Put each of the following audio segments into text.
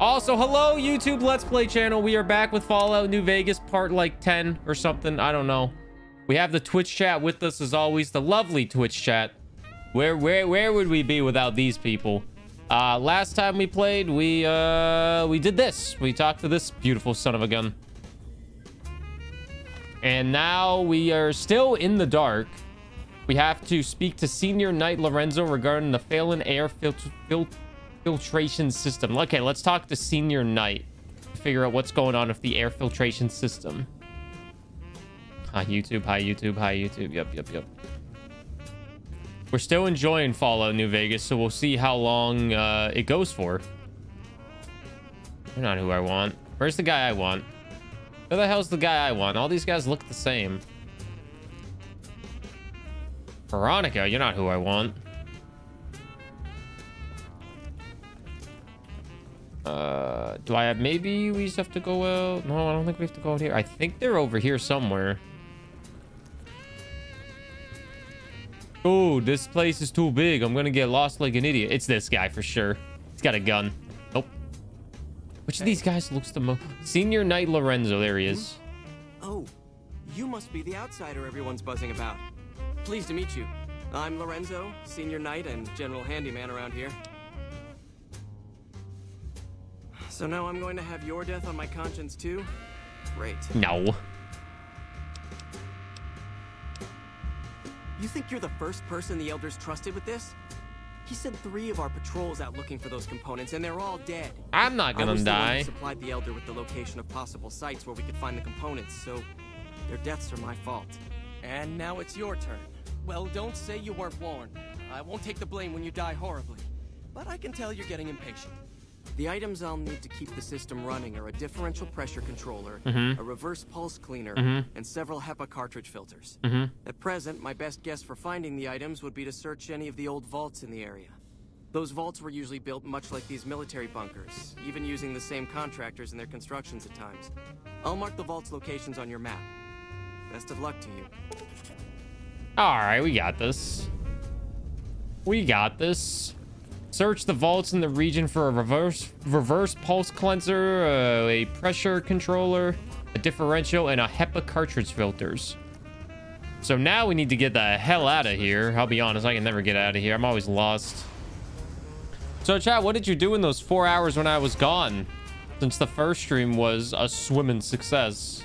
Also, hello, YouTube Let's Play channel. We are back with Fallout New Vegas, part like 10 or something. I don't know. We have the Twitch chat with us as always, the lovely Twitch chat. Where where where would we be without these people? Uh, last time we played, we uh we did this. We talked to this beautiful son of a gun. And now we are still in the dark. We have to speak to Senior Knight Lorenzo regarding the failing air filter fil filtration system. Okay, let's talk to Senior Knight. Figure out what's going on with the air filtration system. Hi, YouTube. Hi, YouTube. Hi, YouTube. Yep, yep, yep. We're still enjoying Fallout New Vegas, so we'll see how long uh, it goes for. You're not who I want. Where's the guy I want? Who the hell's the guy I want? All these guys look the same. Veronica, you're not who I want. Uh, do I have... Maybe we just have to go out... No, I don't think we have to go out here. I think they're over here somewhere. Oh, this place is too big. I'm gonna get lost like an idiot. It's this guy for sure. He's got a gun. Nope. Which of these guys looks the most... Senior Knight Lorenzo. There he is. Oh, you must be the outsider everyone's buzzing about. Pleased to meet you. I'm Lorenzo, senior knight and general handyman around here. So now I'm going to have your death on my conscience too? Great. No. You think you're the first person the Elders trusted with this? He sent three of our patrols out looking for those components, and they're all dead. I'm not gonna was the one die. supplied the Elder with the location of possible sites where we could find the components, so their deaths are my fault. And now it's your turn. Well, don't say you weren't warned. I won't take the blame when you die horribly. But I can tell you're getting impatient. The items I'll need to keep the system running are a differential pressure controller, Mhm. a reverse pulse cleaner, Mhm. and several HEPA cartridge filters. Mhm. At present, my best guess for finding the items would be to search any of the old vaults in the area. Those vaults were usually built much like these military bunkers, even using the same contractors in their constructions at times. I'll mark the vault's locations on your map. Best of luck to you. All right, we got this. We got this. Search the vaults in the region for a reverse reverse pulse cleanser, uh, a pressure controller, a differential, and a HEPA cartridge filters. So now we need to get the hell out of here. I'll be honest, I can never get out of here. I'm always lost. So, chat, what did you do in those four hours when I was gone? Since the first stream was a swimming success.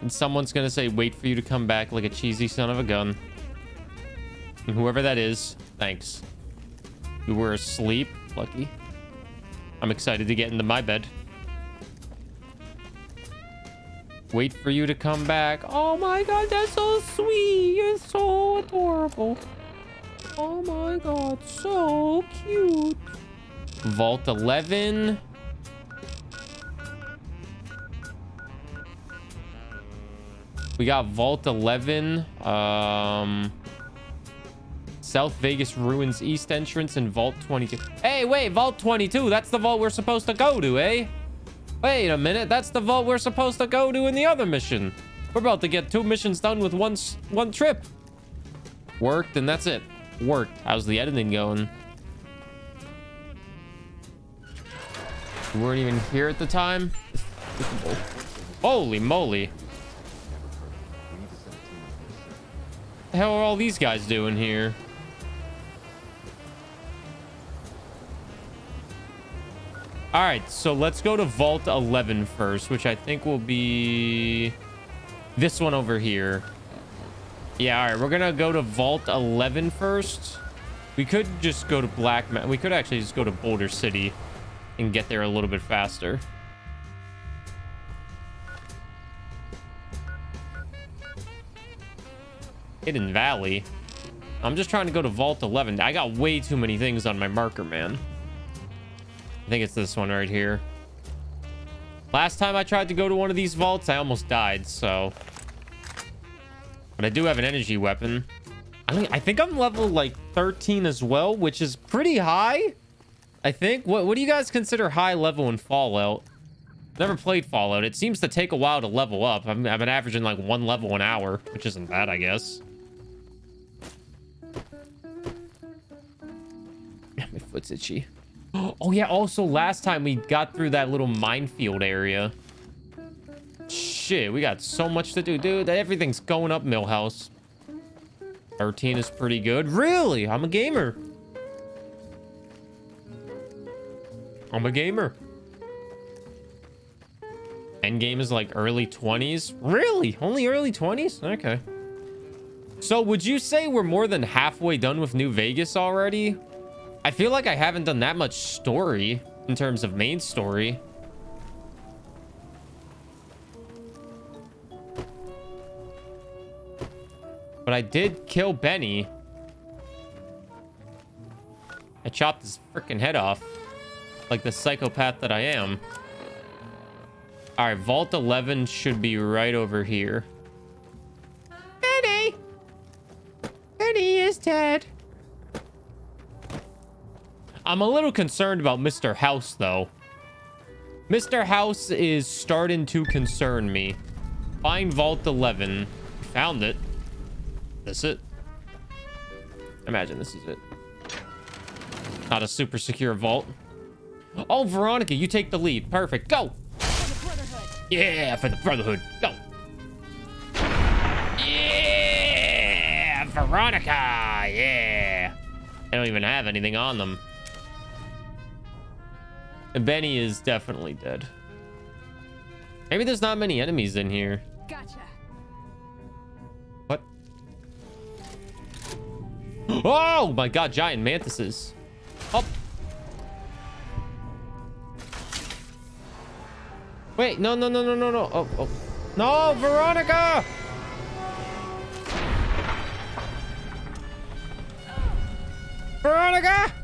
And someone's gonna say, wait for you to come back like a cheesy son of a gun. Whoever that is, thanks. You were asleep. Lucky. I'm excited to get into my bed. Wait for you to come back. Oh my god, that's so sweet. You're so adorable. Oh my god, so cute. Vault 11. We got Vault 11. Um... South Vegas Ruins East entrance and Vault 22. Hey, wait, Vault 22. That's the vault we're supposed to go to, eh? Wait a minute. That's the vault we're supposed to go to in the other mission. We're about to get two missions done with one, one trip. Worked, and that's it. Worked. How's the editing going? We weren't even here at the time. Holy moly. Hell are all these guys doing here? All right, so let's go to Vault 11 first, which I think will be this one over here. Yeah, all right, we're gonna go to Vault 11 first. We could just go to Black Ma- We could actually just go to Boulder City and get there a little bit faster. Hidden Valley. I'm just trying to go to Vault 11. I got way too many things on my marker, man. I think it's this one right here. Last time I tried to go to one of these vaults, I almost died, so... But I do have an energy weapon. I, mean, I think I'm level, like, 13 as well, which is pretty high. I think. What, what do you guys consider high level in Fallout? Never played Fallout. It seems to take a while to level up. I'm, I've been averaging, like, one level an hour, which isn't bad, I guess. My foot it's itchy. Oh yeah, also last time we got through that little minefield area. Shit, we got so much to do. Dude, everything's going up Millhouse. Our routine is pretty good. Really? I'm a gamer. I'm a gamer. Endgame is like early 20s. Really? Only early 20s? Okay. So would you say we're more than halfway done with New Vegas already? I feel like I haven't done that much story in terms of main story. But I did kill Benny. I chopped his freaking head off. Like the psychopath that I am. All right, Vault 11 should be right over here. Benny! Benny is dead. I'm a little concerned about Mr. House, though. Mr. House is starting to concern me. Find Vault 11. Found it. This it? Imagine this is it. Not a super secure vault. Oh, Veronica, you take the lead. Perfect. Go. Yeah, for the Brotherhood. Go. Yeah, Veronica. Yeah. They don't even have anything on them. And Benny is definitely dead. Maybe there's not many enemies in here. Gotcha. What? Oh my god, giant mantises. Oh. Wait, no, no, no, no, no, no. Oh, oh. No, Veronica! Veronica!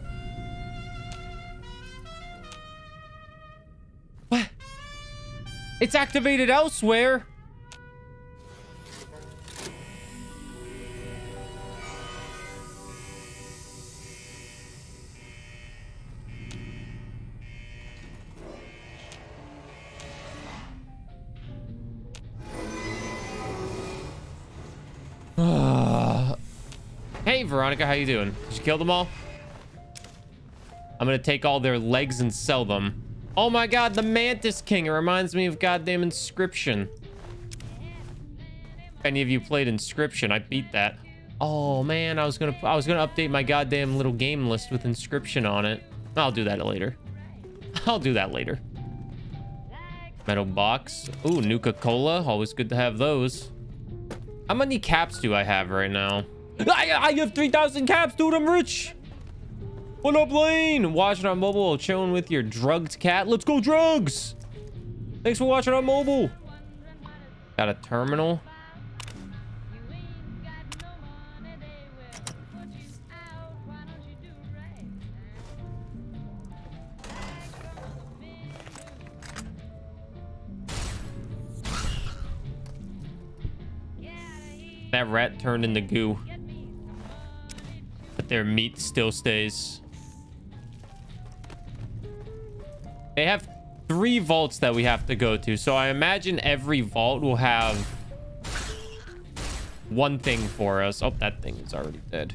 It's activated elsewhere. hey, Veronica, how you doing? Did you kill them all? I'm gonna take all their legs and sell them. Oh my god, the Mantis King. It reminds me of goddamn Inscryption. If any of you played Inscryption, I beat that. Oh man, I was gonna I was gonna update my goddamn little game list with Inscryption on it. I'll do that later. I'll do that later. Metal box. Ooh, Nuka-Cola. Always good to have those. How many caps do I have right now? I, I have 3,000 caps, dude. I'm rich. What up, Lane? Watching on mobile, chilling with your drugged cat. Let's go, drugs. Thanks for watching on mobile. Got a terminal. That rat turned into goo. But their meat still stays. They have three vaults that we have to go to. So I imagine every vault will have one thing for us. Oh, that thing is already dead.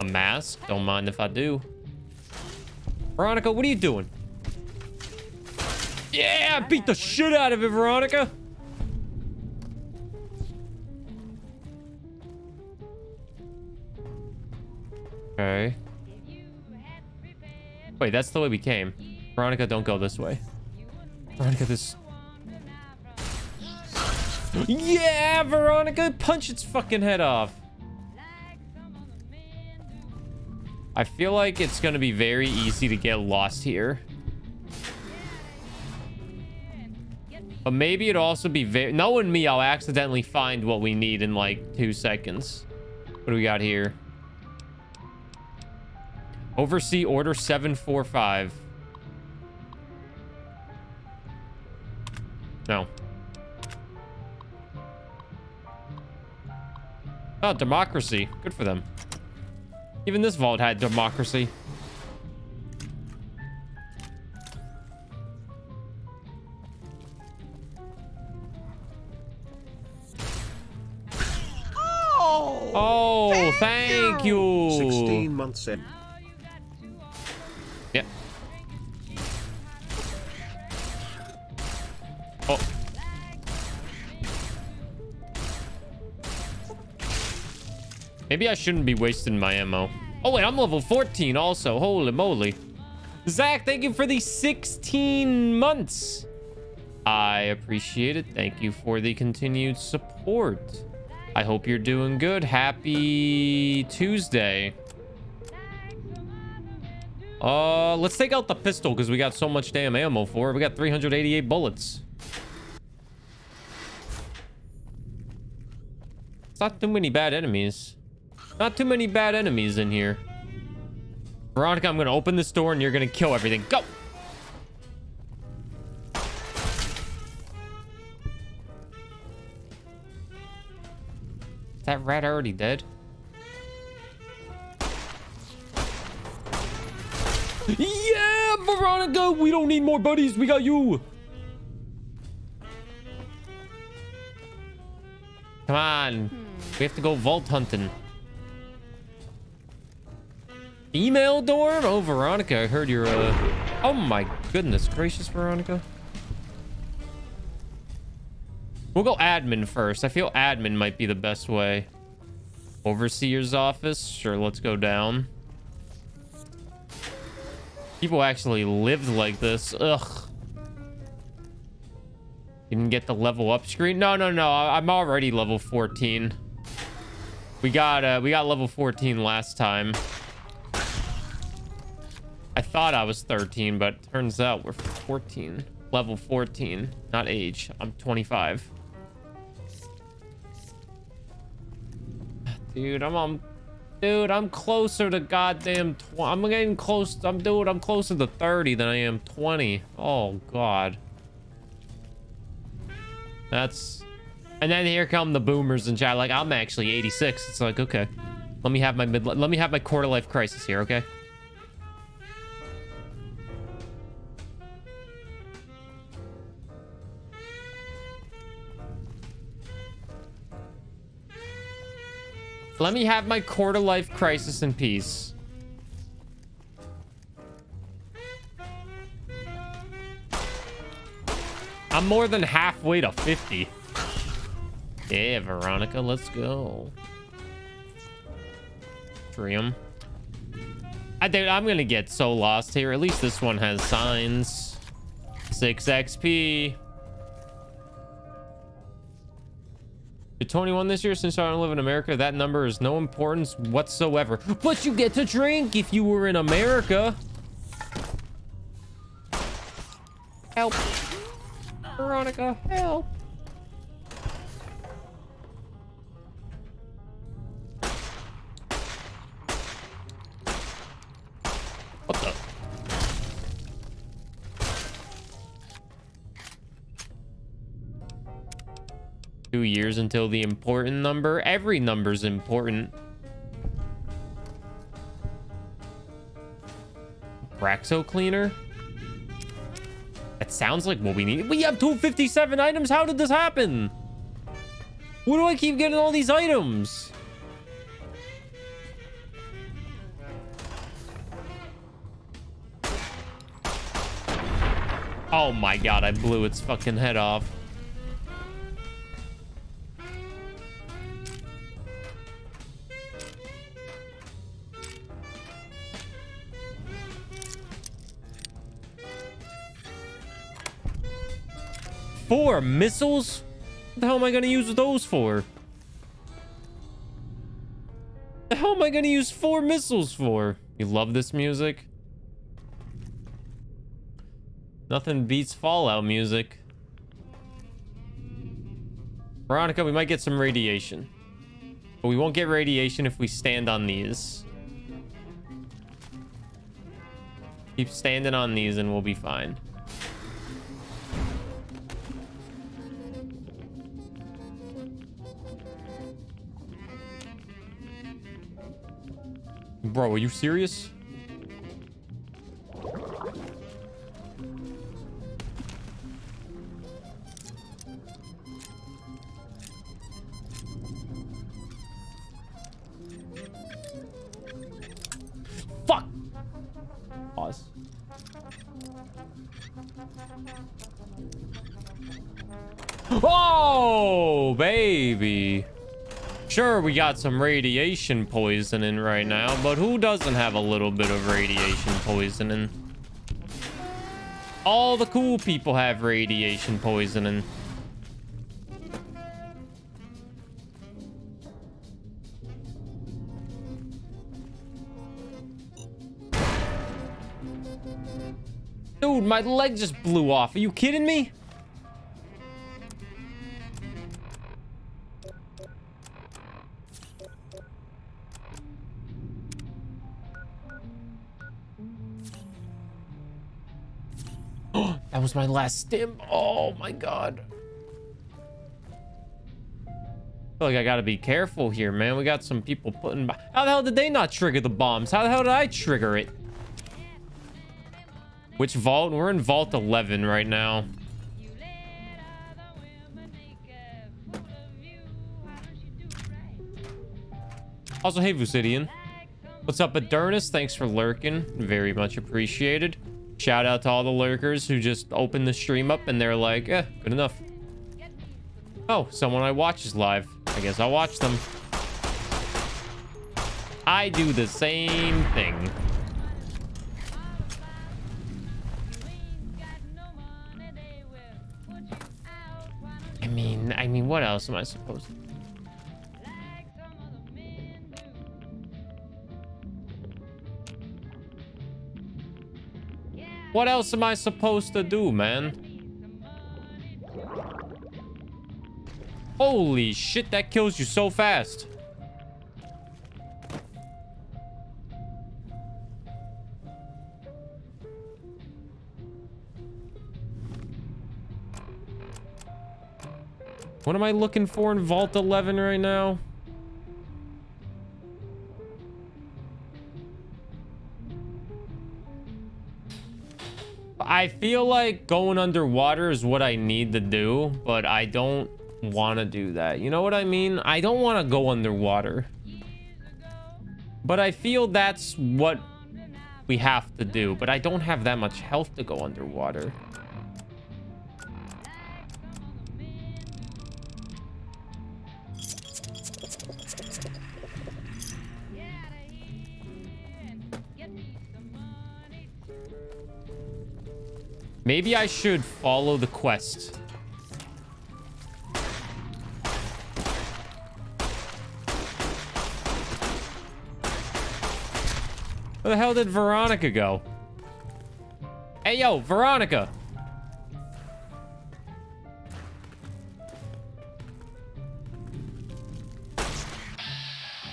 A mask? Don't mind if I do. Veronica, what are you doing? Yeah, beat the shit out of it, Veronica. Okay. Wait, that's the way we came. Veronica, don't go this way. Veronica, this... Yeah, Veronica! Punch its fucking head off. I feel like it's going to be very easy to get lost here. But maybe it'll also be very... Knowing me, I'll accidentally find what we need in like two seconds. What do we got here? Oversee Order 745. No. Oh, democracy. Good for them. Even this vault had democracy. Oh, oh thank you. 16 months in. Oh. Maybe I shouldn't be wasting my ammo. Oh, wait, I'm level 14 also. Holy moly. Zach, thank you for the 16 months. I appreciate it. Thank you for the continued support. I hope you're doing good. Happy Tuesday. Uh, let's take out the pistol because we got so much damn ammo for it. We got 388 bullets. Not too many bad enemies. Not too many bad enemies in here. Veronica, I'm going to open this door and you're going to kill everything. Go! Is that rat already dead? Yeah, Veronica, we don't need more buddies. We got you. Come on. Hmm. We have to go vault hunting. Email dorm? Oh, Veronica, I heard you're, uh... Oh my goodness gracious, Veronica. We'll go admin first. I feel admin might be the best way. Overseer's office? Sure, let's go down. People actually lived like this. Ugh. Didn't get the level up screen. No, no, no. I'm already level 14. We got uh we got level 14 last time. I thought I was 13, but turns out we're 14. Level 14, not age. I'm 25. Dude, I'm on Dude, I'm closer to goddamn 20. I'm getting close. I'm dude, I'm closer to 30 than I am 20. Oh god. That's and then here come the boomers and chat like I'm actually 86. It's like, okay. Let me have my mid let me have my quarter life crisis here, okay? Let me have my quarter life crisis in peace. I'm more than halfway to 50. Yeah, Veronica, let's go. Trium. I think I'm gonna get so lost here. At least this one has signs. 6 XP. You're 21 this year since I don't live in America. That number is no importance whatsoever. But you get to drink if you were in America. Help. Veronica, help. Two years until the important number. Every number's important. Abraxo cleaner? That sounds like what we need. We have 257 items. How did this happen? Why do I keep getting all these items? Oh my god, I blew its fucking head off. Four missiles? What the hell am I gonna use those for? The hell am I gonna use four missiles for? You love this music? Nothing beats Fallout music. Veronica, we might get some radiation. But we won't get radiation if we stand on these. Keep standing on these and we'll be fine. Bro, are you serious? Fuck! Pause. Oh, baby. Sure, we got some radiation poisoning right now, but who doesn't have a little bit of radiation poisoning? All the cool people have radiation poisoning. Dude, my leg just blew off. Are you kidding me? that was my last stim. Oh my god. I feel like I gotta be careful here, man. We got some people putting... How the hell did they not trigger the bombs? How the hell did I trigger it? Which vault? We're in vault 11 right now. Also, hey, Vusidian. What's up, Adernus? Thanks for lurking. Very much appreciated. Shout out to all the lurkers who just opened the stream up and they're like, eh, good enough. Oh, someone I watch is live. I guess I'll watch them. I do the same thing. I mean, I mean, what else am I supposed to What else am I supposed to do, man? Holy shit, that kills you so fast. What am I looking for in Vault 11 right now? I feel like going underwater is what I need to do, but I don't want to do that. You know what I mean? I don't want to go underwater. But I feel that's what we have to do. But I don't have that much health to go underwater. Maybe I should follow the quest. Where the hell did Veronica go? Hey, yo, Veronica.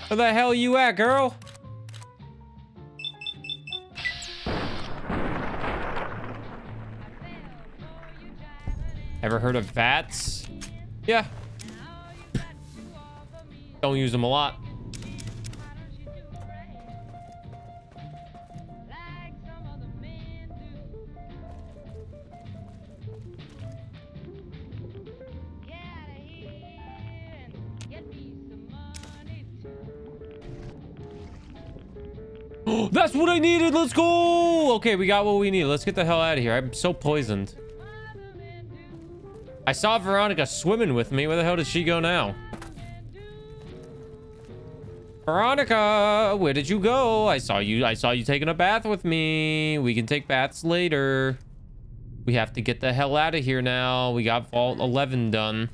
Where the hell you at, girl? Ever heard of VATS? Yeah. Don't use them a lot. That's what I needed. Let's go. Okay, we got what we need. Let's get the hell out of here. I'm so poisoned. I saw Veronica swimming with me. Where the hell did she go now? Veronica, where did you go? I saw you. I saw you taking a bath with me. We can take baths later. We have to get the hell out of here now. We got Vault 11 done.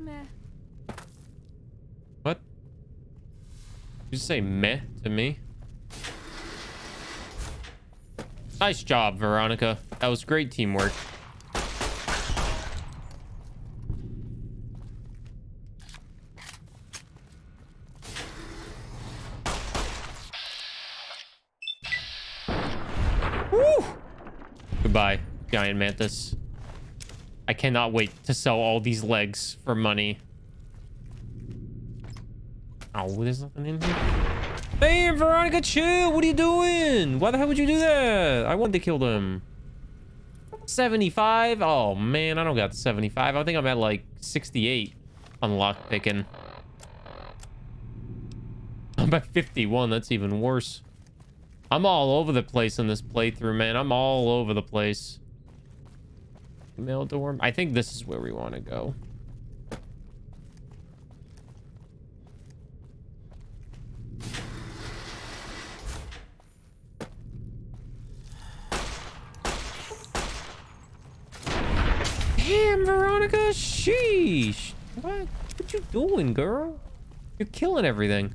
Meh. What? Did you say meh to me? Nice job, Veronica. That was great teamwork. Woo! Goodbye, giant mantis. I cannot wait to sell all these legs for money. Oh, there's nothing in here. Damn, Veronica, chill. What are you doing? Why the hell would you do that? I wanted to kill them. 75? Oh, man, I don't got 75. I think I'm at like 68 on lock picking. I'm at 51. That's even worse. I'm all over the place in this playthrough, man. I'm all over the place. Male dorm. I think this is where we want to go. Damn, Veronica, sheesh. What? What you doing, girl? You're killing everything.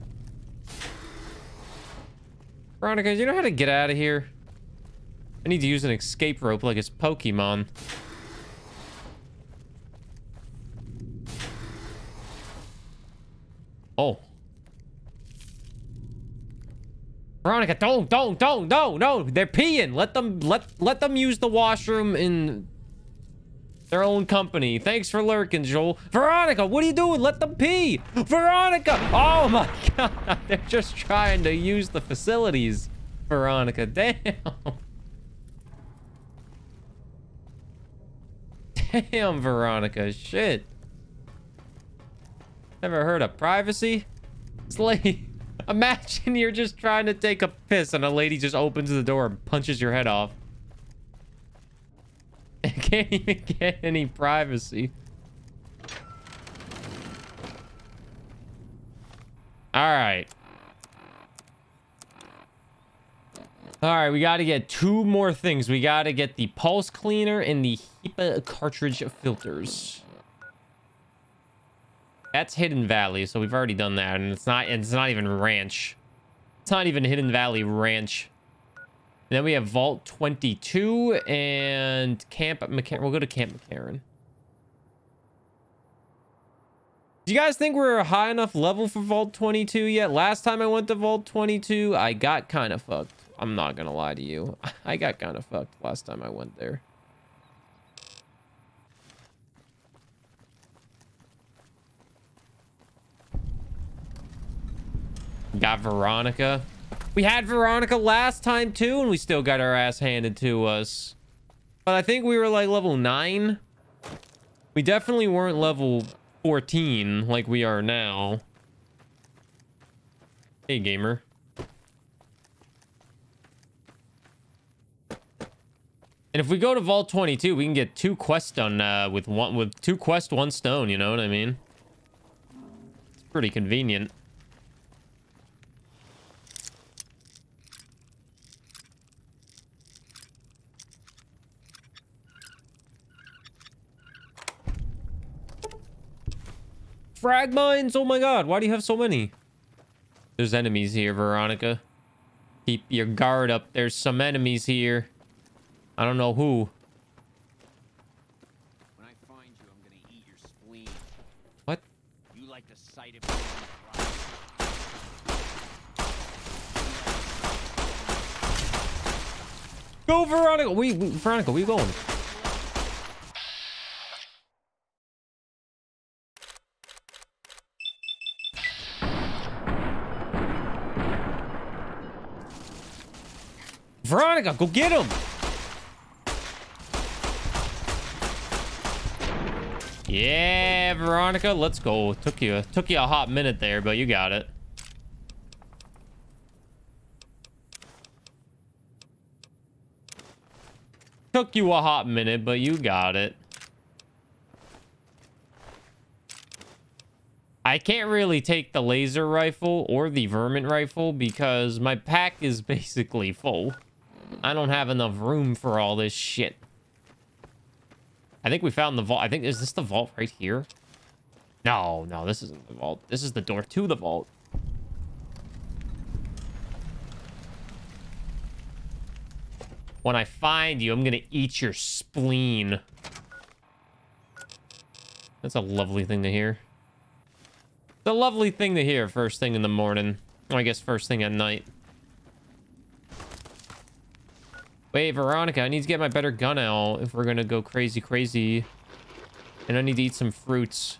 Veronica, you know how to get out of here? I need to use an escape rope like it's Pokemon. Oh. Veronica, don't, don't, don't, no, no. They're peeing. Let them, let, let them use the washroom in their own company. Thanks for lurking, Joel. Veronica, what are you doing? Let them pee. Veronica. Oh my God. They're just trying to use the facilities. Veronica, damn. Damn, Veronica, shit. Never heard of privacy? It's like, imagine you're just trying to take a piss and a lady just opens the door and punches your head off. Can't even get any privacy. All right. All right, we got to get two more things. We got to get the pulse cleaner and the HEPA cartridge filters. That's Hidden Valley, so we've already done that, and it's not. It's not even Ranch. It's not even Hidden Valley Ranch. And then we have Vault 22 and Camp McCarran. We'll go to Camp McCarran. Do you guys think we're a high enough level for Vault 22 yet? Last time I went to Vault 22, I got kind of fucked. I'm not gonna lie to you. I got kind of fucked last time I went there. Got Veronica. We had Veronica last time too, and we still got our ass handed to us. But I think we were like level 9. We definitely weren't level 14 like we are now. Hey, gamer. And if we go to Vault 22, we can get two quests done uh, with one with two quests, one stone. You know what I mean? It's pretty convenient. Frag mines! Oh my god, why do you have so many? There's enemies here, Veronica. Keep your guard up. There's some enemies here. I don't know who. When I find you, I'm gonna eat your spleen. What? You like the sight of being Go, Veronica! We, we Veronica, where you going? Veronica, go get him! Yeah, Veronica, let's go. Took you took you a hot minute there, but you got it. Took you a hot minute, but you got it. I can't really take the laser rifle or the varmint rifle because my pack is basically full. I don't have enough room for all this shit. I think we found the vault. I think, is this the vault right here? No, no, this isn't the vault. This is the door to the vault. When I find you, I'm going to eat your spleen. That's a lovely thing to hear. It's a lovely thing to hear first thing in the morning. I guess first thing at night. Wait, Veronica, I need to get my better gun out if we're gonna go crazy, crazy. And I need to eat some fruits.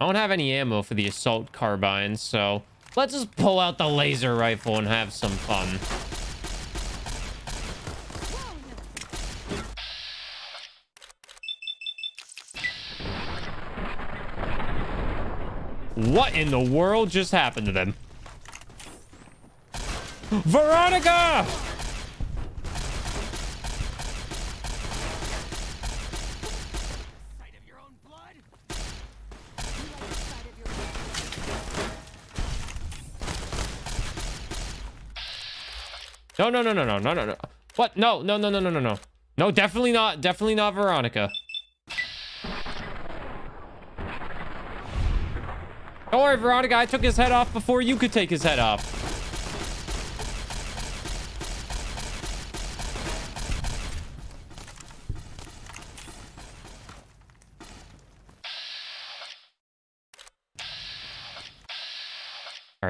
I don't have any ammo for the assault carbine, so let's just pull out the laser rifle and have some fun. What in the world just happened to them? Veronica! No, no, no, no, no, no, no, no. What? No, no, no, no, no, no, no. No, definitely not. Definitely not Veronica. Don't worry, Veronica. I took his head off before you could take his head off.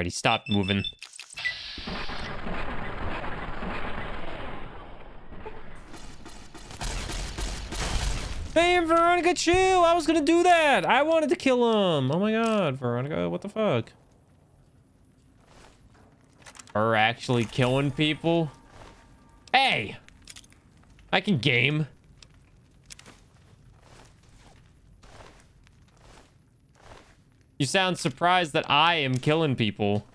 He stopped moving. Damn, Veronica, chill. I was gonna do that. I wanted to kill him. Oh my god, Veronica, what the fuck? Are actually killing people? Hey! I can game. You sound surprised that I am killing people.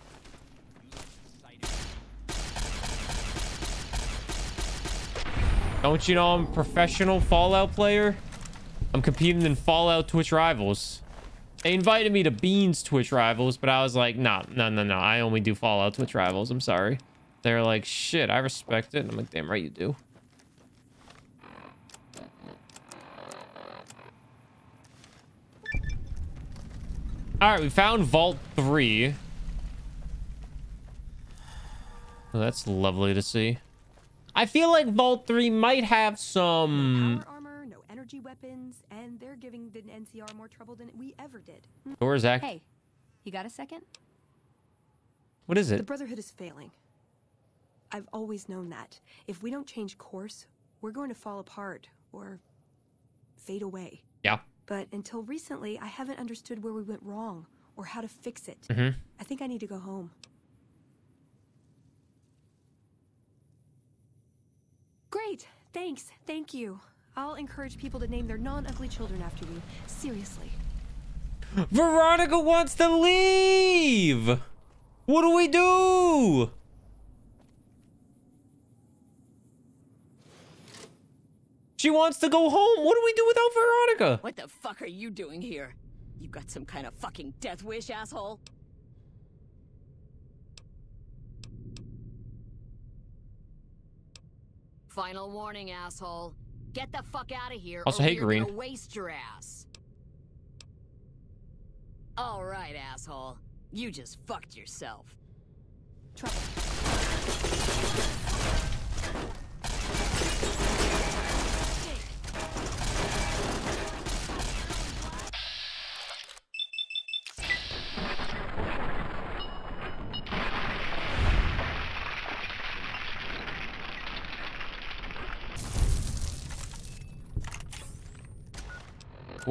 Don't you know I'm a professional Fallout player? I'm competing in Fallout Twitch Rivals. They invited me to Beans Twitch Rivals, but I was like, nah, no, no, no. I only do Fallout Twitch Rivals. I'm sorry. They're like, shit, I respect it. And I'm like, damn right you do. All right, we found Vault 3. Well, that's lovely to see. I feel like Vault 3 might have some... Power armor, no energy weapons, and they're giving the NCR more trouble than we ever did. Where's that? Hey, you got a second? What is it? The? Brotherhood is failing. I've always known that. If we don't change course, we're going to fall apart or fade away. Yeah. But until recently, I haven't understood where we went wrong or how to fix it. Mm-hmm. I think I need to go home. Great. Thanks. Thank you. I'll encourage people to name their non-ugly children after you. Seriously. Veronica wants to leave! What do we do? She wants to go home. What do we do without Veronica? What the fuck are you doing here? You got some kind of fucking death wish, asshole? Final warning, asshole. Get the fuck out of here. Also, or hey, we're Green. Gonna waste your ass. All right, asshole. You just fucked yourself. Trouble.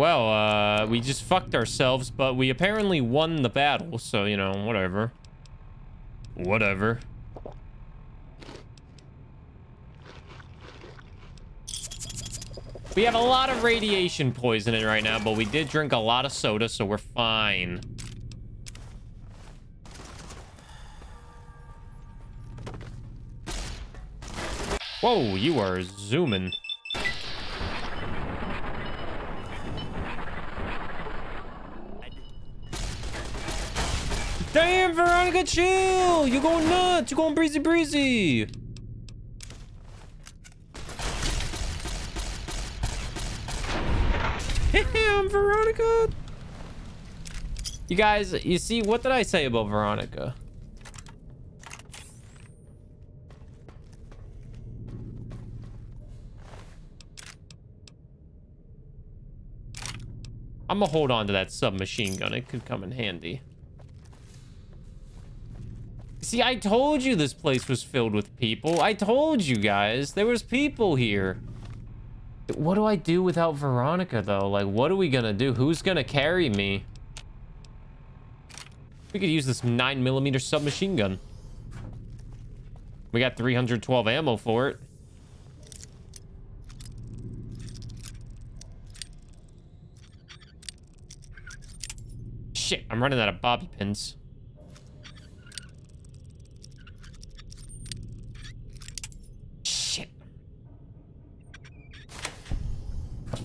Well, uh, we just fucked ourselves, but we apparently won the battle, so, you know, whatever. Whatever. We have a lot of radiation poisoning right now, but we did drink a lot of soda, so we're fine. Whoa, you are zooming. Damn, Veronica, chill! You're going nuts! You're going breezy breezy! Damn, Veronica! You guys, you see, what did I say about Veronica? I'm gonna hold on to that submachine gun. It could come in handy. See, I told you this place was filled with people. I told you guys. There was people here. What do I do without Veronica, though? Like, what are we gonna do? Who's gonna carry me? We could use this 9mm submachine gun. We got 312 ammo for it. Shit, I'm running out of bobby pins.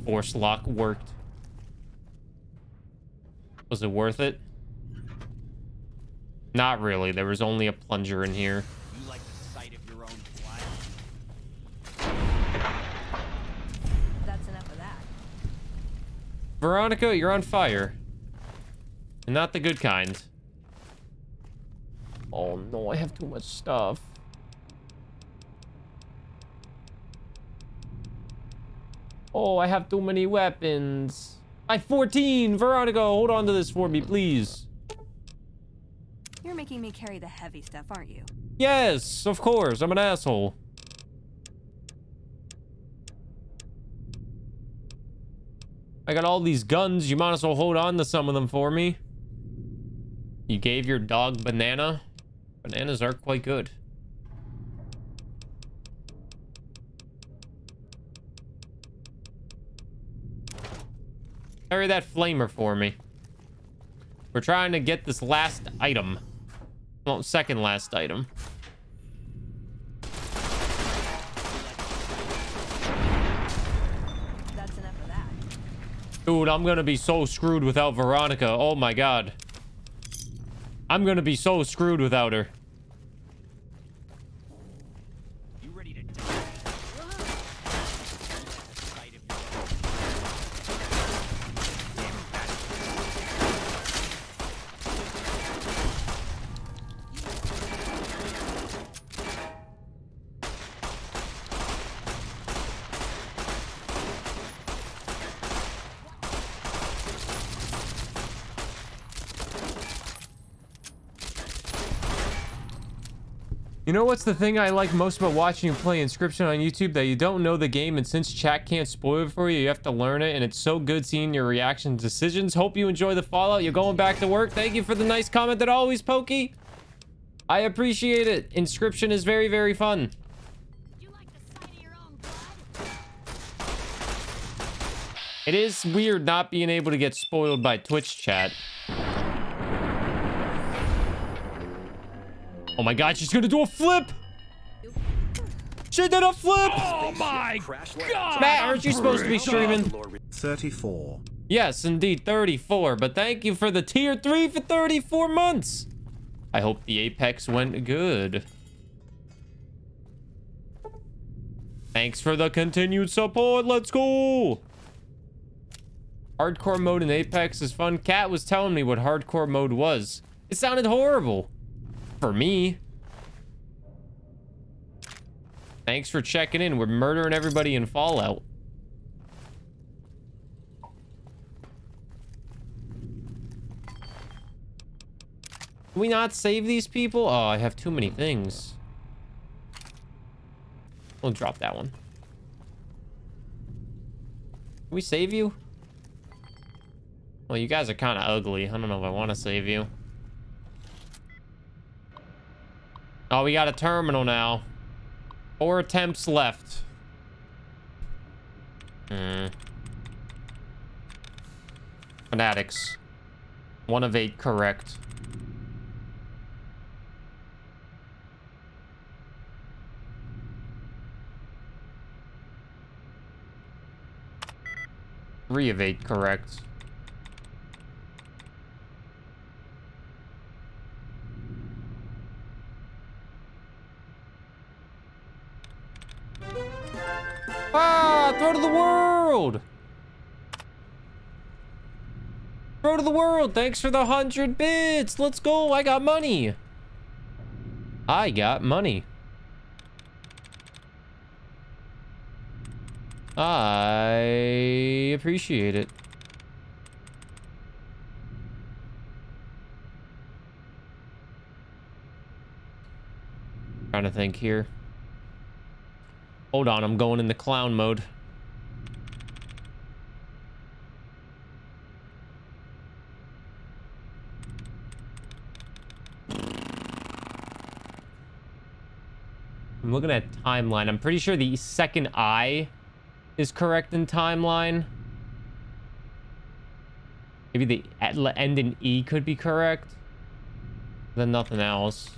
Force lock worked. Was it worth it? Not really. There was only a plunger in here. You like the sight of your own blood? That's enough of that. Veronica, you're on fire. And not the good kind. Oh no, I have too much stuff. Oh, I have too many weapons. I 14! Veronica, hold on to this for me, please. You're making me carry the heavy stuff, aren't you? Yes, of course. I'm an asshole. I got all these guns. You might as well hold on to some of them for me. You gave your dog banana? Bananas are quite good. Carry that flamer for me. We're trying to get this last item. Well, second last item. That's enough of that. Dude, I'm gonna be so screwed without Veronica. Oh my god. I'm gonna be so screwed without her. You ready to die? You like the sight of your own You know what's the thing I like most about watching you play Inscryption on YouTube? That you don't know the game, and since chat can't spoil it for you, you have to learn it, and it's so good seeing your reaction decisions. Hope you enjoy the Fallout. You're going back to work. Thank you for the nice comment that always, Pokey. I appreciate it. Inscryption is very, very fun. It is weird not being able to get spoiled by Twitch chat. Oh my god, she's gonna do a flip! She did a flip! Oh my god! Matt, aren't you supposed to be streaming? 34. Yes, indeed, 34. But thank you for the tier 3 for 34 months. I hope the Apex went good. Thanks for the continued support. Let's go. Hardcore mode in Apex is fun. Cat was telling me what hardcore mode was. It sounded horrible. For me. Thanks for checking in. We're murdering everybody in Fallout. Can we not save these people? Oh, I have too many things. We'll drop that one. Can we save you? Well, you guys are kind of ugly. I don't know if I want to save you. Oh, we got a terminal now. Four attempts left. Hmm. Fanatics. One of eight correct. Three of eight correct. Ah, throw to the world. Throw to the world. Thanks for the hundred bits. Let's go. I got money. I got money. I appreciate it. Trying to think here. Hold on, I'm going in the clown mode. I'm looking at timeline. I'm pretty sure the second eye is correct in timeline. Maybe the end in E could be correct. Then nothing else.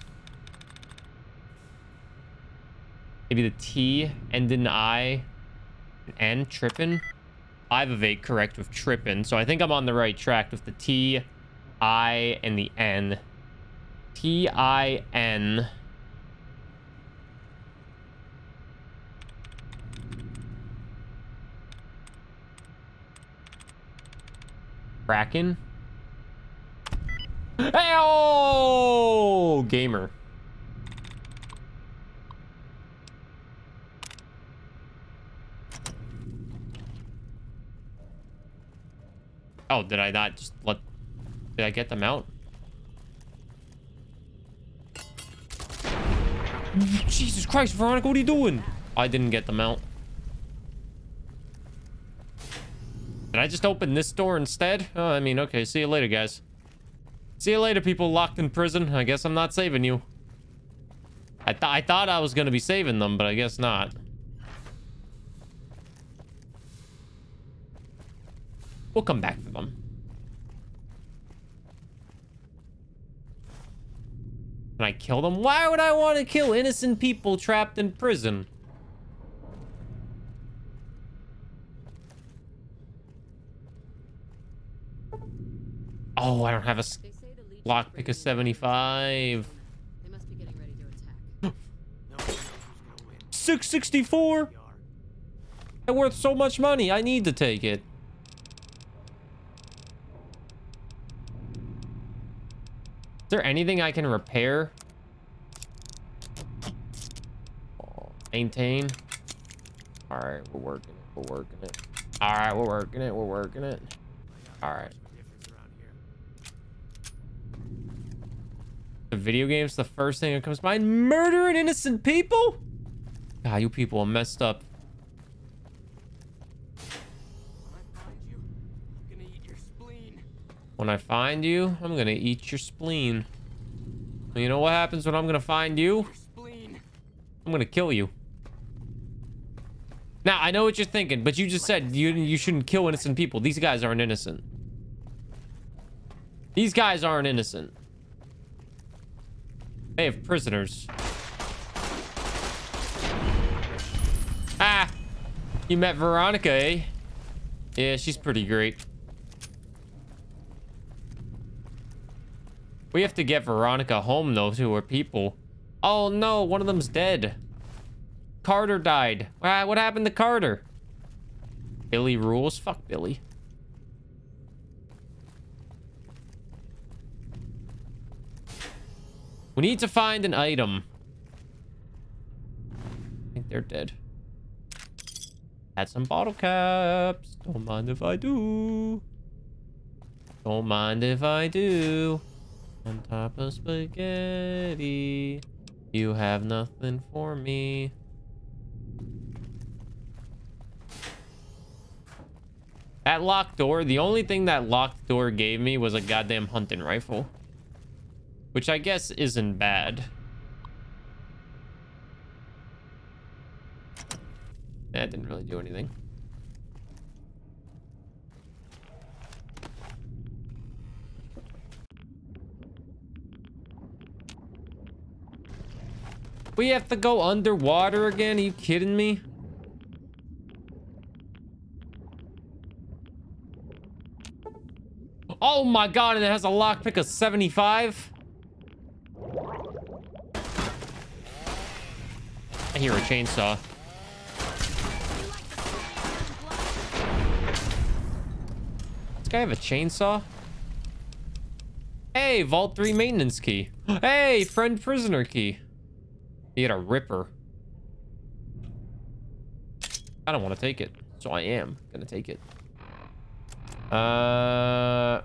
Maybe the T end in I and N tripping. 5 of 8 correct with tripping. So I think I'm on the right track with the T, I, and the N. T, I, N. Kraken? Hey, oh, gamer. Oh, did I not just let... Did I get them out? Jesus Christ, Veronica, what are you doing? I didn't get them out. Did I just open this door instead? Oh, I mean, okay, see you later, guys. See you later, people locked in prison. I guess I'm not saving you. I, th I thought I was going to be saving them, but I guess not. We'll come back for them. Can I kill them? Why would I want to kill innocent people trapped in prison? Oh, I don't have a lockpick of 75. They must be getting ready to attack. 664? They're worth so much money. I need to take it. There anything I can repair? Maintain. All right, we're working it. We're working it. All right, we're working it. We're working it. All right. The video game's the first thing that comes to mind. Murdering innocent people? God, you people are messed up. When I find you, I'm gonna eat your spleen. When I find you, I'm gonna eat your spleen. You know what happens when I'm gonna find you? I'm gonna kill you. Now, I know what you're thinking, but you just said you you shouldn't kill innocent people. These guys aren't innocent. These guys aren't innocent. They have prisoners. Ah! You met Veronica, eh? Yeah, she's pretty great. We have to get Veronica home, though, to her people. Oh, no, one of them's dead. Carter died. What happened to Carter? Billy rules? Fuck Billy. We need to find an item. I think they're dead. Had some bottle caps. Don't mind if I do. Don't mind if I do. On top of spaghetti. You have nothing for me. That locked door, the only thing that locked door gave me was a goddamn hunting rifle. Which I guess isn't bad. That didn't really do anything. We have to go underwater again? Are you kidding me? Oh my god, and it has a lockpick of 75? I hear a chainsaw. This guy have a chainsaw? Hey, Vault 3 maintenance key. Hey, friend prisoner key. He had a ripper. I don't want to take it, so I am gonna take it. Uh...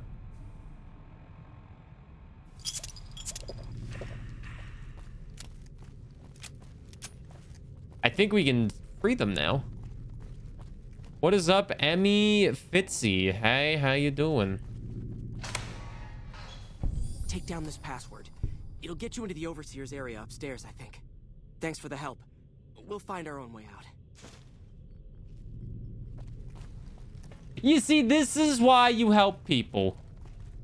I think we can free them now. What is up, Emmy Fitzy? Hey, how you doing? Take down this password. It'll get you into the Overseer's area upstairs, I think. Thanks for the help. We'll find our own way out. You see, this is why you help people.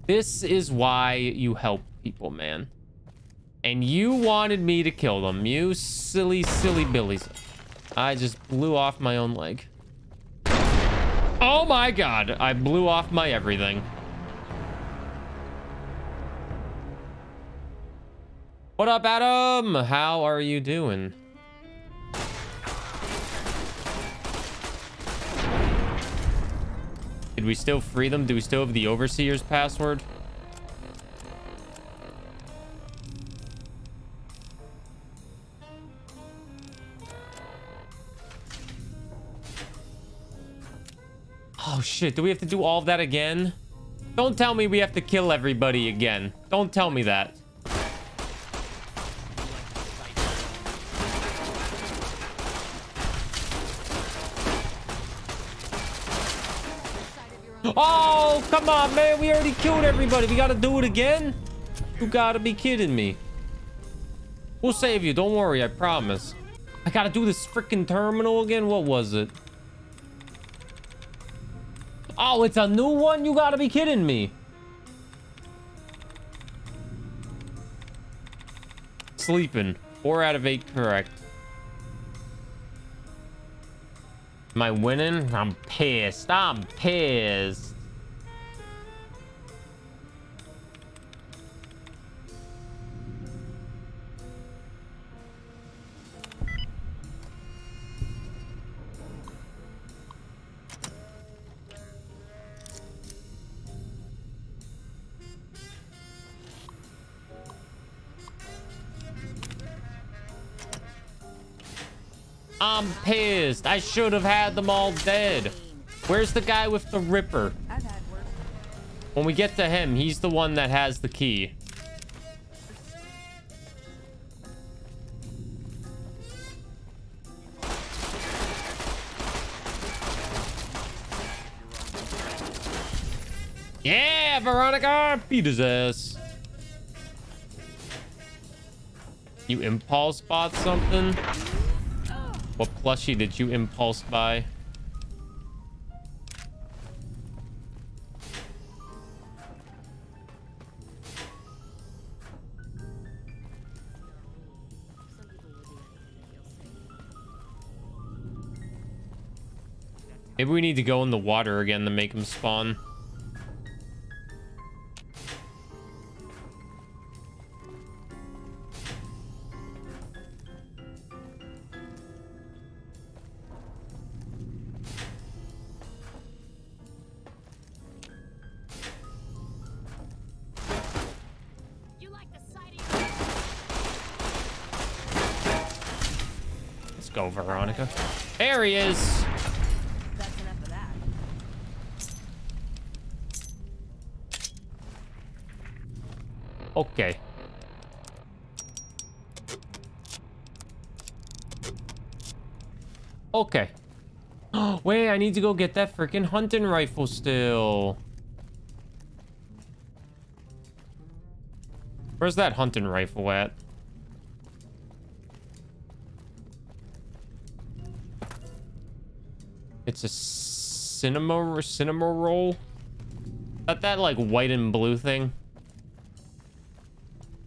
This is why you help people, man. And you wanted me to kill them. You silly, silly billies. I just blew off my own leg. Oh my god, I blew off my everything. What up, Adam? How are you doing? Did we still free them? Do we still have the Overseer's password? Oh shit, do we have to do all that again? Don't tell me we have to kill everybody again. Don't tell me that. Oh, come on, man. We already killed everybody. We gotta do it again? You gotta be kidding me. We'll save you. Don't worry. I promise. I gotta do this freaking terminal again? What was it? Oh, it's a new one? You gotta be kidding me. Sleeping. Four out of eight correct. Am I winning? I'm pissed. I'm pissed. I'm pissed. I should have had them all dead. Where's the guy with the Ripper? When we get to him, he's the one that has the key. Yeah, Veronica! Beat his ass. You impulse bought something? What plushie did you impulse buy? Maybe we need to go in the water again to make him spawn. Okay. Wait, I need to go get that freaking hunting rifle still. Where's that hunting rifle at? It's a cinema cinema roll. That that like white and blue thing.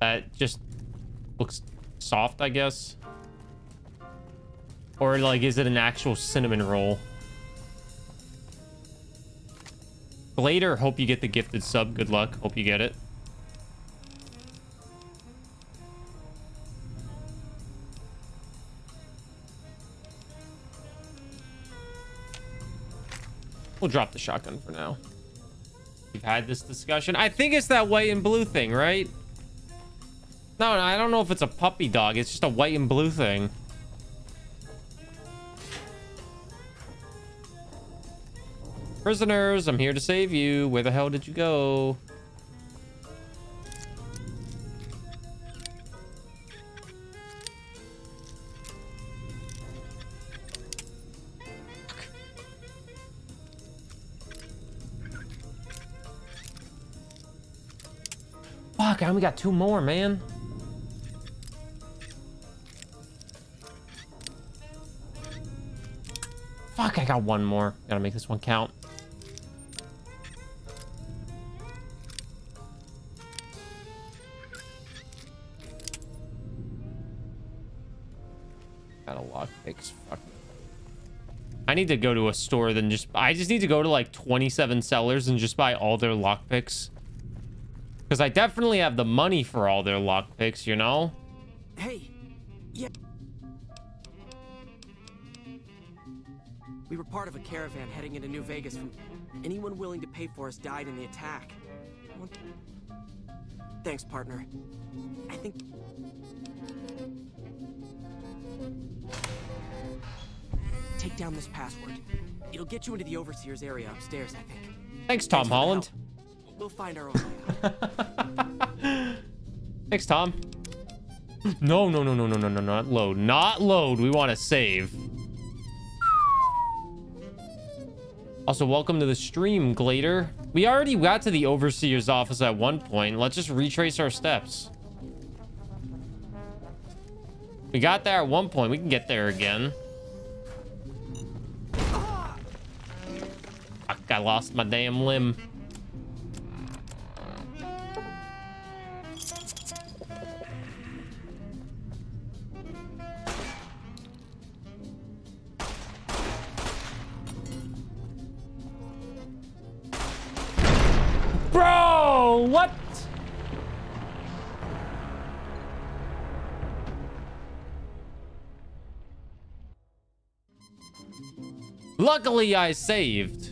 That just looks soft, I guess. Or like, is it an actual cinnamon roll? Later, hope you get the gifted sub. Good luck. Hope you get it. We'll drop the shotgun for now. We've had this discussion. I think it's that white and blue thing, right? No, I don't know if it's a puppy dog. It's just a white and blue thing. Prisoners, I'm here to save you. Where the hell did you go? Fuck, I only got two more, man. Fuck, I got one more. Gotta make this one count. Need to go to a store then just I just need to go to like 27 sellers and just buy all their lockpicks. Because I definitely have the money for all their lockpicks, you know? Hey, yeah. We were part of a caravan heading into New Vegas from anyone willing to pay for us died in the attack. Thanks, partner. I think Take down this password. It'll get you into the overseer's area upstairs, I think. Thanks, Tom Thanks Holland. We'll find our own way. Thanks, Tom. No, no, no, no, no, no, no, not load. Not load. We want to save. Also, welcome to the stream, Glader. We already got to the Overseer's office at one point. Let's just retrace our steps. We got there at one point. We can get there again. Lost my damn limb. Bro, what? Luckily, I saved.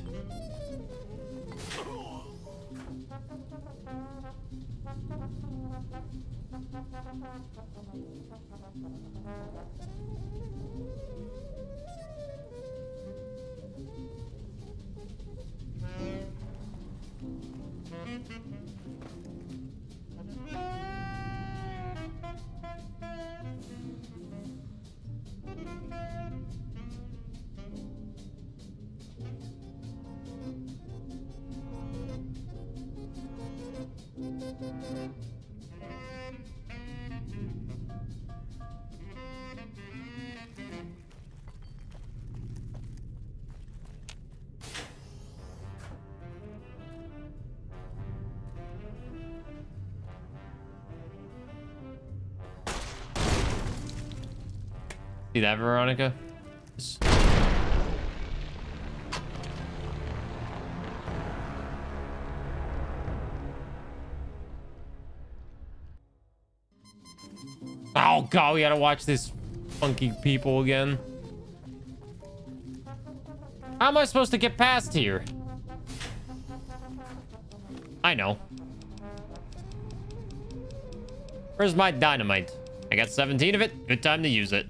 That, Veronica? Oh god, we gotta watch this funky people again. How am I supposed to get past here? I know. Where's my dynamite? I got 17 of it. Good time to use it.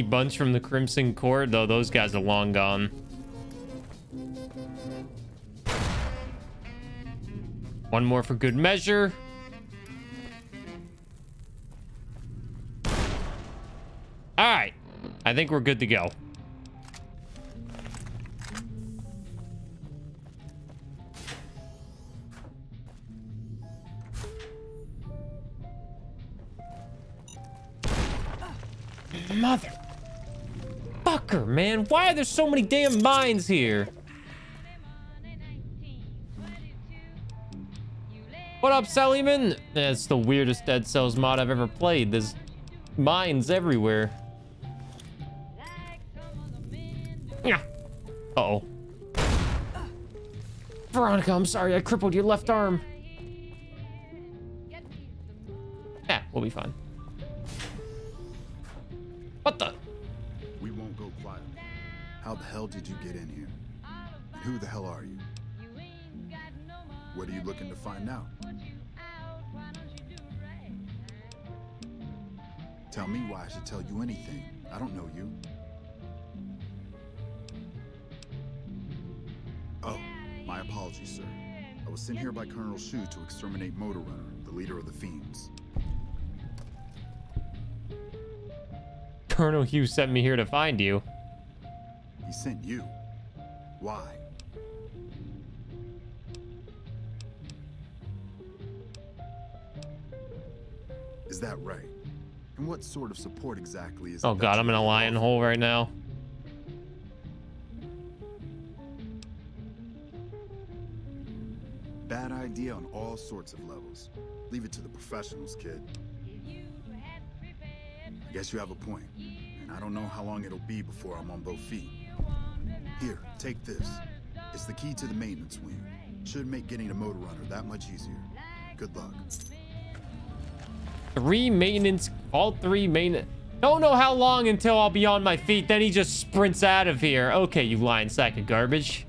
Bunch from the Crimson Court, though those guys are long gone. One more for good measure. All right. I think we're good to go. Mother. Fucker, man. Why are there so many damn mines here? What up, Sallyman? That's the weirdest Dead Cells mod I've ever played. There's mines everywhere. Yeah. Uh-oh. Veronica, I'm sorry. I crippled your left arm. Yeah, we'll be fine. What the? How the hell did you get in here? And who the hell are you? What are you looking to find out? Tell me why I should tell you anything. I don't know you. Oh, my apologies, sir. I was sent here by Colonel Hsu to exterminate Motor Runner, the leader of the Fiends. Colonel Hugh sent me here to find you. Sent you. Why? Is that right? And what sort of support exactly is Oh god, I'm in a lion hole right now. Bad idea on all sorts of levels. Leave it to the professionals, kid. I guess you have a point. And I don't know how long it'll be before I'm on both feet. Here, take this. It's the key to the maintenance wing. Should make getting a motor runner that much easier. Good luck. Three maintenance, all three maintenance. Don't know how long until I'll be on my feet. Then he just sprints out of here. Okay, you lying sack of garbage.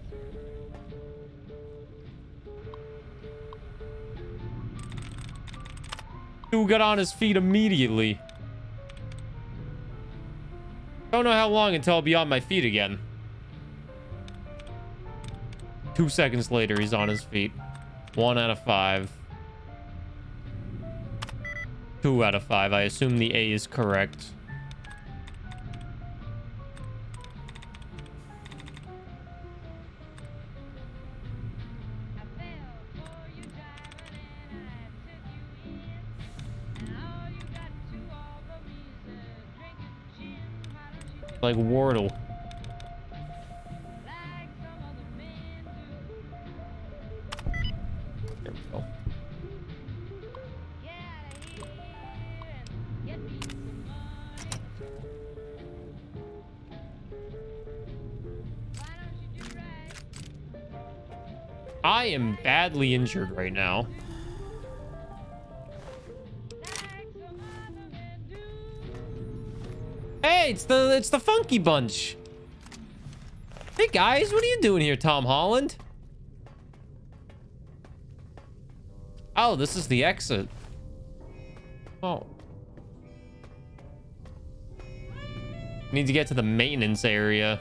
Who got on his feet immediately? Don't know how long until I'll be on my feet again. Two seconds later, he's on his feet. One out of five. Two out of five. I assume the A is correct. Like Wordle. I am badly injured right now. Hey, it's the it's the Funky Bunch. Hey guys, what are you doing here, Tom Holland? Oh, this is the exit. Oh. Need to get to the maintenance area.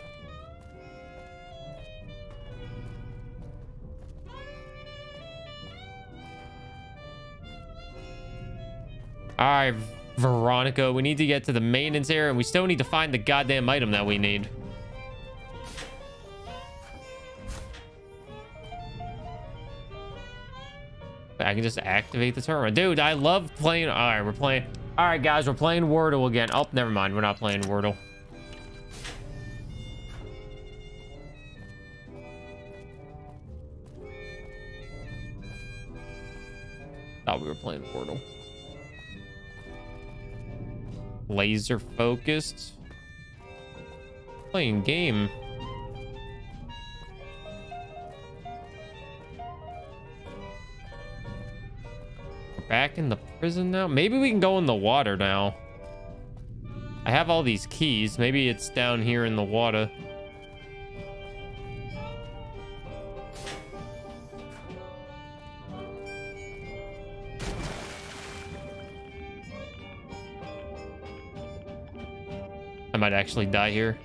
All right, Veronica, we need to get to the maintenance area and we still need to find the goddamn item that we need. I can just activate the terminal. Dude, I love playing. All right, we're playing. All right, guys, we're playing Wordle again. Oh, never mind. We're not playing Wordle. Thought we were playing Wordle. Laser focused. Playing game. We're back in the prison now. Maybe we can go in the water now. I have all these keys. Maybe it's down here in the water. I might actually die here.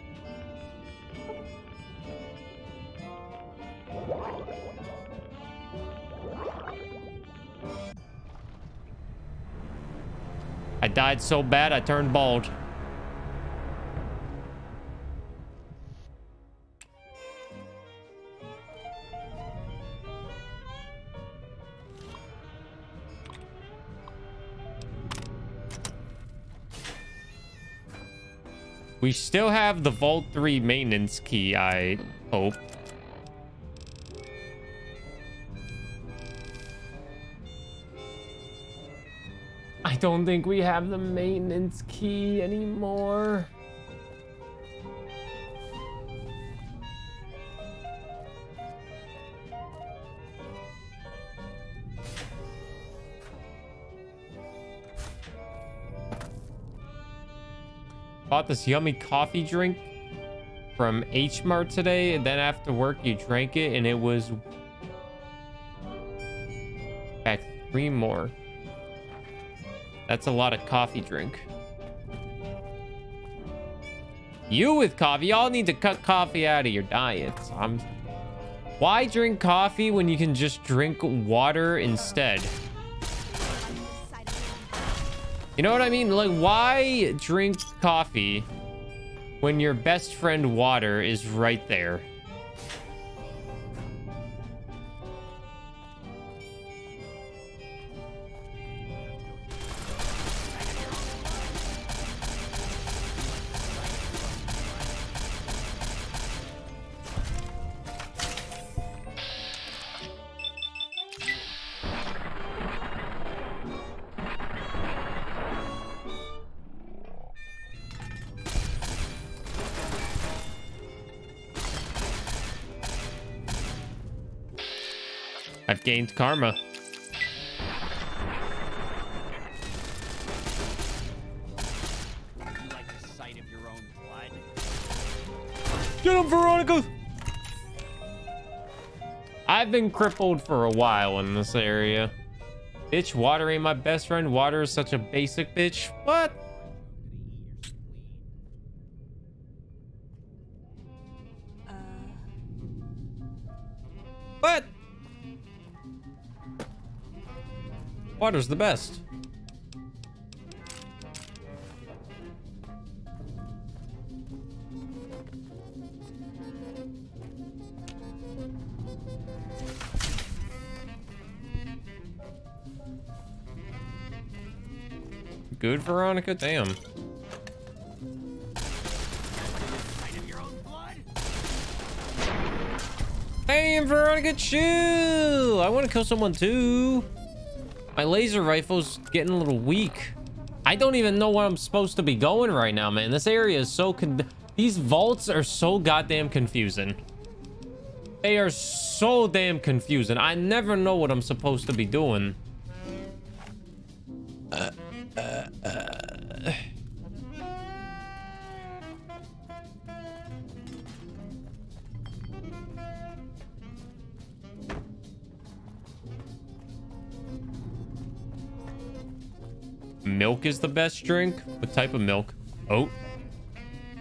I died so bad I turned bald. We still have the Vault 3 maintenance key, I hope. I don't think we have the maintenance key anymore. Bought this yummy coffee drink from H Mart today, and then after work you drank it, and it was back three more. That's a lot of coffee drink. You with coffee, y'all need to cut coffee out of your diets. I'm. Why drink coffee when you can just drink water instead? You know what I mean? Like, why drink coffee when your best friend water is right there? Own blood? Get him, Veronica! I've been crippled for a while in this area. Bitch, water ain't my best friend. Water is such a basic bitch. What? Water's the best. Good, Veronica? Damn. Damn, Veronica, chill. I want to kill someone too. My laser rifle's getting a little weak. I don't even know where I'm supposed to be going right now, man. This area is so These vaults are so goddamn confusing. They are so damn confusing. I never know what I'm supposed to be doing. Uh, is the best drink? What type of milk? Oat?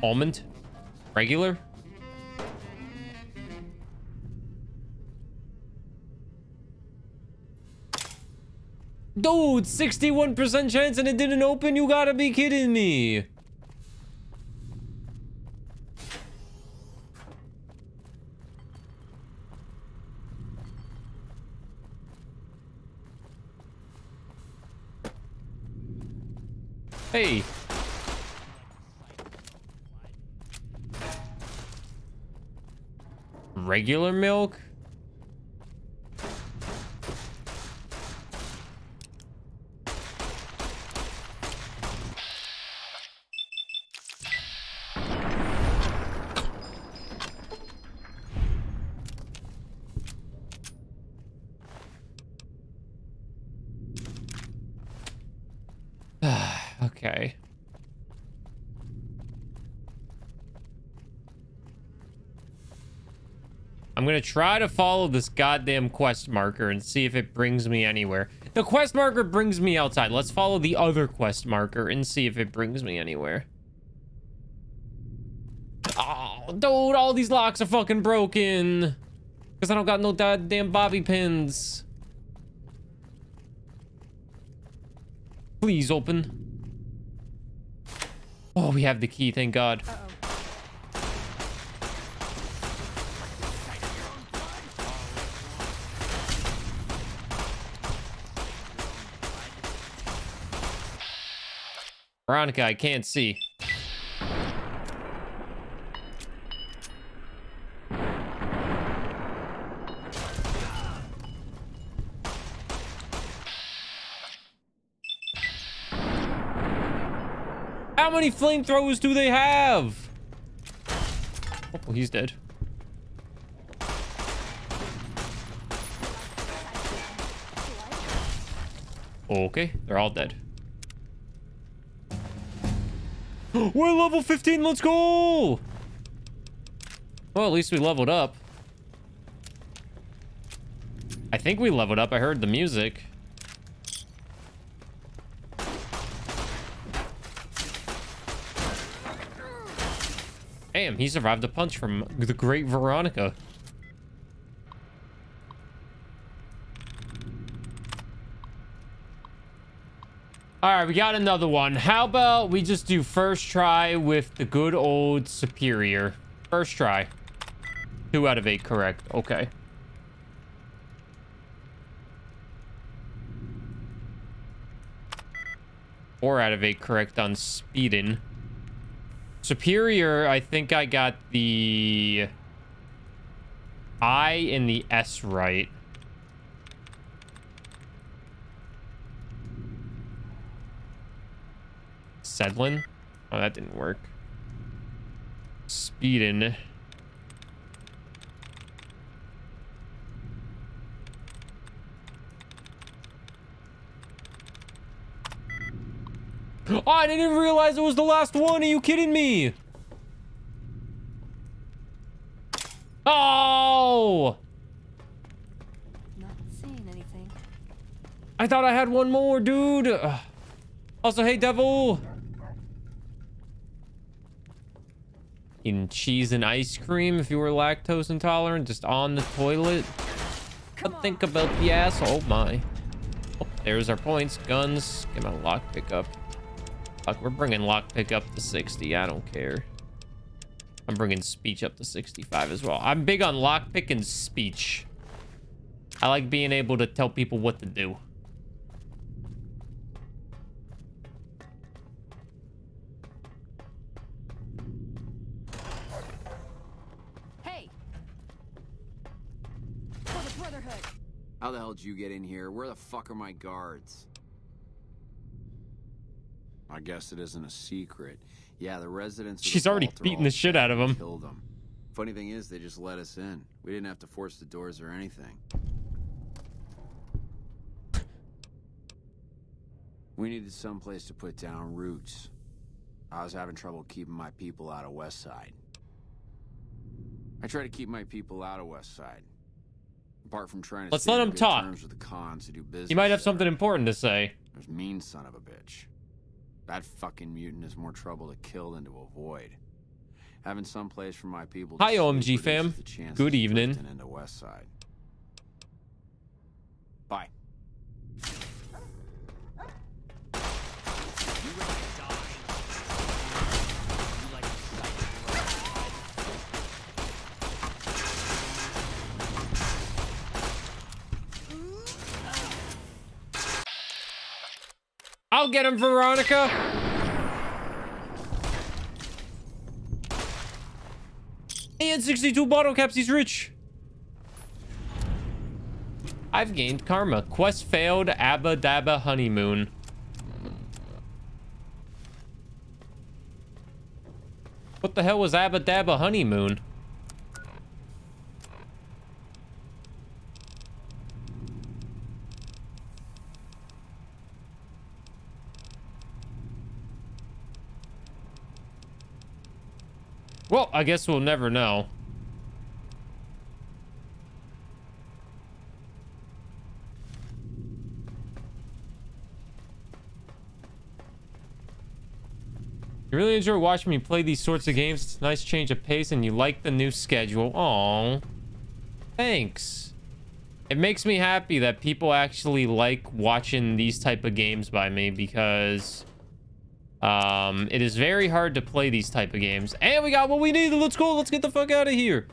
Almond? Regular? Dude, 61% chance and it didn't open? You gotta be kidding me. Hey. Regular milk? okay. I'm gonna try to follow this goddamn quest marker and see if it brings me anywhere. The quest marker brings me outside. Let's follow the other quest marker and see if it brings me anywhere. Oh, dude, all these locks are fucking broken. Because I don't got no goddamn bobby pins. Please open. Oh, we have the key, thank God. Veronica, I can't see. How many flamethrowers do they have? Oh, he's dead. Okay, they're all dead. We're level 15, let's go! Well, at least we leveled up. I think we leveled up. I heard the music. Damn, he survived a punch from the great Veronica. All right, we got another one. How about we just do first try with the good old Superior? First try. Two out of eight correct. Okay. Four out of eight correct on speeding. Superior, I think I got the I and the S right. Sedlin. Oh, that didn't work. Speedin. Oh, I didn't even realize it was the last one. Are you kidding me? Oh! Not seeing anything. I thought I had one more, dude. Also, hey, devil. Eating cheese and ice cream if you were lactose intolerant, just on the toilet. But think about the asshole. Oh, my. Oh, there's our points. Guns. Get my lockpick up. Fuck, we're bringing lockpick up to 60. I don't care. I'm bringing speech up to 65 as well. I'm big on lockpick and speech. I like being able to tell people what to do. How the hell did you get in here? Where the fuck are my guards? I guess it isn't a secret. Yeah, the residents. the She's already beating the shit out of him. Killed them. Funny thing is, they just let us in. We didn't have to force the doors or anything. We needed some place to put down roots. I was having trouble keeping my people out of West Side. I try to keep my people out of West Side. Apart from trying to Let's let him talk. with the cons do business. He might have there. something important to say. There's mean son of a bitch. That fucking mutant is more trouble to kill than to avoid. Having some place for my people. to Hi, OMG fam. Good evening. Into West Side. Bye. You ready to die? You like the sight of blood? I'll get him, Veronica. Had 62 bottle caps. He's rich. I've gained karma. Quest failed. Abba Dabba honeymoon. What the hell was Abba Dabba honeymoon? Well, I guess we'll never know. You really enjoy watching me play these sorts of games. It's nice change of pace, and you like the new schedule. Aw. Thanks. It makes me happy that people actually like watching these type of games by me because um, it is very hard to play these type of games. And we got what we need. Let's go. Let's get the fuck out of here.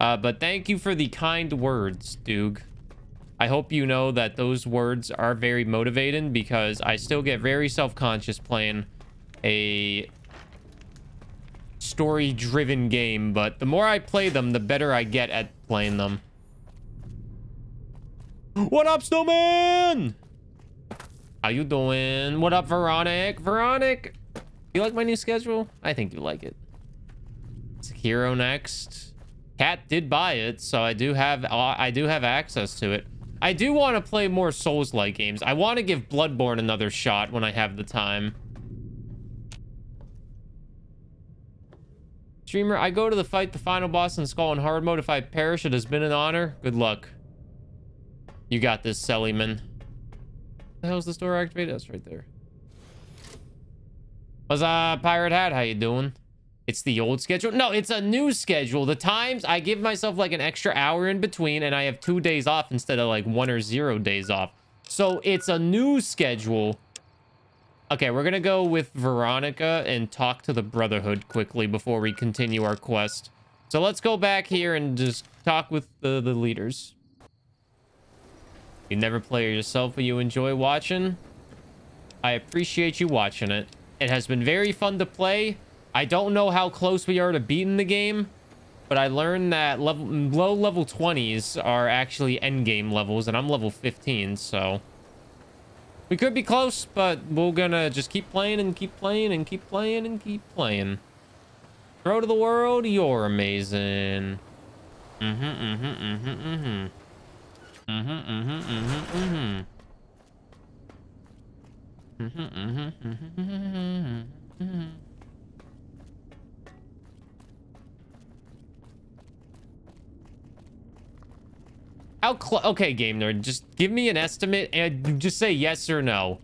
Uh, but thank you for the kind words, Doog. I hope you know that those words are very motivating because I still get very self-conscious playing a story-driven game. But the more I play them, the better I get at playing them. What up, Snowman? How you doing? What up, Veronic? Veronic, you like my new schedule? I think you like it. Sekiro next. Cat did buy it, so I do have uh, I do have access to it. I do want to play more Souls-like games. I want to give Bloodborne another shot when I have the time. Streamer, I go to the fight the final boss in Skull and Hard mode. If I perish, it has been an honor. Good luck. You got this, Sellyman. The hell's this door activated? That's right there. What's up, Pirate Hat? How you doing? It's the old schedule. No, it's a new schedule. The times I give myself like an extra hour in between, and I have two days off instead of like one or zero days off. So it's a new schedule. Okay, we're gonna go with Veronica and talk to the Brotherhood quickly before we continue our quest. So let's go back here and just talk with the, the leaders. You never play yourself, but you enjoy watching. I appreciate you watching it. It has been very fun to play. I don't know how close we are to beating the game, but I learned that level low level 20s are actually end game levels, and I'm level 15, so we could be close, but we're gonna just keep playing and keep playing and keep playing and keep playing. Throw to the world, you're amazing. Mm-hmm, mm-hmm, mm-hmm, mm-hmm. Mm-hmm, mm-hmm, mm-hmm, mm-hmm. How close? Okay, game nerd, just give me an estimate and just say yes or no.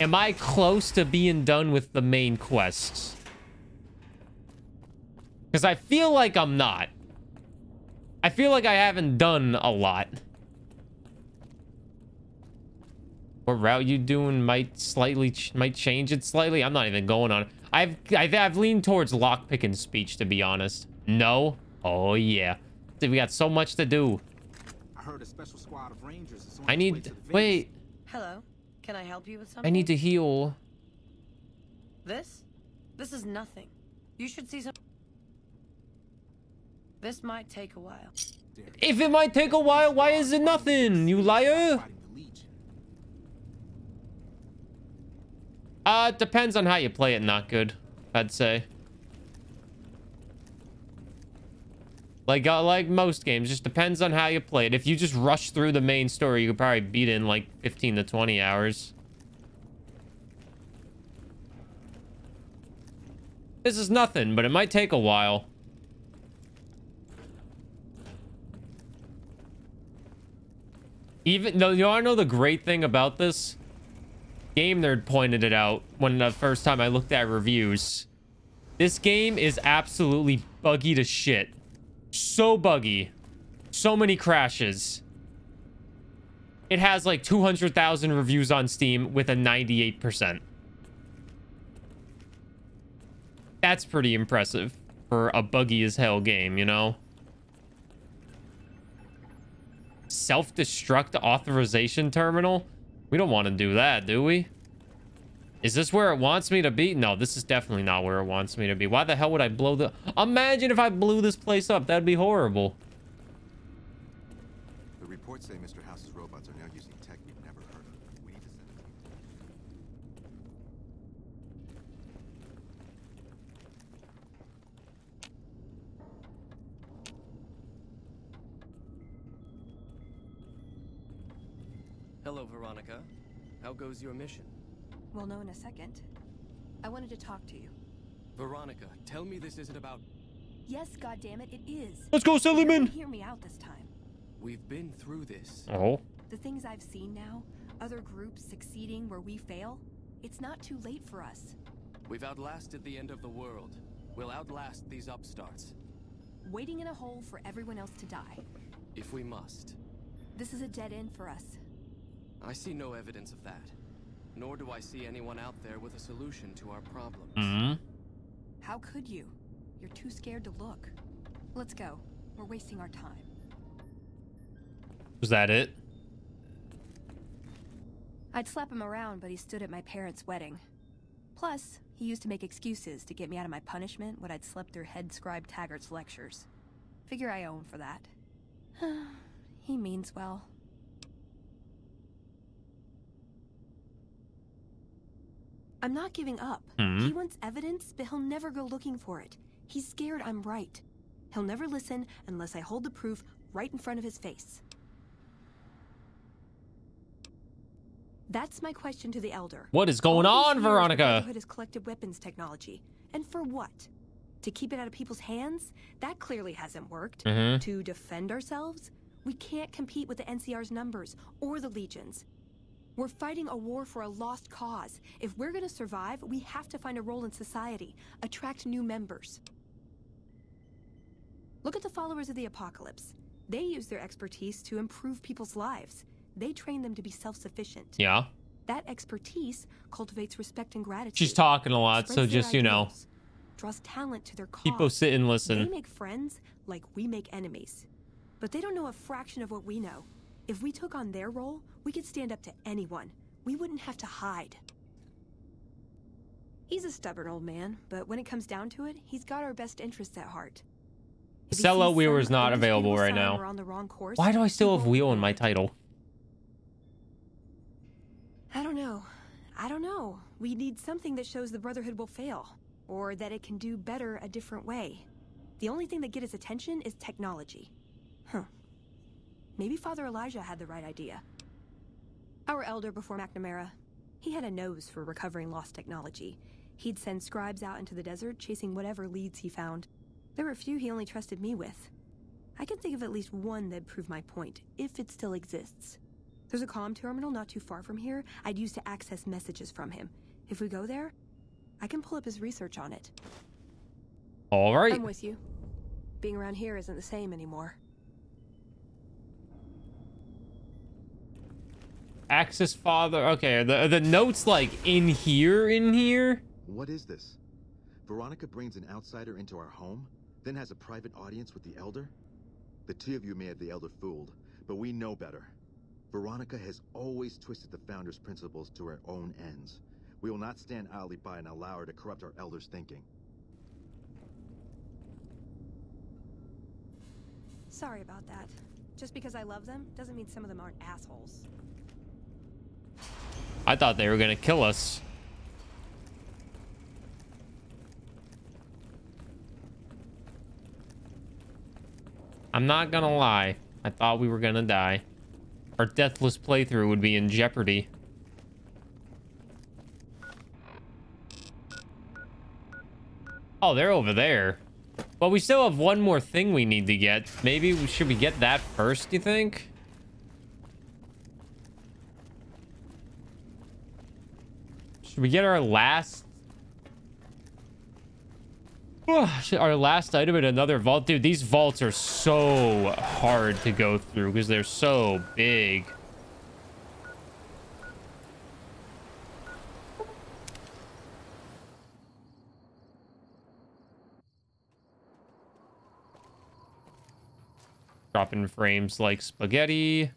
Am I close to being done with the main quests? Because I feel like I'm not. I feel like I haven't done a lot. What route you doing might slightly ch might change it slightly. I'm not even going on. it. I've I've, I've leaned towards lockpicking speech to be honest. No. Oh yeah. See, we got so much to do. I heard a special squad of rangers is on I need to the village. wait. Hello. Can I help you with something? I need to heal. This? This is nothing. You should see some. This might take a while. If it might take a while, why is it nothing? You liar. Fighting the Legion. Uh, it depends on how you play it. Not good, I'd say. Like, uh, like most games, just depends on how you play it. If you just rush through the main story, you could probably beat it in like 15 to 20 hours. This is nothing, but it might take a while. Even though you to know the great thing about this? Game Nerd pointed it out when the first time I looked at reviews. This game is absolutely buggy to shit. So buggy. So many crashes. It has like 200,000 reviews on Steam with a 98%. That's pretty impressive for a buggy as hell game, you know? Self-destruct authorization terminal? We don't want to do that, do we? Is this where it wants me to be? No, this is definitely not where it wants me to be. Why the hell would I blow the... Imagine if I blew this place up. That'd be horrible. The reports say Mr. House's robots are now using tech we've never heard of. We need to send a team. Hello, Veronica. How goes your mission? We'll know in a second. I wanted to talk to you. Veronica, tell me this isn't about... Yes, goddammit, it is. Let's go, You're Sillyman! Hear me out this time. We've been through this. Oh. The things I've seen now, other groups succeeding where we fail, it's not too late for us. We've outlasted the end of the world. We'll outlast these upstarts. Waiting in a hole for everyone else to die. If we must. This is a dead end for us. I see no evidence of that. Nor do I see anyone out there with a solution to our problems. hmm How could you? You're too scared to look. Let's go. We're wasting our time. Was that it? I'd slap him around, but he stood at my parents' wedding. Plus, he used to make excuses to get me out of my punishment when I'd slept through head scribe Taggart's lectures. Figure I owe him for that. he means well. I'm not giving up. Hmm. He wants evidence, but he'll never go looking for it. He's scared I'm right. He'll never listen unless I hold the proof right in front of his face. That's my question to the Elder. What is going All on, Veronica? Brotherhood has collected weapons technology. And for what? To keep it out of people's hands? That clearly hasn't worked. Mhm. To defend ourselves? We can't compete with the NCR's numbers or the Legion's. We're fighting a war for a lost cause. If we're gonna survive, we have to find a role in society, attract new members. Look at the followers of the apocalypse. They use their expertise to improve people's lives. They train them to be self-sufficient. Yeah. That expertise cultivates respect and gratitude. She's talking a lot, so just, you know. Draws talent to their cause. People sit and They listen. make friends like we make enemies. But they don't know a fraction of what we know. If we took on their role, we could stand up to anyone. We wouldn't have to hide. He's a stubborn old man, but when it comes down to it, he's got our best interests at heart. Cello sees Wheel is not available right now. on the wrong course, Why do I still have wheel in my title? I don't know. I don't know. We need something that shows the Brotherhood will fail, or that it can do better a different way. The only thing that gets his attention is technology. Huh. Maybe Father Elijah had the right idea. Our elder before McNamara. He had a nose for recovering lost technology. He'd send scribes out into the desert chasing whatever leads he found. There were a few he only trusted me with. I can think of at least one that'd prove my point, if it still exists. There's a comm terminal not too far from here I'd use to access messages from him. If we go there, I can pull up his research on it. All right. I'm with you. Being around here isn't the same anymore. Access father. Okay, the, the notes like in here, in here? What is this? Veronica brings an outsider into our home, then has a private audience with the Elder? The two of you may have the Elder fooled, but we know better. Veronica has always twisted the Founder's principles to her own ends. We will not stand idly by and allow her to corrupt our Elder's thinking. Sorry about that. Just because I love them doesn't mean some of them aren't assholes. I thought they were gonna kill us. I'm not gonna lie. I thought we were gonna die. Our deathless playthrough would be in jeopardy. Oh, they're over there. But we still have one more thing we need to get. Maybe we, should we get that first, do you think? Should we get our last... our last item in another vault? Dude, these vaults are so hard to go through because they're so big. Dropping frames like spaghetti.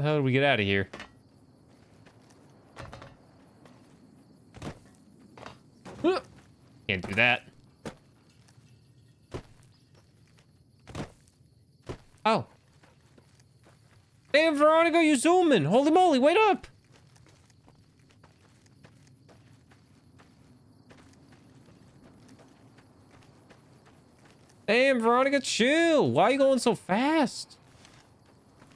How do we get out of here? Can't do that. Oh. Damn, Veronica, you zooming. Holy moly, wait up. Damn, Veronica, chill. Why are you going so fast?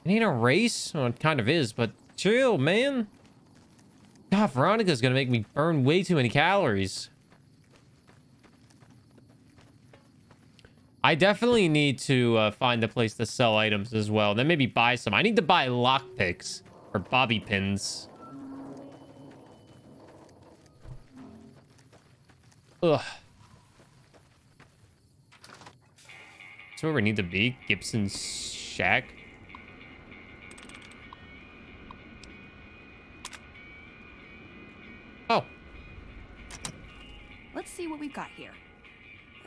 It ain't a race. Well, it kind of is, but chill, man. God, Veronica's gonna make me burn way too many calories. I definitely need to uh, find a place to sell items as well. Then maybe buy some. I need to buy lockpicks or bobby pins. Ugh. That's where we need to be. Gibson's shack. See what we've got here.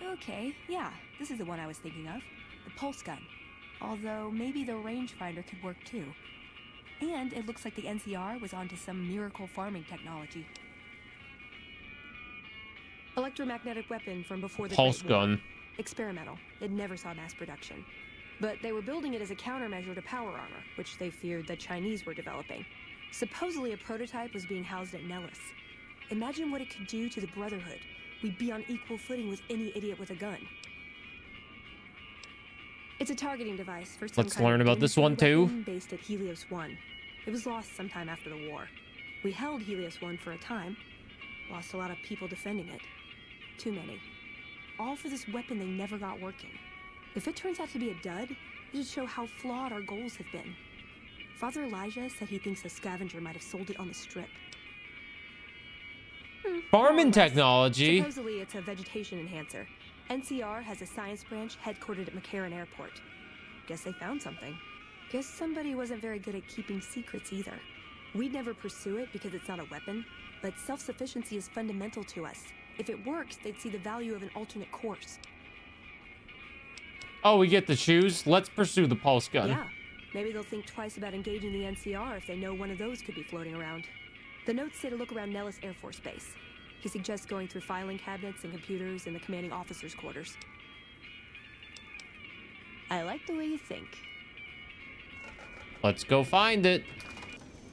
Okay, yeah, this is the one I was thinking of. The pulse gun. Although maybe the rangefinder could work too. And it looks like the NCR was onto some miracle farming technology. Electromagnetic weapon from before the Pulse Great War. gun. Experimental. It never saw mass production. But they were building it as a countermeasure to power armor, which they feared the Chinese were developing. Supposedly a prototype was being housed at Nellis. Imagine what it could do to the Brotherhood. We'd be on equal footing with any idiot with a gun. It's a targeting device for some Let's kind of learn about this one, too. Based at Helios 1. It was lost sometime after the war. We held Helios 1 for a time. Lost a lot of people defending it. Too many. All for this weapon they never got working. If it turns out to be a dud, it'd show how flawed our goals have been. Father Elijah said he thinks a scavenger might have sold it on the strip. Mm-hmm. Farming technology. Supposedly, it's a vegetation enhancer. NCR has a science branch headquartered at McCarran Airport. Guess they found something. Guess somebody wasn't very good at keeping secrets either. We'd never pursue it because it's not a weapon, but self sufficiency is fundamental to us. If it works, they'd see the value of an alternate course. Oh, we get to choose. Let's pursue the pulse gun. Yeah. Maybe they'll think twice about engaging the NCR if they know one of those could be floating around. The notes say to look around Nellis Air Force Base. He suggests going through filing cabinets and computers in the commanding officer's quarters. I like the way you think. Let's go find it.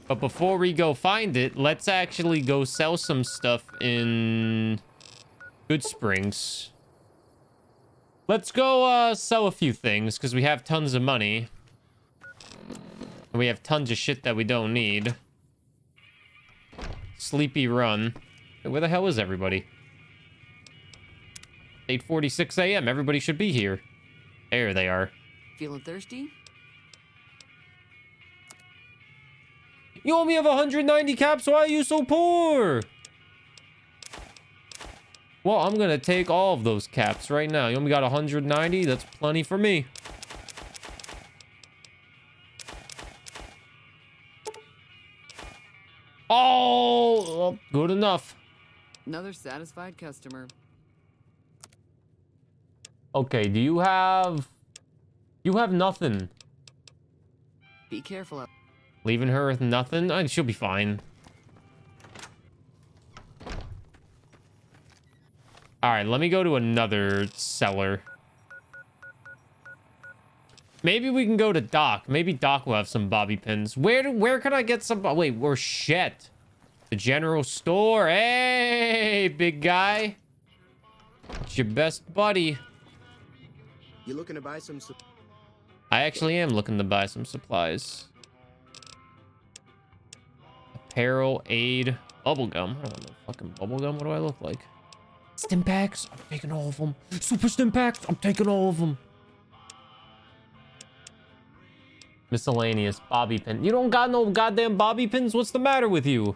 But before we go find it, let's actually go sell some stuff in Goodsprings. Let's go uh, sell a few things because we have tons of money. And we have tons of shit that we don't need. Sleepy run. Where the hell is everybody? 8.46 a.m. Everybody should be here. There they are. Feeling thirsty? You only have 190 caps. Why are you so poor? Well, I'm going to take all of those caps right now. You only got 190. That's plenty for me. Oh, good enough. Another satisfied customer. Okay, do you have... You have nothing. Be careful. Leaving her with nothing? I, she'll be fine. Alright, let me go to another seller. Maybe we can go to Doc. Maybe Doc will have some bobby pins. Where do, where can I get some... Wait, we're shit. The general store. Hey, big guy. It's your best buddy. You looking to buy some... I actually am looking to buy some supplies. Apparel, aid, bubblegum. I don't know fucking bubblegum. What do I look like? Stimpaks. I'm taking all of them. Super stimpaks. I'm taking all of them. Miscellaneous bobby pin. You don't got no goddamn bobby pins? What's the matter with you?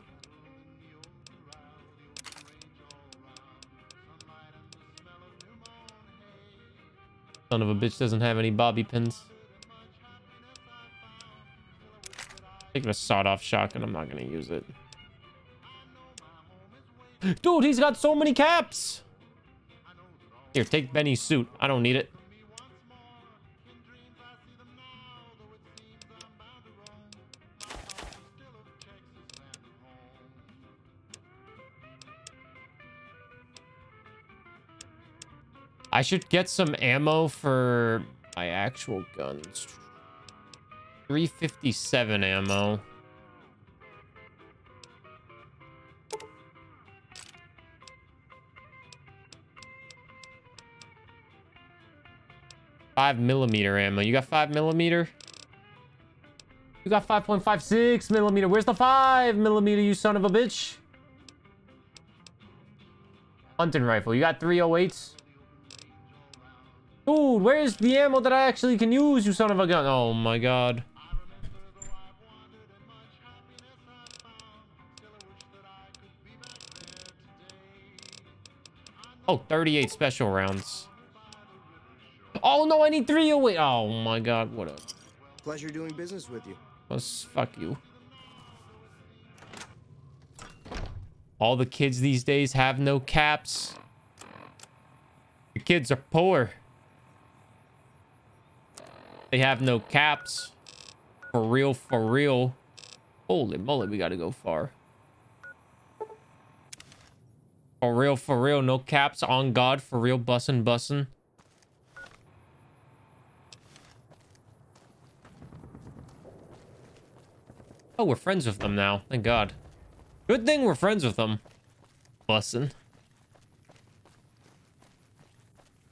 Son of a bitch doesn't have any bobby pins. Taking a sawed-off shotgun. I'm not gonna use it. Dude, he's got so many caps. Here, take Benny's suit. I don't need it. I should get some ammo for my actual guns. 357 ammo. Five millimeter ammo. You got five millimeter? You got 5.56 millimeter. Where's the five millimeter, you son of a bitch? Hunting rifle. You got 308s? Dude, where's the ammo that I actually can use, you son of a gun? Oh my god. Oh, 38 special rounds. Oh no, I need 308. Oh my god, what a Pleasure doing business with you. Let's fuck you. All the kids these days have no caps. The kids are poor. They have no caps. For real, for real. Holy moly, we gotta go far. For real, for real, no caps on God, for real, bussin' bussin'. Oh, we're friends with them now. Thank God. Good thing we're friends with them. Bussin'.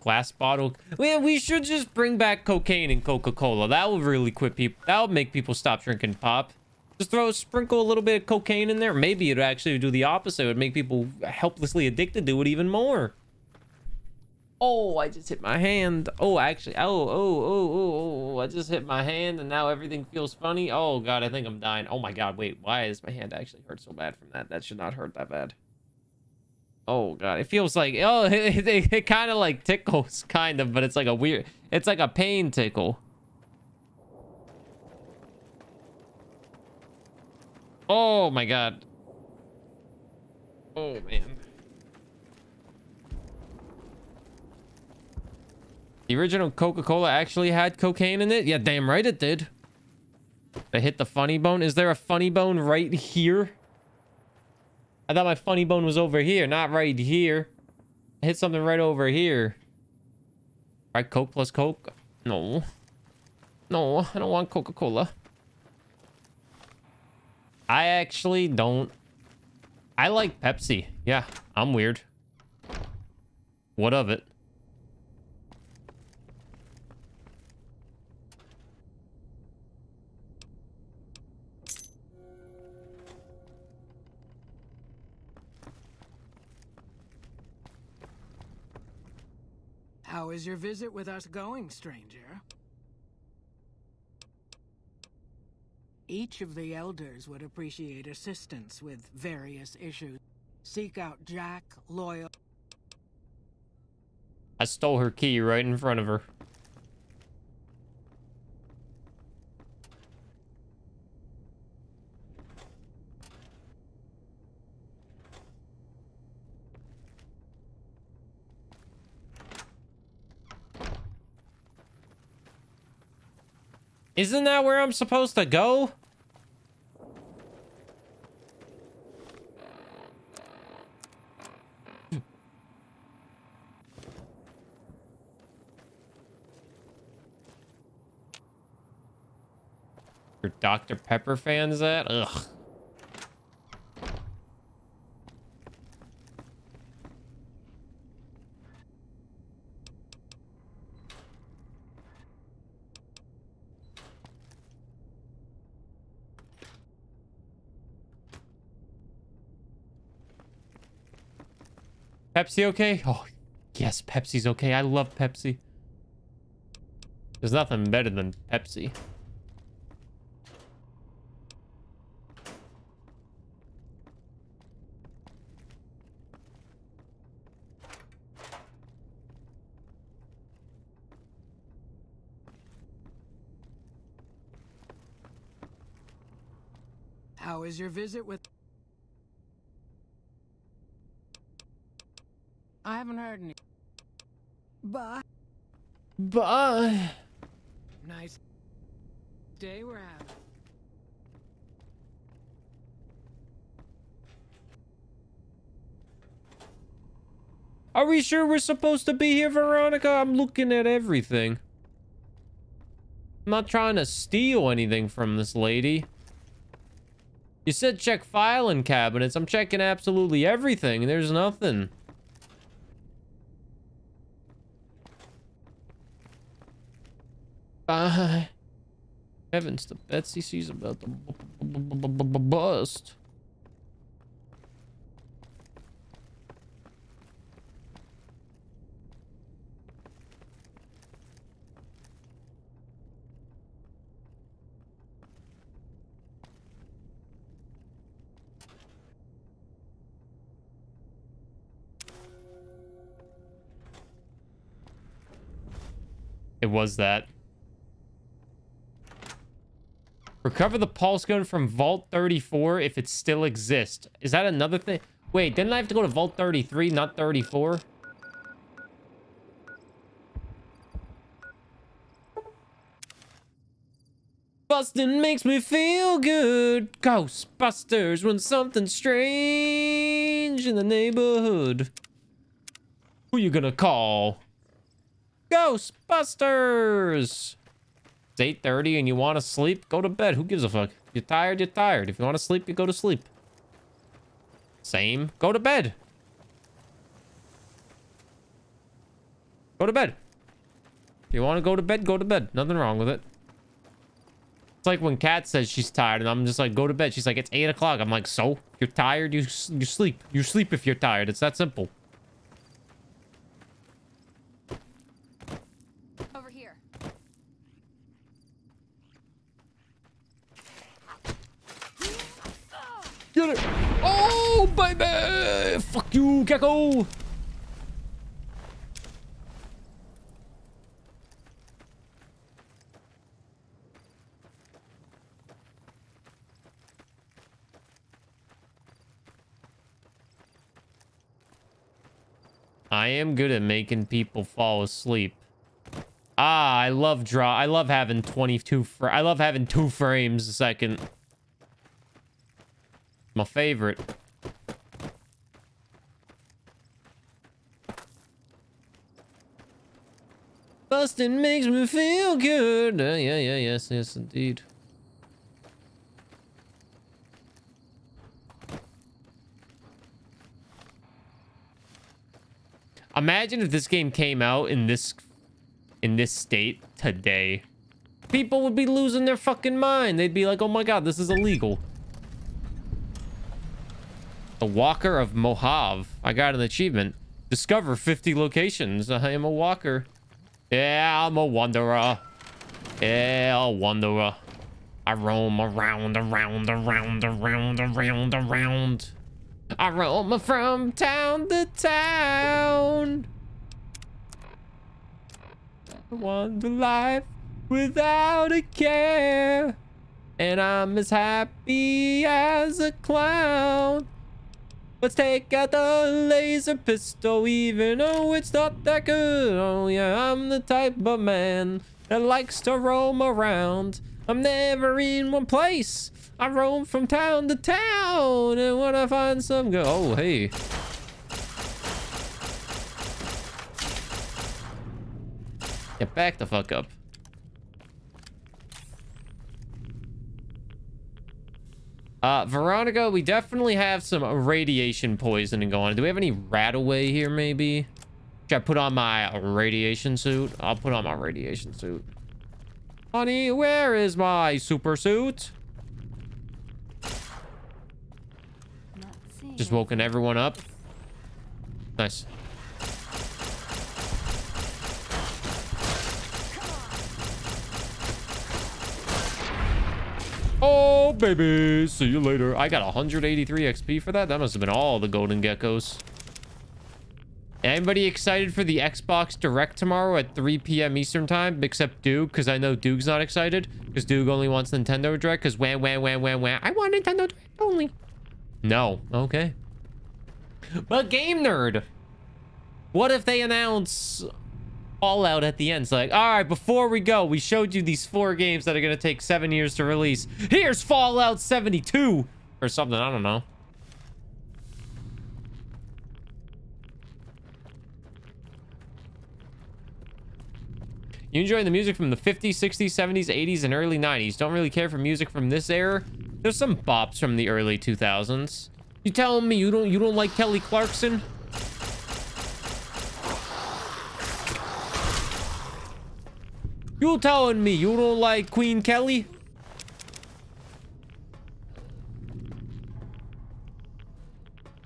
Glass bottle. Man, we should just bring back cocaine and Coca-Cola. That would really quit people. That would make people stop drinking pop. Just throw, a sprinkle a little bit of cocaine in there. Maybe it would actually do the opposite. It would make people helplessly addicted to it even more. Oh, I just hit my hand. Oh, actually, oh, oh, oh, oh, oh, I just hit my hand and now everything feels funny. Oh, God, I think I'm dying. Oh, my God, wait, why is my hand actually hurt so bad from that? That should not hurt that bad. Oh, God, it feels like, oh, it, it, it kind of like tickles, kind of, but it's like a weird, it's like a pain tickle. Oh, my God. Oh, man. The original Coca-Cola actually had cocaine in it? Yeah, damn right it did. I hit the funny bone. Is there a funny bone right here? I thought my funny bone was over here, not right here. I hit something right over here. Right, Coke plus Coke. No. No, I don't want Coca-Cola. I actually don't. I like Pepsi. Yeah, I'm weird. What of it? How is your visit with us going, stranger? Each of the elders would appreciate assistance with various issues. Seek out Jack, Loyal. I stole her key right in front of her. Isn't that where I'm supposed to go? Dr. Pepper fans at? Ugh. Pepsi okay? Oh, yes, Pepsi's okay. I love Pepsi. There's nothing better than Pepsi. How is your visit with... I haven't heard any. Bye. Bye. Nice day we're having. Are we sure we're supposed to be here, Veronica? I'm looking at everything. I'm not trying to steal anything from this lady. You said check filing cabinets. I'm checking absolutely everything. There's nothing. Bye. Heavens, the Betsy sees about the bust. It was that. Recover the pulse gun from Vault 34 if it still exists. Is that another thing? Wait, didn't I have to go to Vault 33, not 34? Bustin' makes me feel good. Ghostbusters when something strange in the neighborhood. Who you gonna call? Ghostbusters! It's 8.30 and you want to sleep? Go to bed. Who gives a fuck? You're tired, you're tired. If you want to sleep, you go to sleep. Same. Go to bed. Go to bed. If you want to go to bed, go to bed. Nothing wrong with it. It's like when Kat says she's tired and I'm just like, go to bed. She's like, it's 8 o'clock. I'm like, so? You're tired? You, you sleep. You sleep if you're tired. It's that simple. It! Oh, baby! Fuck you, Gecko! I am good at making people fall asleep. Ah, I love draw. I love having 22 fr I love having two frames a second. My favorite. Bustin' makes me feel good. Uh, yeah, yeah, yes, yes, indeed. Imagine if this game came out in this in this state today. People would be losing their fucking mind. They'd be like, "Oh my god, this is illegal." The Walker of Mojave. I got an achievement. Discover 50 locations. I am a walker. Yeah, I'm a wanderer. Yeah, a wanderer. I roam around, around, around, around, around, around. I roam from town to town. I wander life without a care. And I'm as happy as a clown. Let's take out the laser pistol, even though it's not that good. Oh yeah, I'm the type of man that likes to roam around. I'm never in one place. I roam from town to town, and when I find some go, oh hey. Get back the fuck up. Uh, Veronica, we definitely have some radiation poisoning going on. Do we have any RadAway here, maybe? Should I put on my radiation suit? I'll put on my radiation suit. Honey, where is my super suit? Just woken everyone up. Nice. Oh, baby. See you later. I got 183 XP for that. That must have been all the golden geckos. Anybody excited for the Xbox Direct tomorrow at 3 p.m. Eastern Time? Except Duke, because I know Duke's not excited. Because Duke only wants Nintendo Direct. Because wham, wham, wham, wham, wham. I want Nintendo Direct only. No. Okay. But Game Nerd. What if they announce Fallout at the end. It's like, all right, before we go, we showed you these four games that are going to take seven years to release. Here's Fallout 72 or something. I don't know. You enjoy the music from the 50s, 60s, 70s, 80s, and early 90s. Don't really care for music from this era. There's some bops from the early 2000s. You telling me you don't you don't like Kelly Clarkson? You telling me you don't like Queen Kelly?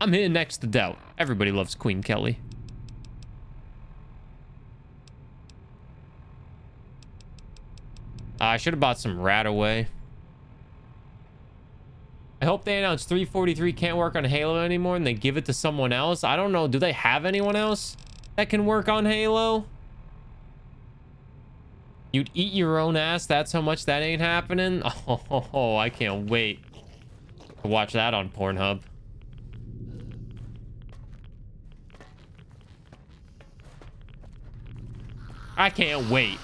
I'm hitting next to doubt. Everybody loves Queen Kelly. Uh, I should have bought some RadAway. I hope they announce 343 can't work on Halo anymore and they give it to someone else. I don't know. Do they have anyone else that can work on Halo? You'd eat your own ass. That's how much that ain't happening. Oh, I can't wait to watch that on Pornhub. I can't wait.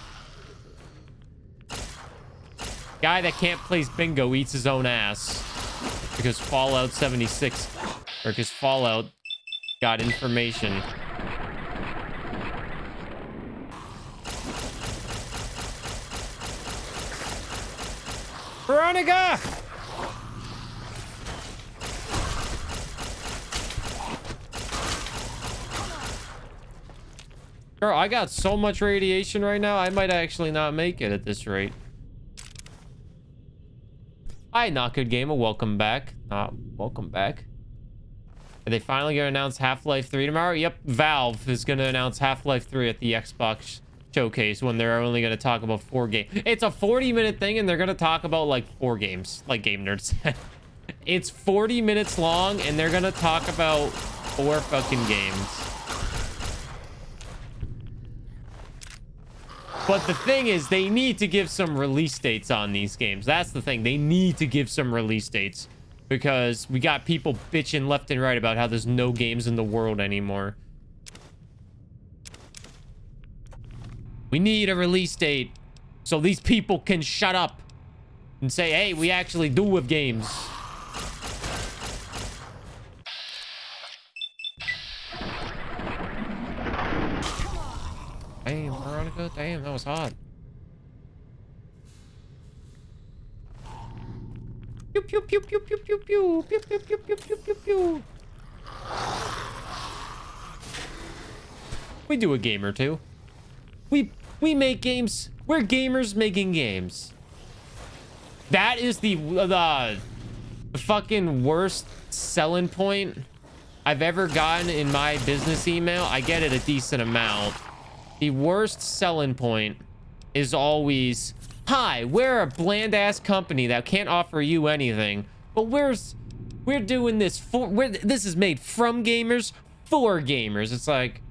Guy that can't place bingo eats his own ass. Because Fallout 76, or because Fallout got information. Veronica! Girl, I got so much radiation right now, I might actually not make it at this rate. Hi, Not Good Gamer. Welcome back. Uh, welcome back. Are they finally going to announce Half-Life 3 tomorrow? Yep, Valve is going to announce Half-Life 3 at the Xbox showcase when they're only going to talk about four games. It's a 40 minute thing and they're going to talk about like four games, like Game Nerds. it's 40 minutes long and they're going to talk about four fucking games. But the thing is, they need to give some release dates on these games. That's the thing. They need to give some release dates because we got people bitching left and right about how there's no games in the world anymore. We need a release date so these people can shut up and say, hey, we actually do have games. Damn, Veronica. Damn, that was hot. Pew pew pew pew pew pew pew pew pew pew pew pew pew pew. We do a game or two. We we make games. We're gamers making games. That is the the, fucking worst selling point I've ever gotten in my business email, I get it a decent amount. The worst selling point is always, hi, we're a bland ass company that can't offer you anything, but where's we're doing this for this is made from gamers for gamers. It's like,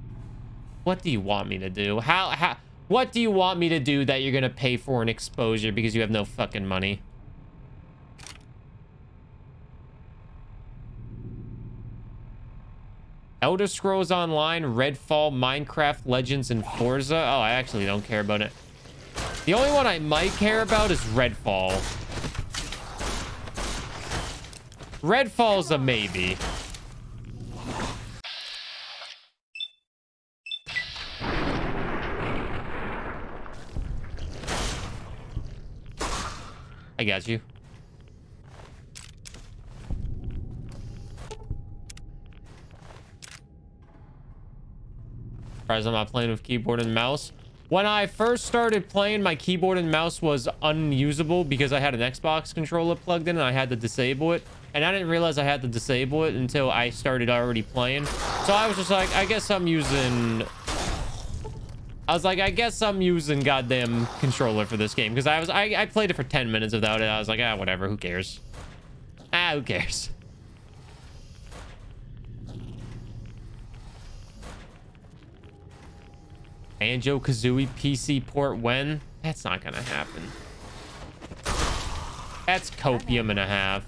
what do you want me to do? How how what do you want me to do that you're gonna pay for an exposure because you have no fucking money? Elder Scrolls Online, Redfall, Minecraft Legends, and Forza. Oh, I actually don't care about it. The only one I might care about is Redfall. Redfall's a maybe. I got you. Surprised I'm not playing with keyboard and mouse. When I first started playing, my keyboard and mouse was unusable because I had an Xbox controller plugged in and I had to disable it. And I didn't realize I had to disable it until I started already playing. So I was just like, I guess I'm using... I was like, I guess I'm using goddamn controller for this game. Because I was, I, I played it for 10 minutes without it. I was like, ah, whatever. Who cares? Ah, who cares? Banjo Kazooie PC port when? That's not gonna happen. That's copium and a half.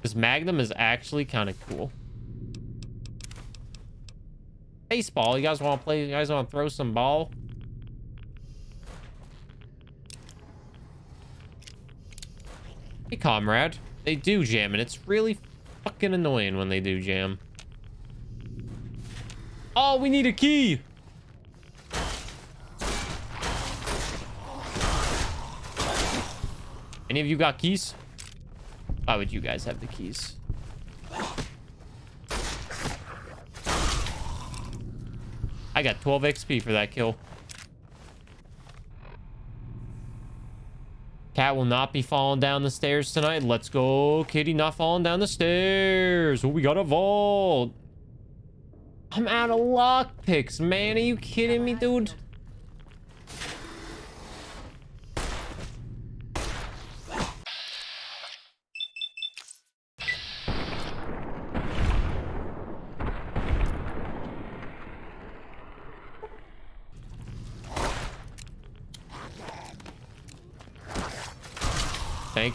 This Magnum is actually kind of cool. Baseball, you guys want to play? You guys want to throw some ball? Hey, comrade. They do jam, and it's really fucking annoying when they do jam. Oh, we need a key. Any of you got keys? Why would you guys have the keys? I got 12 XP for that kill. Cat will not be falling down the stairs tonight. Let's go. Kitty not falling down the stairs. Oh, we got a vault. I'm out of lockpicks, man. Are you kidding me, dude?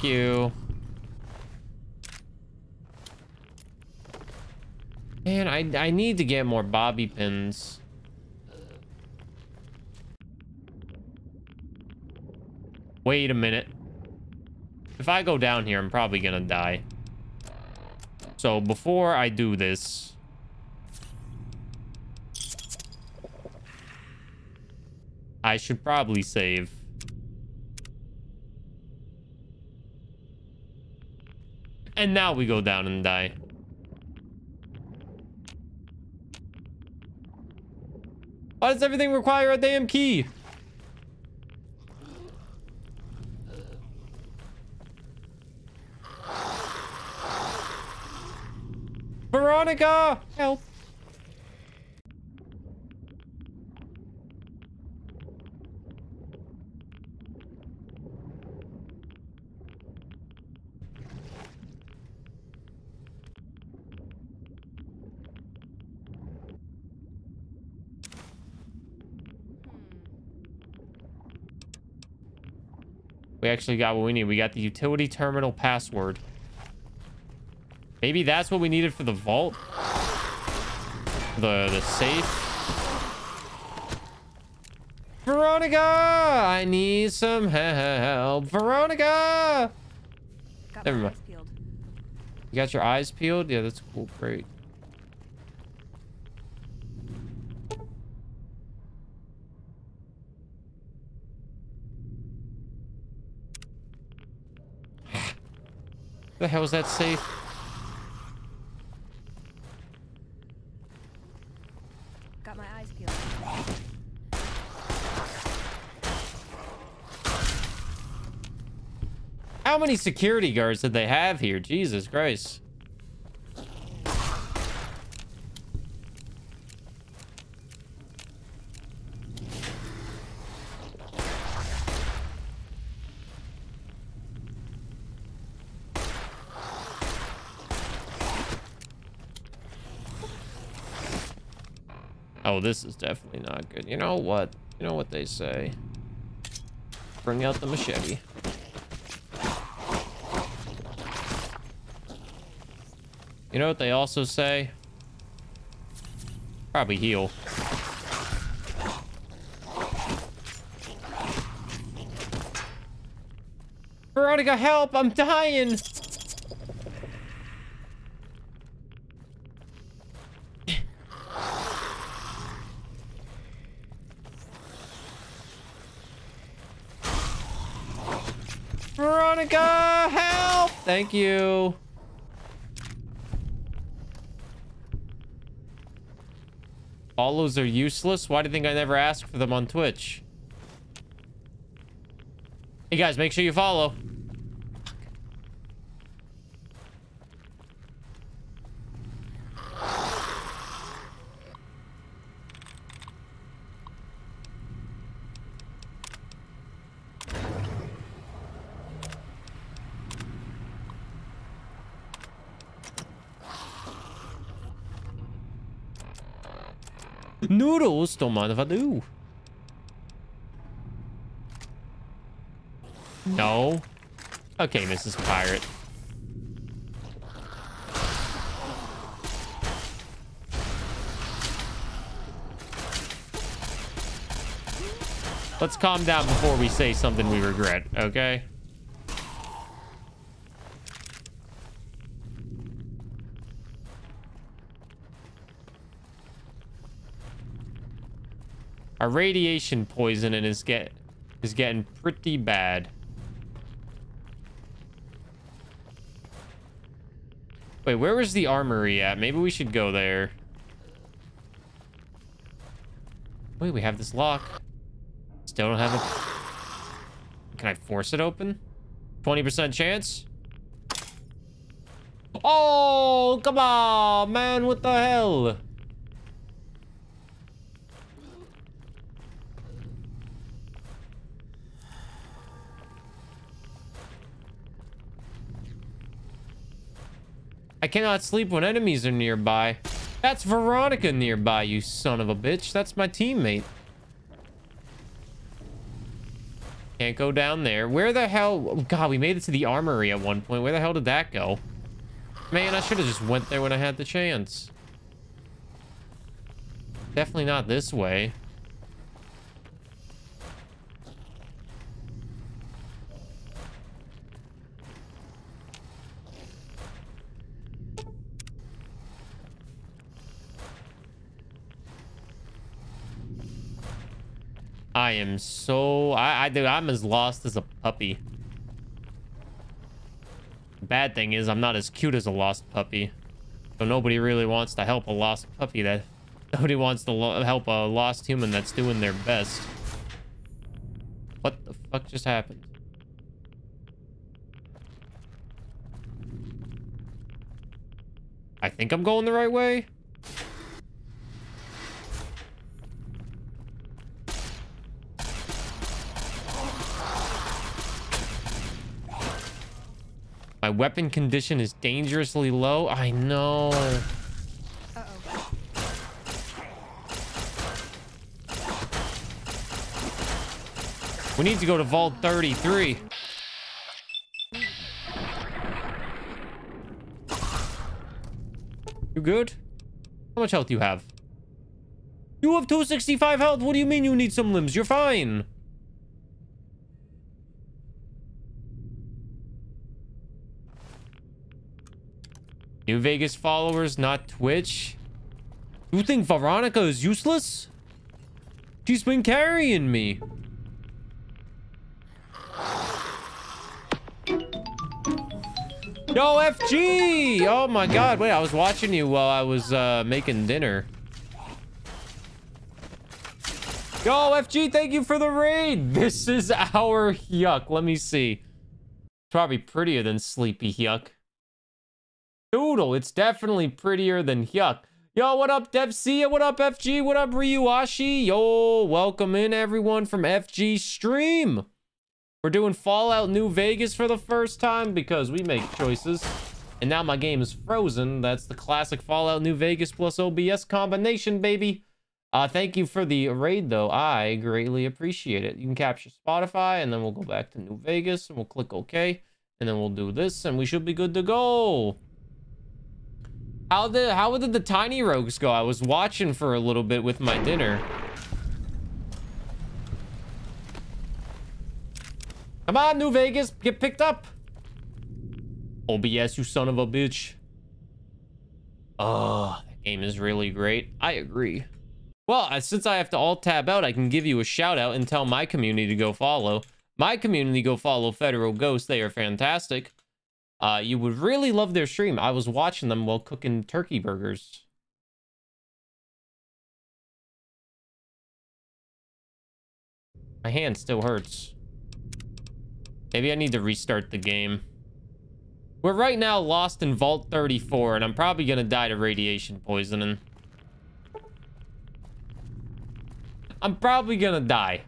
Thank you. Man, I, I need to get more bobby pins. Wait a minute. If I go down here, I'm probably gonna die. So before I do this... I should probably save. And now we go down and die. Why does everything require a damn key? Veronica! Help! We actually got what we need. We got the utility terminal password. Maybe that's what we needed for the vault? The, the safe? Veronica! I need some help. Veronica! Got Never mind. eyes peeled. You got your eyes peeled? Yeah, that's cool. Great. The hell is that safe? Got my eyes peeled. How many security guards did they have here? Jesus Christ. Oh, this is definitely not good. You know what? You know what they say. Bring out the machete. You know what they also say? Probably heal. Veronica, help! I'm dying! Veronica, help! Thank you. Follows are useless? Why do you think I never asked for them on Twitch? Hey guys, make sure you follow. Noodles, don't mind if I do. No. Okay, Mrs. Pirate. Let's calm down before we say something we regret, okay? Our radiation poisoning is get is getting pretty bad. Wait, where was the armory at? Maybe we should go there. Wait, we have this lock. Still don't have it. Can I force it open? 20% chance? Oh, come on, man. What the hell? I cannot sleep when enemies are nearby. That's Veronica nearby, you son of a bitch. That's my teammate. Can't go down there. Where the hell? Oh, God, we made it to the armory at one point. Where the hell did that go? Man, I should have just went there when I had the chance. Definitely not this way. I am so I I do I'm as lost as a puppy. Bad thing is I'm not as cute as a lost puppy. So nobody really wants to help a lost puppy that nobody wants to help a lost human that's doing their best. What the fuck just happened? I think I'm going the right way. My weapon condition is dangerously low. I know. We need to go to Vault 33. You good? How much health do you have? You have 265 health. What do you mean you need some limbs? You're fine. New Vegas followers, not Twitch. You think Veronica is useless? She's been carrying me. Yo, FG! Oh my god, wait, I was watching you while I was uh, making dinner. Yo, FG, thank you for the raid! This is our yuck. Let me see. Probably prettier than Sleepy Hyuk. Doodle. It's definitely prettier than Hyuk. Yo, what up, DevC? What up, FG? What up, Ryuashi? Yo, welcome in, everyone, from FG Stream. We're doing Fallout New Vegas for the first time because we make choices. And now my game is frozen. That's the classic Fallout New Vegas plus OBS combination, baby. Uh, thank you for the raid, though. I greatly appreciate it. You can capture Spotify, and then we'll go back to New Vegas, and we'll click OK, and then we'll do this, and we should be good to go. How the how did the tiny rogues go? I was watching for a little bit with my dinner. Come on, New Vegas, get picked up. OBS, you son of a bitch. Oh, that game is really great. I agree. Well, uh, since I have to alt tab out, I can give you a shout out and tell my community to go follow. My community go follow Federal Ghost. They are fantastic. Uh, you would really love their stream. I was watching them while cooking turkey burgers. My hand still hurts. Maybe I need to restart the game. We're right now lost in Vault 34, and I'm probably going to die to radiation poisoning. I'm probably going to die.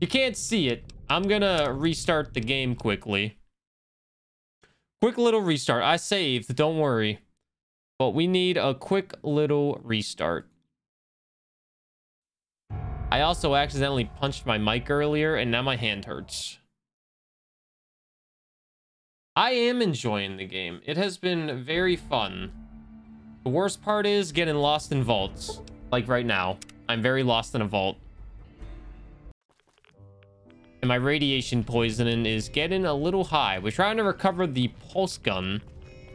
You can't see it. I'm going to restart the game quickly. Quick little restart. I saved, don't worry. But we need a quick little restart. I also accidentally punched my mic earlier, and now my hand hurts. I am enjoying the game. It has been very fun. The worst part is getting lost in vaults. Like right now. I'm very lost in a vault. And my radiation poisoning is getting a little high. We're trying to recover the pulse gun.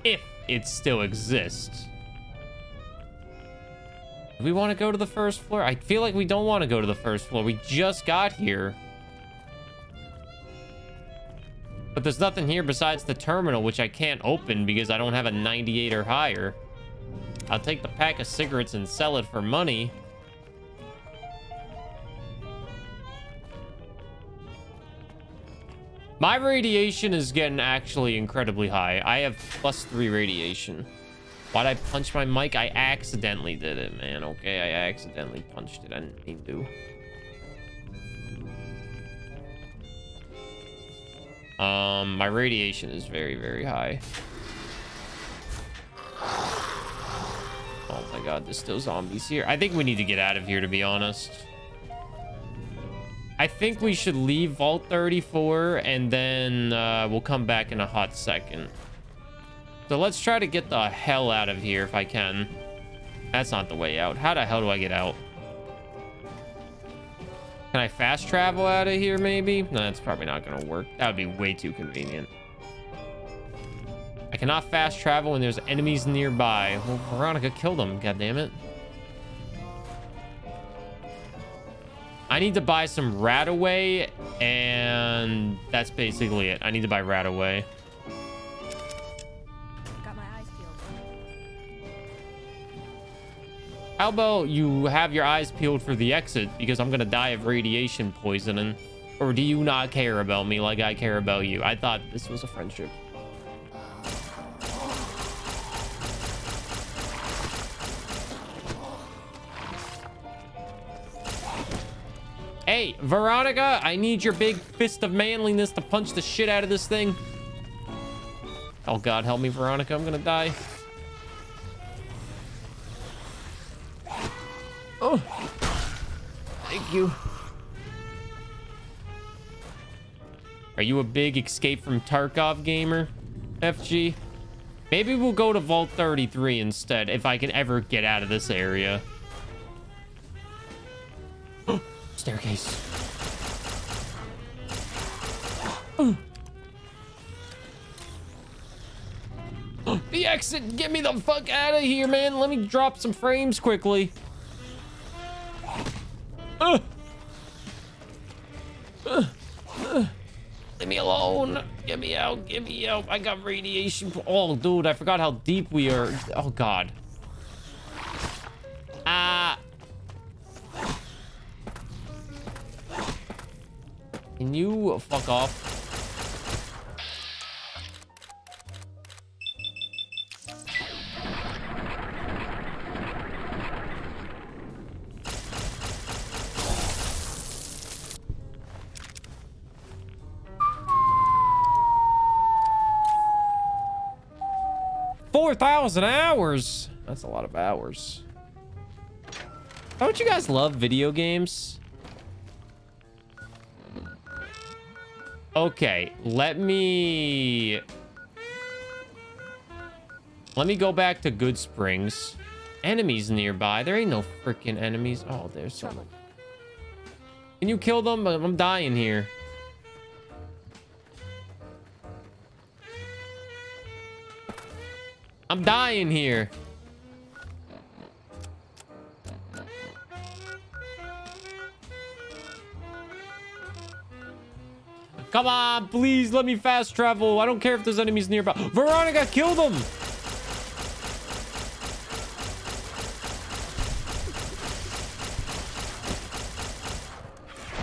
If it still exists. Do we want to go to the first floor? I feel like we don't want to go to the first floor. We just got here. But there's nothing here besides the terminal, which I can't open because I don't have a 98 or higher. I'll take the pack of cigarettes and sell it for money. My radiation is getting actually incredibly high. I have plus three radiation. Why'd I punch my mic? I accidentally did it, man. Okay, I accidentally punched it. I didn't mean to. Um, my radiation is very, very high. Oh my god, there's still zombies here. I think we need to get out of here, to be honest. I think we should leave Vault 34, and then uh, we'll come back in a hot second. So let's try to get the hell out of here if I can. That's not the way out. How the hell do I get out? Can I fast travel out of here, maybe? No, that's probably not going to work. That would be way too convenient. I cannot fast travel when there's enemies nearby. Well, Veronica killed them, God damn it! I need to buy some RadAway, and that's basically it. I need to buy RadAway. How about you have your eyes peeled for the exit because I'm gonna die of radiation poisoning? Or do you not care about me like I care about you? I thought this was a friendship. Hey, Veronica, I need your big fist of manliness to punch the shit out of this thing. Oh God, help me, Veronica. I'm gonna die. Oh, thank you. Are you a big Escape from Tarkov gamer, FG? Maybe we'll go to Vault 33 instead, if I can ever get out of this area. Staircase. the exit! Get me the fuck out of here, man! Let me drop some frames quickly. Leave me alone. Get me out. Get me out. I got radiation. Oh, dude, I forgot how deep we are. Oh, God. Ah. Can you fuck off? 4,000 hours. That's a lot of hours. Don't you guys love video games? Okay, let me... Let me go back to Goodsprings. Enemies nearby. There ain't no freaking enemies. Oh, there's someone. Can you kill them? I'm dying here. I'm dying here. Come on, please let me fast travel. I don't care if there's enemies nearby. Veronica, kill them.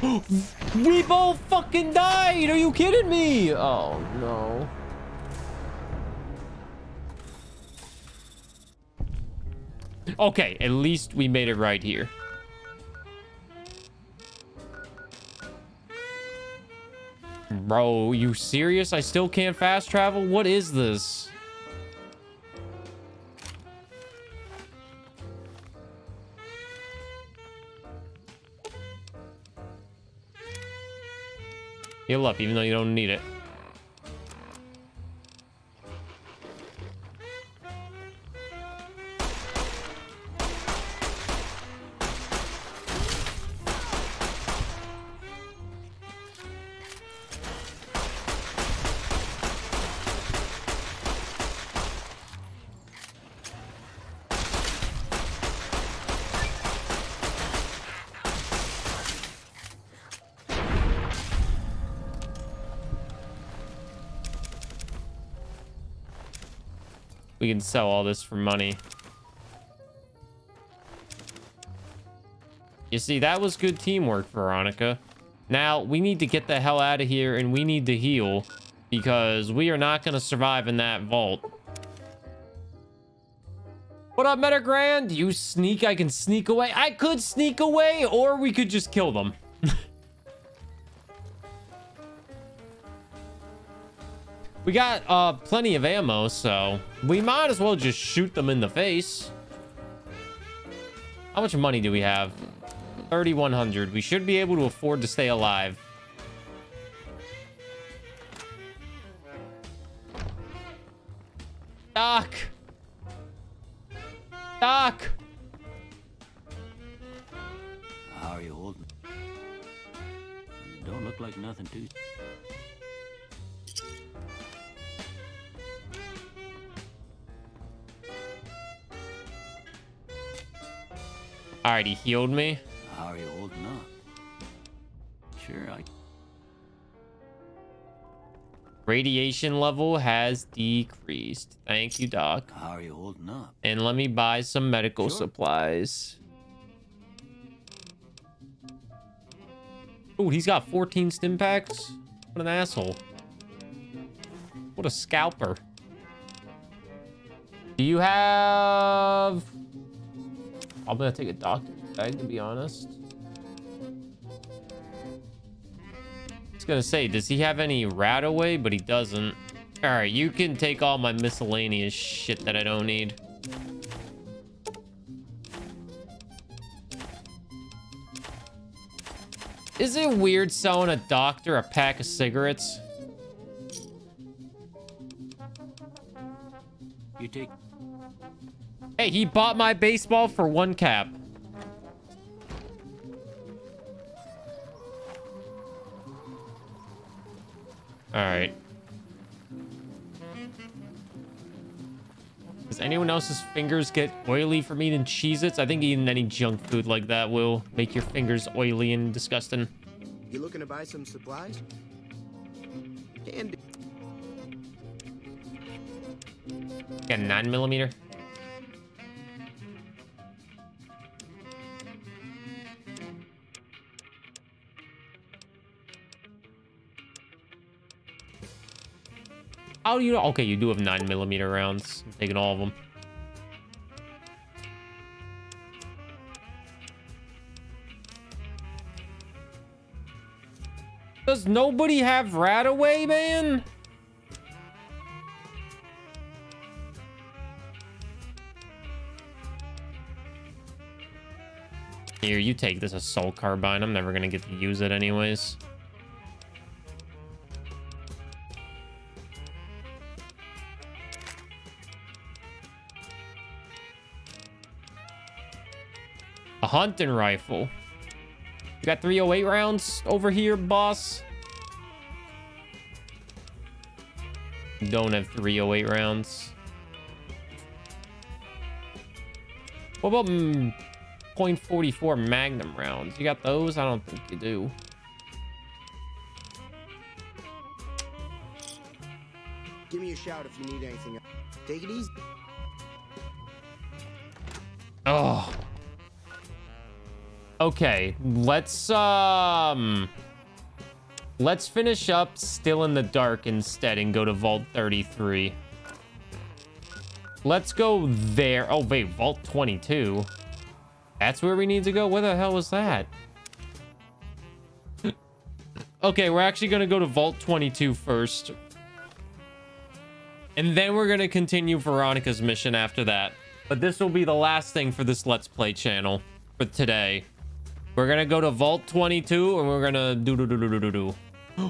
we both fucking died. Are you kidding me? Oh, no. Okay, at least we made it right here. Bro, you serious? I still can't fast travel? What is this? Heal up, even though you don't need it. Can sell all this for money. You see, that was good teamwork, Veronica. Now, we need to get the hell out of here and we need to heal because we are not going to survive in that vault. What up, Metagrand? You sneak, I can sneak away. I could sneak away or we could just kill them. We got uh, plenty of ammo, so we might as well just shoot them in the face. How much money do we have? 3,100. We should be able to afford to stay alive. Doc! Doc! How are you holding? Don't look like nothing too. Alright, he healed me. How are you holding up? Sure, I. Radiation level has decreased. Thank you, Doc. How are you holding up? And let me buy some medical Sure. supplies. Oh, he's got 14 stimpaks? What an asshole. What a scalper. Do you have... I'm gonna take a doctor's bag, to be honest. I was gonna say, does he have any RadAway? But he doesn't. All right, you can take all my miscellaneous shit that I don't need. Is it weird selling a doctor a pack of cigarettes? You take. He bought my baseball for one cap. All right. Does anyone else's fingers get oily from eating Cheez-Its? I think eating any junk food like that will make your fingers oily and disgusting. You looking to buy some supplies? Candy. Got a nine millimeter. How do you know? Okay, you do have nine millimeter rounds. I'm taking all of them. Does nobody have RadAway, man? Here, you take this assault carbine. I'm never gonna get to use it anyways. A hunting rifle. You got 308 rounds over here, boss? Don't have 308 rounds. What about mm, .44 Magnum rounds? You got those? I don't think you do. Give me a shout if you need anything. Take it easy. Oh. Okay, let's um let's finish up still in the dark instead and go to Vault 33. Let's go there. Oh wait, Vault 22. That's where we need to go. Where the hell was that? okay, we're actually gonna go to Vault 22 first. And then we're gonna continue Veronica's mission after that. But this will be the last thing for this Let's Play channel for today. We're gonna go to Vault 22 and we're gonna do do do do do do do.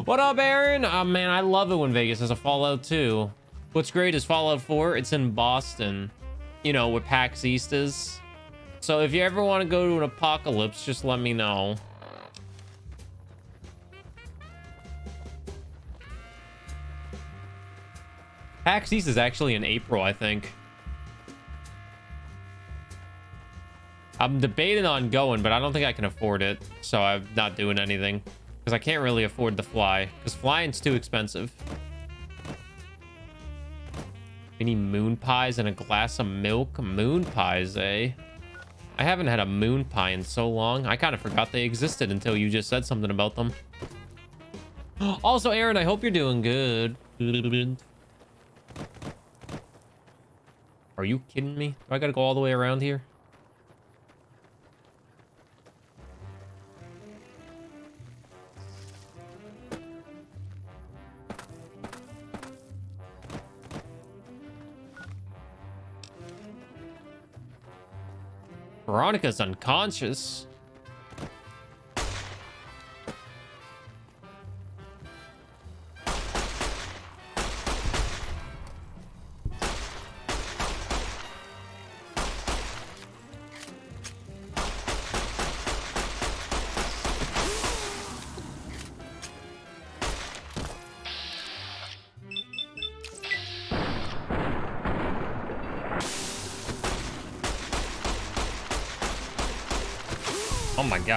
What up, Aaron? Oh man, I love it when Vegas has a Fallout 2. What's great is Fallout 4, it's in Boston. You know, where PAX East is. So if you ever want to go to an apocalypse, just let me know. PAX East is actually in April, I think. I'm debating on going, but I don't think I can afford it. So I'm not doing anything. Because I can't really afford to fly. Because flying's too expensive. Any moon pies and a glass of milk? Moon pies, eh? I haven't had a moon pie in so long. I kind of forgot they existed until you just said something about them. Also, Aaron, I hope you're doing good. Are you kidding me? Do I gotta go all the way around here? Veronica's unconscious.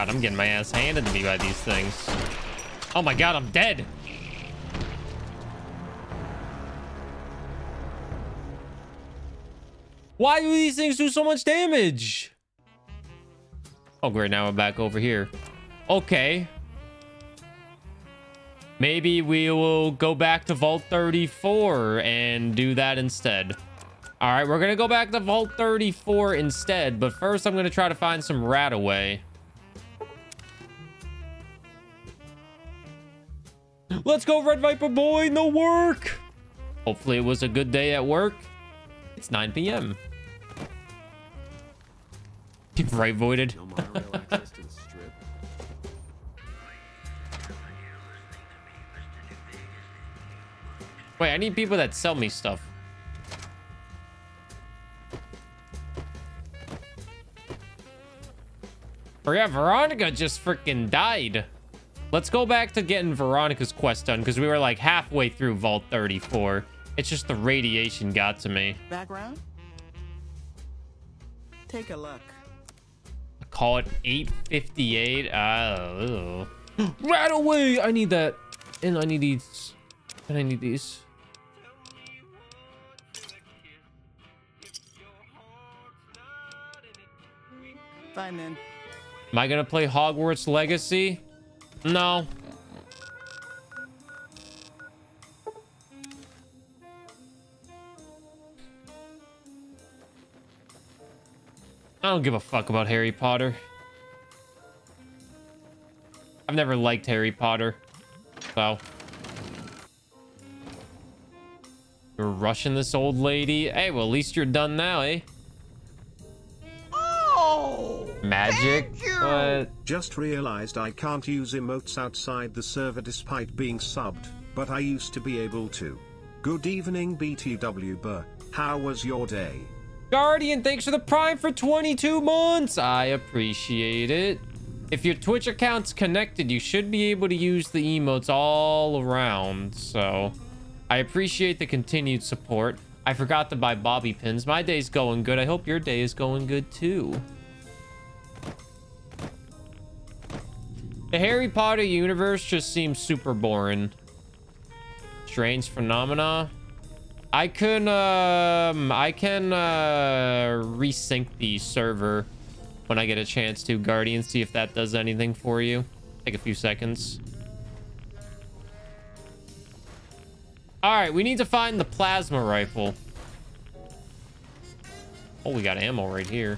God, I'm getting my ass handed to me by these things. Oh my god, I'm dead. Why do these things do so much damage? Oh, great. Now we're back over here. Okay. Maybe we will go back to Vault 34 and do that instead. All right, we're going to go back to Vault 34 instead. But first, I'm going to try to find some RadAway. Let's go, Red Viper boy. No work. Hopefully it was a good day at work. It's 9 p.m. right, voided. Wait, I need people that sell me stuff. Oh yeah, Veronica just freaking died. Let's go back to getting Veronica's quest done because we were like halfway through Vault 34. It's just the radiation got to me. Background? Take a look. I Call it 858. Oh. Hmm. right away! I need that. And I need these. And I need these. Fine then. Am I gonna play Hogwarts Legacy? No. I don't give a fuck about Harry Potter. I've never liked Harry Potter. So. You're rushing this old lady? Hey, well, at least you're done now, eh? Magic, but Just realized I can't use emotes outside the server despite being subbed, but I used to be able to. Good evening BTW Burr, how was your day? Guardian, thanks for the prime for 22 months. I appreciate it. If your Twitch account's connected, you should be able to use the emotes all around. So I appreciate the continued support. I forgot to buy bobby pins. My day's going good. I hope your day is going good too. The Harry Potter universe just seems super boring. Strange phenomena. I can um I can uh resync the server when I get a chance to Guardian see if that does anything for you. Take a few seconds. All right, we need to find the plasma rifle. Oh, we got ammo right here.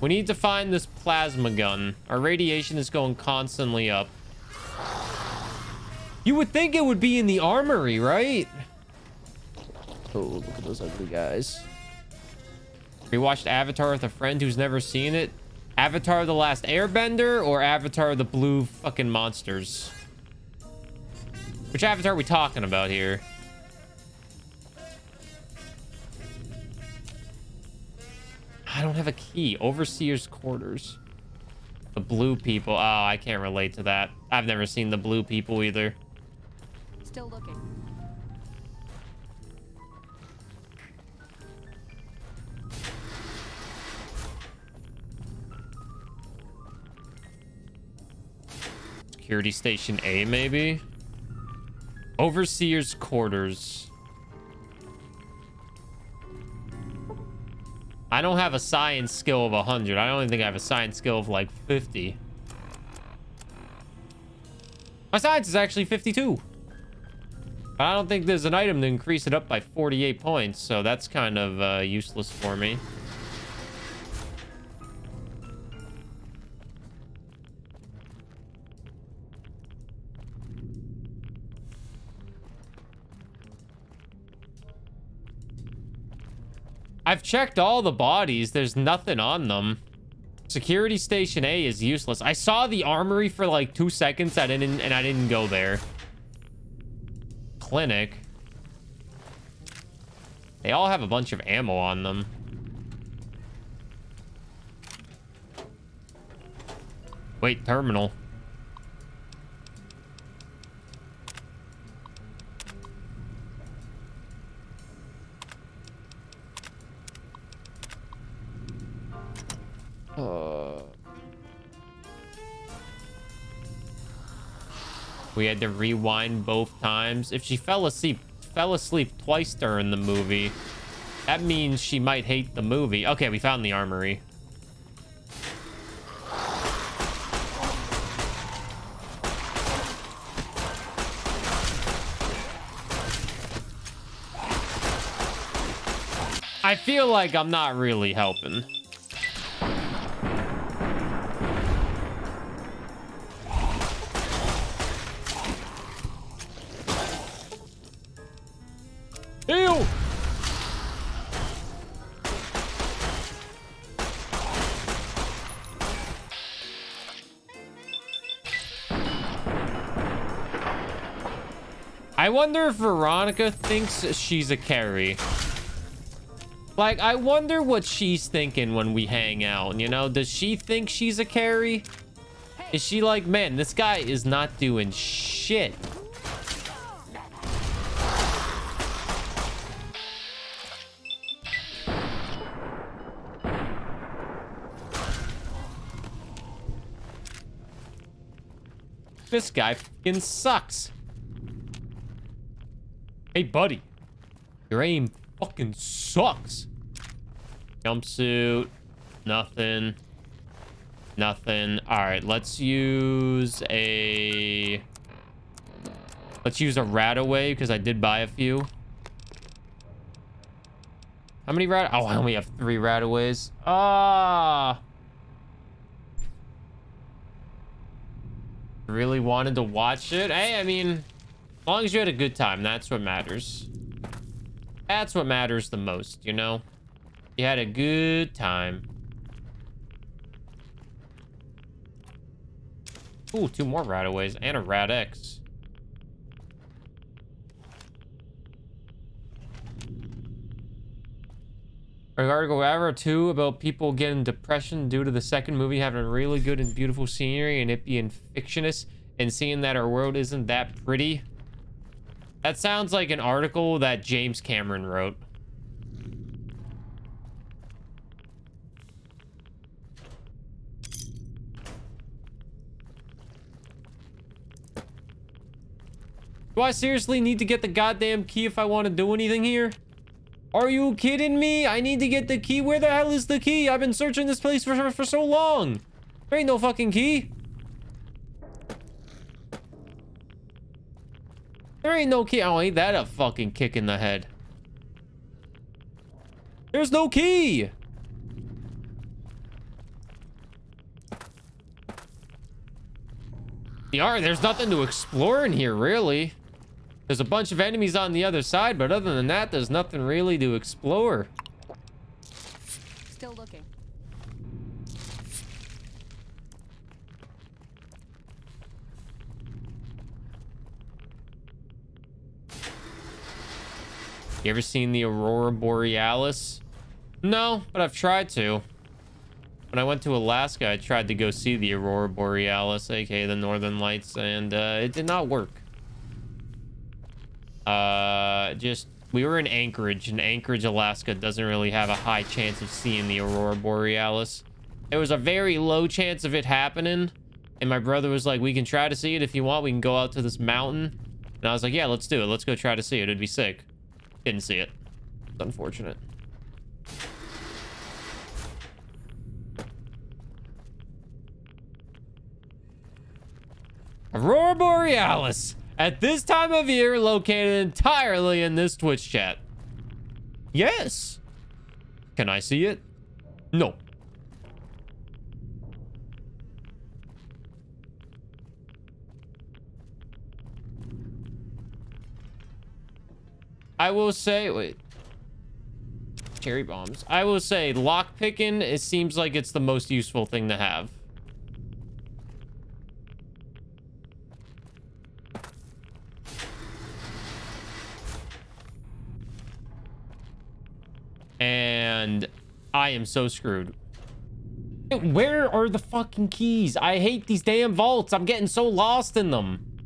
We need to find this plasma gun. Our radiation is going constantly up. You would think it would be in the armory, right? Oh, look at those ugly guys. We watched Avatar with a friend who's never seen it. Avatar The Last Airbender or Avatar The Blue fucking Monsters? Which Avatar are we talking about here? I don't have a key. Overseer's quarters. The blue people. Oh, I can't relate to that. I've never seen the blue people either. Still looking. Security station A, maybe? Overseer's quarters. I don't have a science skill of 100. I only think I have a science skill of like 50. My science is actually 52. But I don't think there's an item to increase it up by 48 points, so that's kind of uh, useless for me. I've checked all the bodies. There's nothing on them. Security Station A is useless. I saw the armory for like two seconds I didn't, and I didn't go there. Clinic. They all have a bunch of ammo on them. Wait, terminal. We had to rewind both times. If she fell asleep, fell asleep twice during the movie, that means she might hate the movie. Okay, we found the armory. I feel like I'm not really helping. Wonder if Veronica thinks she's a carry. Like, I wonder what she's thinking when we hang out, you know? Does she think she's a carry? Is she like, man, this guy is not doing shit. This guy fucking sucks. Hey, buddy. Your aim fucking sucks. Jumpsuit. Nothing. Nothing. All right, let's use a... Let's use a RadAway, because I did buy a few. How many rat? Oh, I only have three RadAways. Ah. Really wanted to watch it. Hey, I mean, as long as you had a good time, that's what matters. That's what matters the most, you know? You had a good time. Ooh, two more RadAways and a Rad X. Article Arrow 2 about people getting depression due to the second movie having really good and beautiful scenery and it being fictionist and seeing that our world isn't that pretty. That sounds like an article that James Cameron wrote. Do I seriously need to get the goddamn key if I want to do anything here? Are you kidding me? I need to get the key. Where the hell is the key? I've been searching this place for, for so long. There ain't no fucking key. There ain't no key. Oh, ain't that a fucking kick in the head? There's no key. Yeah, there's nothing to explore in here, really. There's a bunch of enemies on the other side, but other than that, there's nothing really to explore. You ever seen the Aurora Borealis? No, but I've tried to. When I went to Alaska, I tried to go see the Aurora Borealis, aka the Northern Lights, and uh, it did not work. Uh, just, we were in Anchorage, and Anchorage, Alaska doesn't really have a high chance of seeing the Aurora Borealis. There was a very low chance of it happening, and my brother was like, we can try to see it if you want. We can go out to this mountain. And I was like, yeah, let's do it. Let's go try to see it. It'd be sick. Didn't see it. It's unfortunate. Aurora Borealis. At this time of year, located entirely in this Twitch chat. Yes. Can I see it? No. I will say, wait. Cherry bombs. I will say, lock picking, it seems like it's the most useful thing to have. And I am so screwed. Where are the fucking keys? I hate these damn vaults. I'm getting so lost in them.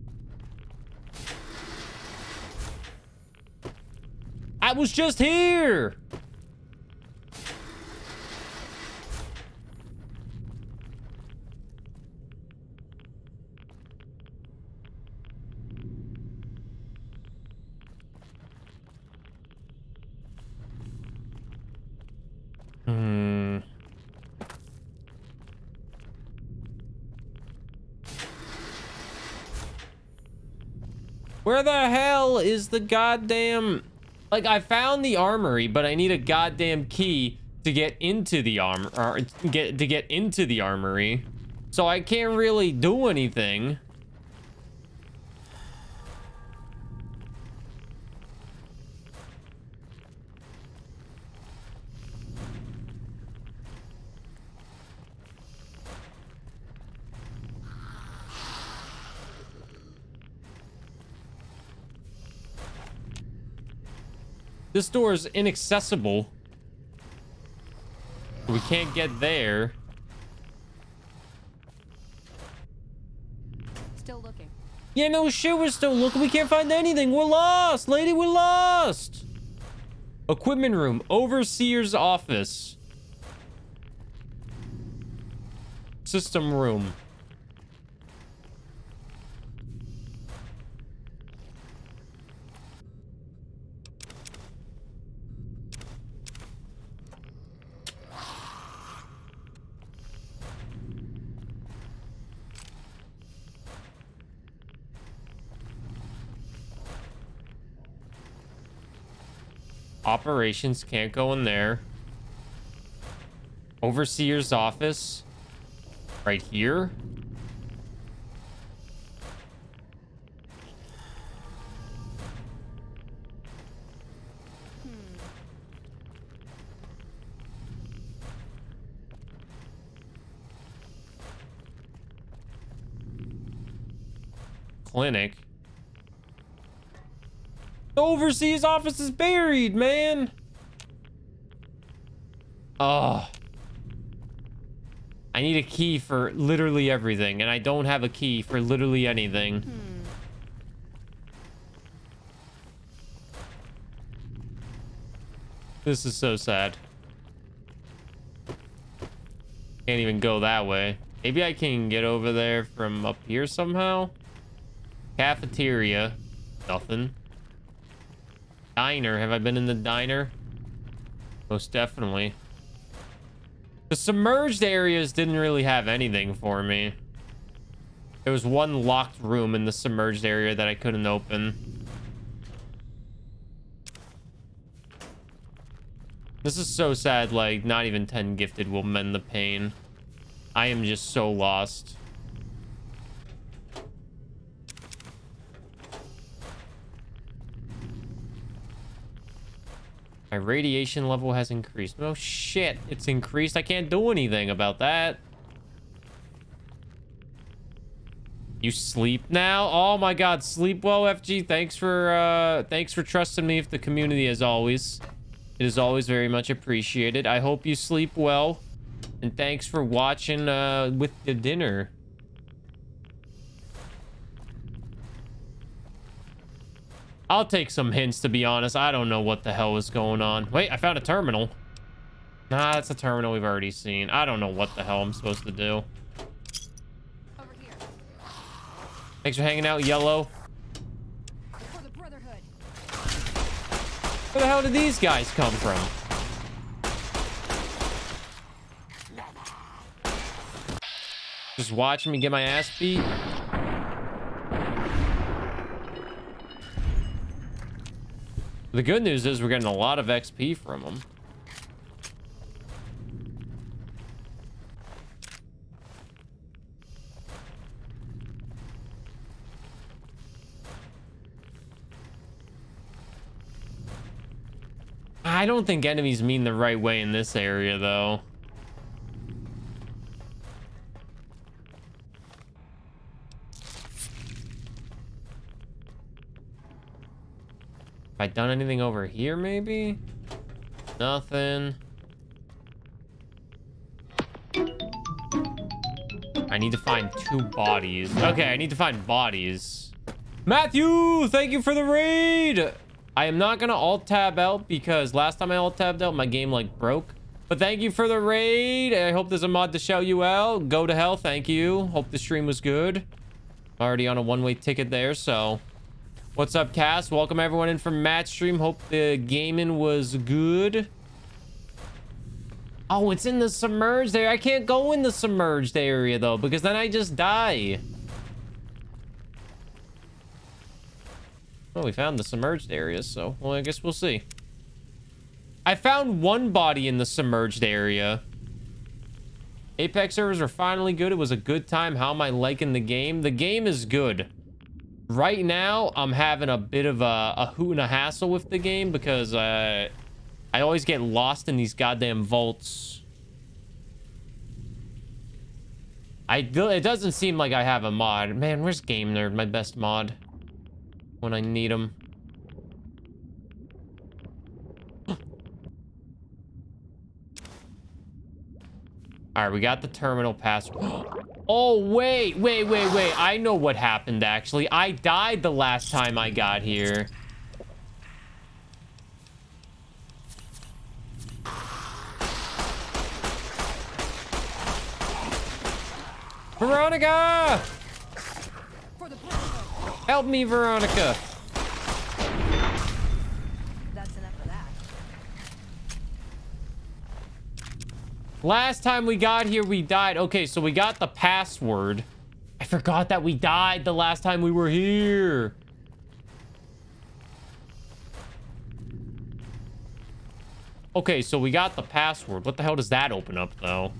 I was just here. Hmm. Where the hell is the goddamn... Like, I found the armory, but I need a goddamn key to get into the armor... Get, to get into the armory. So I can't really do anything. This door is inaccessible. We can't get there. Still looking. Yeah, no shit, we're still looking. We can't find anything. We're lost, lady. We're lost. Equipment room. Overseer's office. System room. Operations can't go in there. Overseer's office. Right here. clinic. The overseer's office is buried, man. Oh. I need a key for literally everything, and I don't have a key for literally anything. Hmm. This is so sad. Can't even go that way. Maybe I can get over there from up here somehow. Cafeteria. Nothing. Diner. Have I been in the diner? Most definitely. The submerged areas didn't really have anything for me. There was one locked room in the submerged area that I couldn't open. This is so sad, like, not even 10 gifted will mend the pain. I am just so lost. My radiation level has increased. Oh, shit. It's increased. I can't do anything about that. You sleep now? Oh my god, sleep well, FG. Thanks for uh thanks for trusting me with the community as always. It is always very much appreciated. I hope you sleep well. And thanks for watching uh with the dinner. I'll take some hints to be honest. I don't know what the hell is going on. Wait, I found a terminal. Nah, that's a terminal we've already seen. I don't know what the hell I'm supposed to do. Thanks for hanging out, Yellow. Where the hell did these guys come from? Just watching me get my ass beat? The good news is we're getting a lot of XP from them. I don't think enemies mean the right way in this area, though. I done anything over here, maybe? Nothing. I need to find two bodies. Okay, I need to find bodies. Matthew, thank you for the raid. I am not gonna alt tab out because last time I alt tabbed out, my game like broke. But thank you for the raid. I hope there's a mod to shout you out. Go to hell. Thank you. Hope the stream was good. Already on a one-way ticket there, so. What's up, Cass? Welcome everyone in from Matt stream. Hope the gaming was good. Oh, it's in the submerged area. I can't go in the submerged area though, because then I just die. Well, we found the submerged areas, so well, I guess we'll see. I found one body in the submerged area. Apex servers are finally good. It was a good time. How am I liking the game? The game is good. Right now, I'm having a bit of a, a hoot and a hassle with the game because uh, I always get lost in these goddamn vaults. I do, it doesn't seem like I have a mod. Man, where's Game Nerd, my best mod? When I need him. All right, we got the terminal pass. Oh, wait, wait, wait, wait. I know what happened, actually. I died the last time I got here. Veronica! Help me, Veronica! That's enough of that. Last time we got here, we died. Okay, so we got the password. I forgot that we died the last time we were here. Okay, so we got the password. What the hell does that open up, though?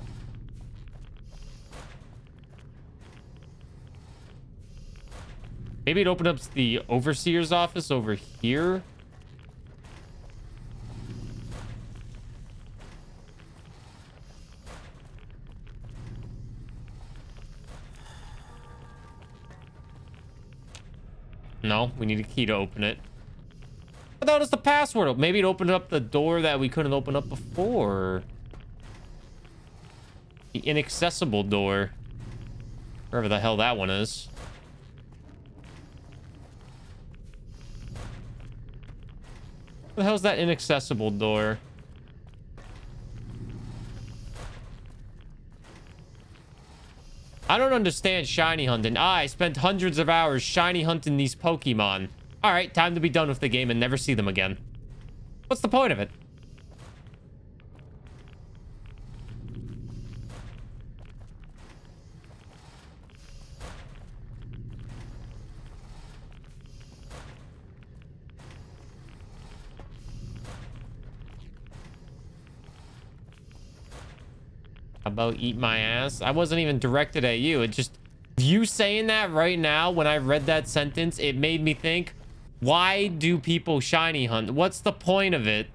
Maybe it opened up the overseer's office over here. No, we need a key to open it. But that was the password. Maybe it opened up the door that we couldn't open up before. The inaccessible door. Wherever the hell that one is. What the hell's that inaccessible door? I don't understand shiny hunting. Ah, I spent hundreds of hours shiny hunting these Pokemon. All right, time to be done with the game and never see them again. What's the point of it? About eat my ass? I wasn't even directed at you. It just, you saying that right now, when I read that sentence, it made me think, why do people shiny hunt? What's the point of it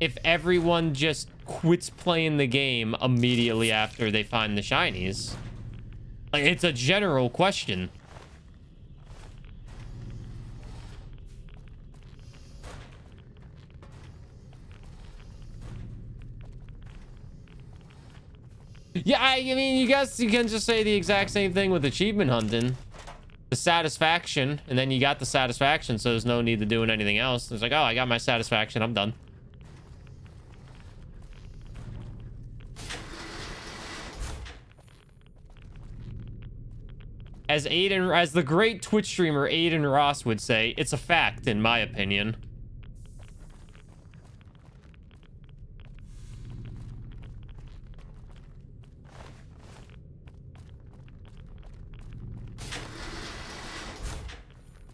if everyone just quits playing the game immediately after they find the shinies? Like, it's a general question. Yeah, I, I mean, you guess you can just say the exact same thing with achievement hunting. The satisfaction, and then you got the satisfaction, so there's no need to doing anything else. It's like, oh, I got my satisfaction, I'm done. As Adin, as the great Twitch streamer Adin Ross would say, it's a fact, in my opinion.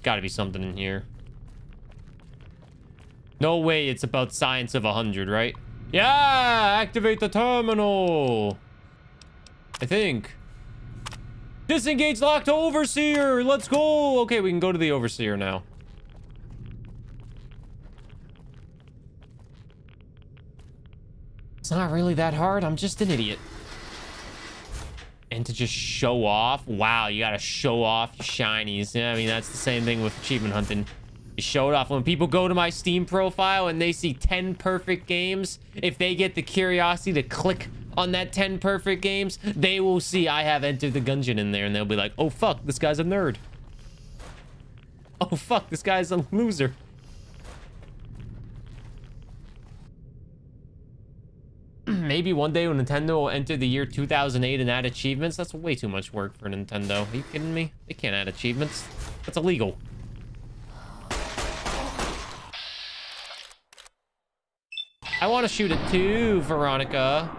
Gotta be something in here. No way it's about science of 100, right? Yeah! Activate the terminal! I think. Disengage locked overseer! Let's go! Okay, we can go to the overseer now. It's not really that hard. I'm just an idiot and to just show off. Wow, you gotta show off your shinies. Yeah, I mean, that's the same thing with achievement hunting. You show it off. When people go to my Steam profile and they see 10 perfect games, if they get the curiosity to click on that 10 perfect games, they will see I have Enter the Gungeon in there and they'll be like, oh, fuck, this guy's a nerd. Oh, fuck, this guy's a loser. Mm-hmm. maybe one day when Nintendo will enter the year 2008 and add achievements. That's way too much work for Nintendo. Are you kidding me? They can't add achievements. That's illegal. I want to shoot it too, Veronica.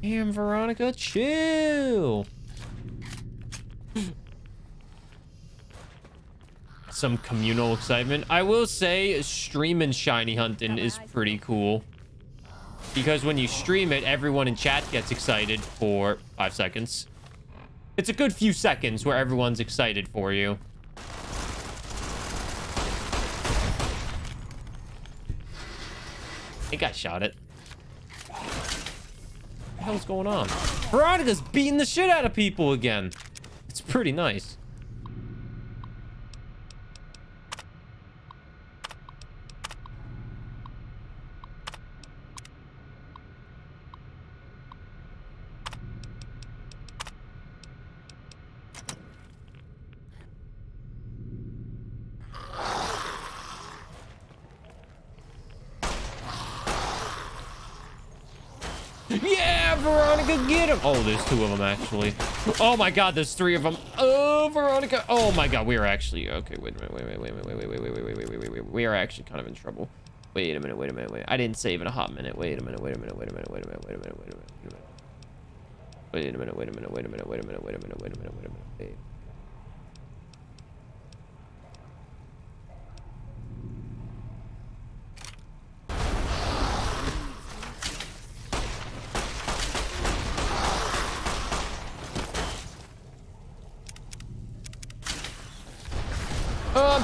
Damn, Veronica, chill. Some communal excitement. I will say streaming shiny hunting is pretty cool. Because when you stream it, everyone in chat gets excited for five seconds. It's a good few seconds where everyone's excited for you. I think I shot it. What the hell's going on? Veronica's beating the shit out of people again. It's pretty nice. get him. Oh, there's two of them, actually. Oh, my God, there's three of them. Oh, Veronica. Oh, my God, we are actually... Okay, wait a minute, wait, wait, wait, wait, wait, wait, wait, wait, wait, wait, wait, wait, wait. We are actually kind of in trouble. Wait a minute, wait a minute, wait. I didn't save in a hot minute. Wait a minute, wait a minute, wait a minute, wait a minute, wait a minute, wait a minute, wait a minute. Wait a minute, wait a minute, wait a minute, wait a minute, wait a minute, wait a minute, wait a minute, wait.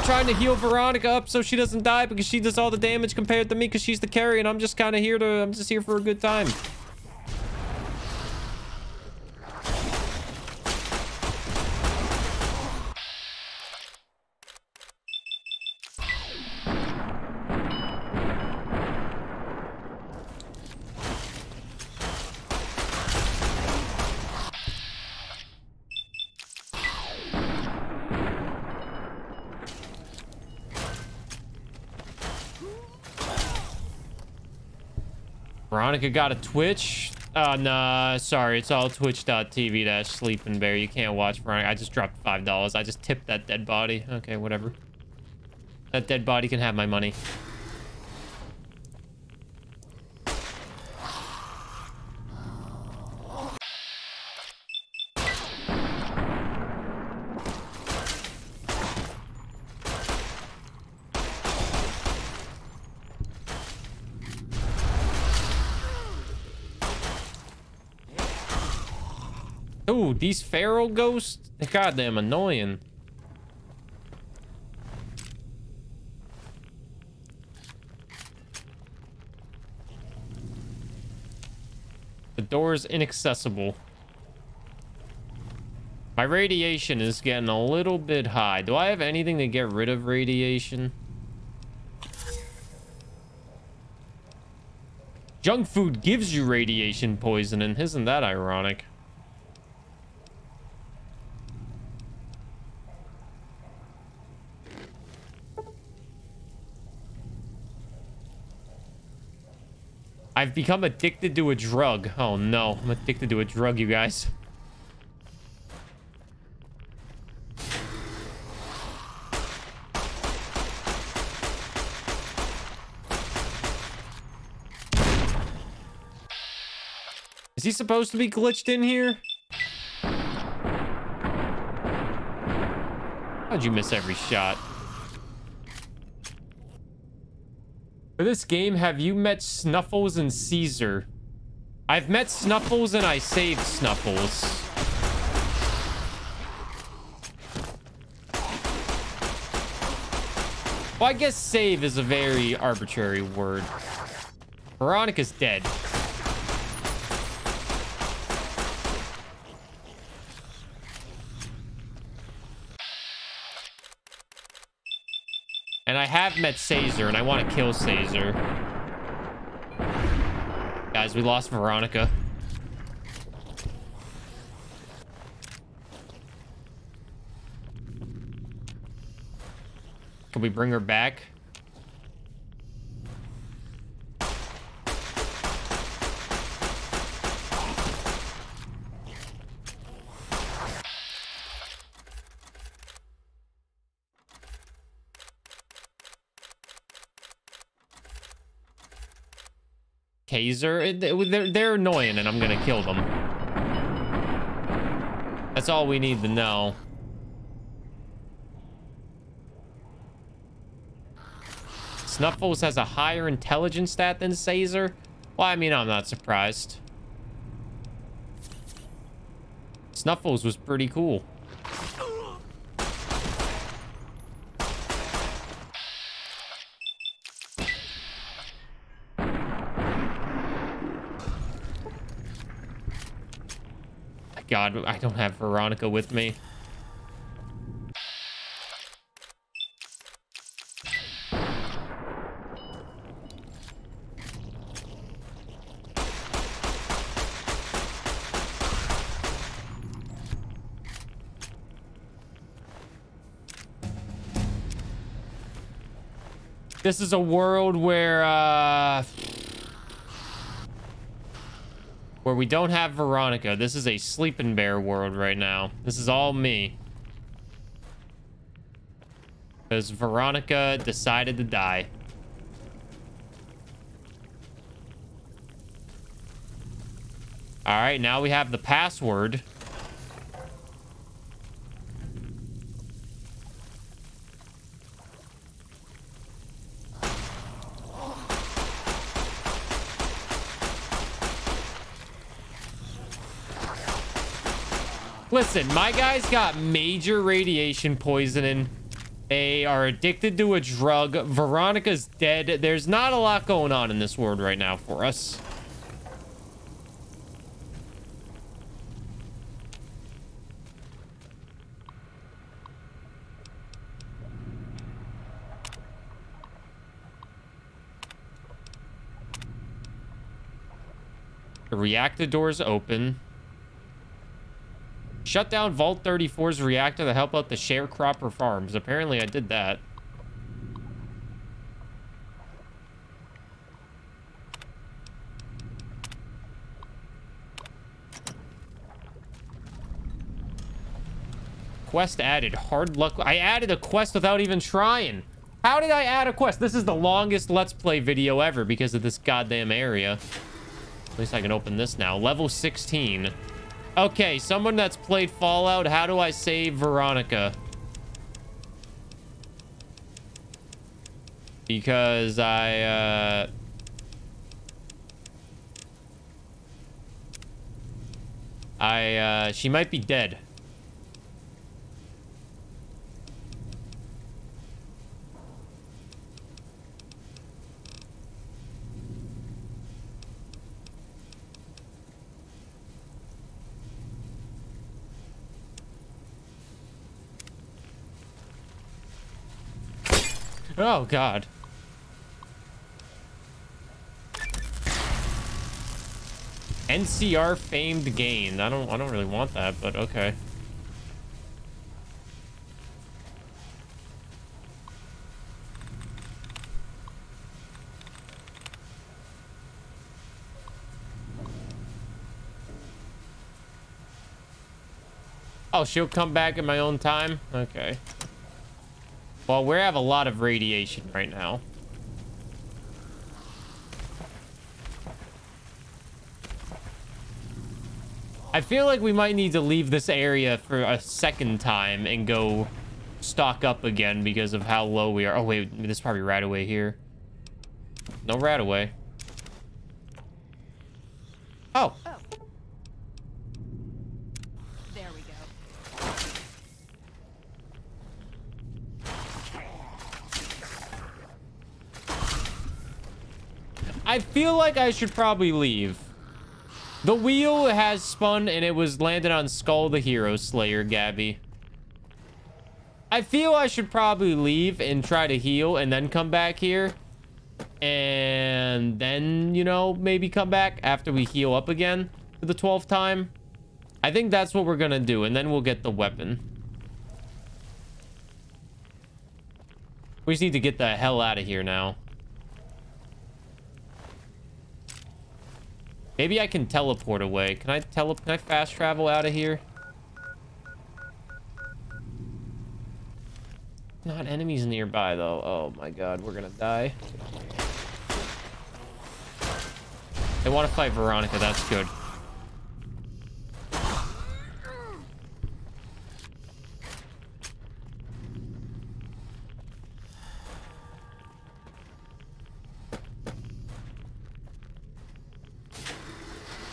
Trying to heal Veronica up so she doesn't die because she does all the damage compared to me because she's the carry and I'm just kind of here to, I'm just here for a good time. Veronica got a Twitch. Oh, nah. Sorry. It's all twitch.tv dash sleeping bear. You can't watch Veronica. I just dropped $5. I just tipped that dead body. Okay, whatever. That dead body can have my money. Ooh, these feral ghosts, they're goddamn annoying. The door is inaccessible. My radiation is getting a little bit high. Do I have anything to get rid of radiation? Junk food gives you radiation poisoning. Isn't that ironic? I've become addicted to a drug. Oh no, I'm addicted to a drug, you guys. Is he supposed to be glitched in here? How'd you miss every shot? For this game, have you met Snuffles and Caesar? I've met Snuffles and I saved Snuffles. Well, I guess save is a very arbitrary word. Veronica's dead. And I have met Caesar, and I want to kill Caesar. Guys, we lost Veronica. Can we bring her back? Taser? They're, they're annoying and I'm gonna kill them. That's all we need to know. Snuffles has a higher intelligence stat than Caesar? Well, I mean, I'm not surprised. Snuffles was pretty cool. God, I don't have Veronica with me. This is a world where, uh where we don't have Veronica. This is a sleeping bear world right now. This is all me. Because Veronica decided to die. All right, now we have the password. Listen, my guys got major radiation poisoning. They are addicted to a drug. Veronica's dead. There's not a lot going on in this world right now for us. The reactor door's open. Shut down Vault 34's reactor to help out the sharecropper farms. Apparently I did that. Quest added. Hard luck. I added a quest without even trying. How did I add a quest? This is the longest Let's Play video ever because of this goddamn area. At least I can open this now. Level 16. Okay, someone that's played Fallout, how do I save Veronica? Because I, uh... I, uh, she might be dead. Oh, God. NCR famed gain. I don't I don't really want that, but okay. Oh, she'll come back in my own time? Okay. Well, we have a lot of radiation right now. I feel like we might need to leave this area for a second time and go stock up again because of how low we are. Oh, wait, this is probably away here. No RadAway. Oh. I feel like I should probably leave. The wheel has spun and it was landed on Skull the Hero Slayer, Gabby. I feel I should probably leave and try to heal and then come back here. And then, you know, maybe come back after we heal up again for the 12th time. I think that's what we're gonna do, and then we'll get the weapon. We just need to get the hell out of here now. Maybe I can teleport away. Can I tele can I fast travel out of here? Not enemies nearby though. Oh my god, we're gonna die. They want to fight Veronica, that's good.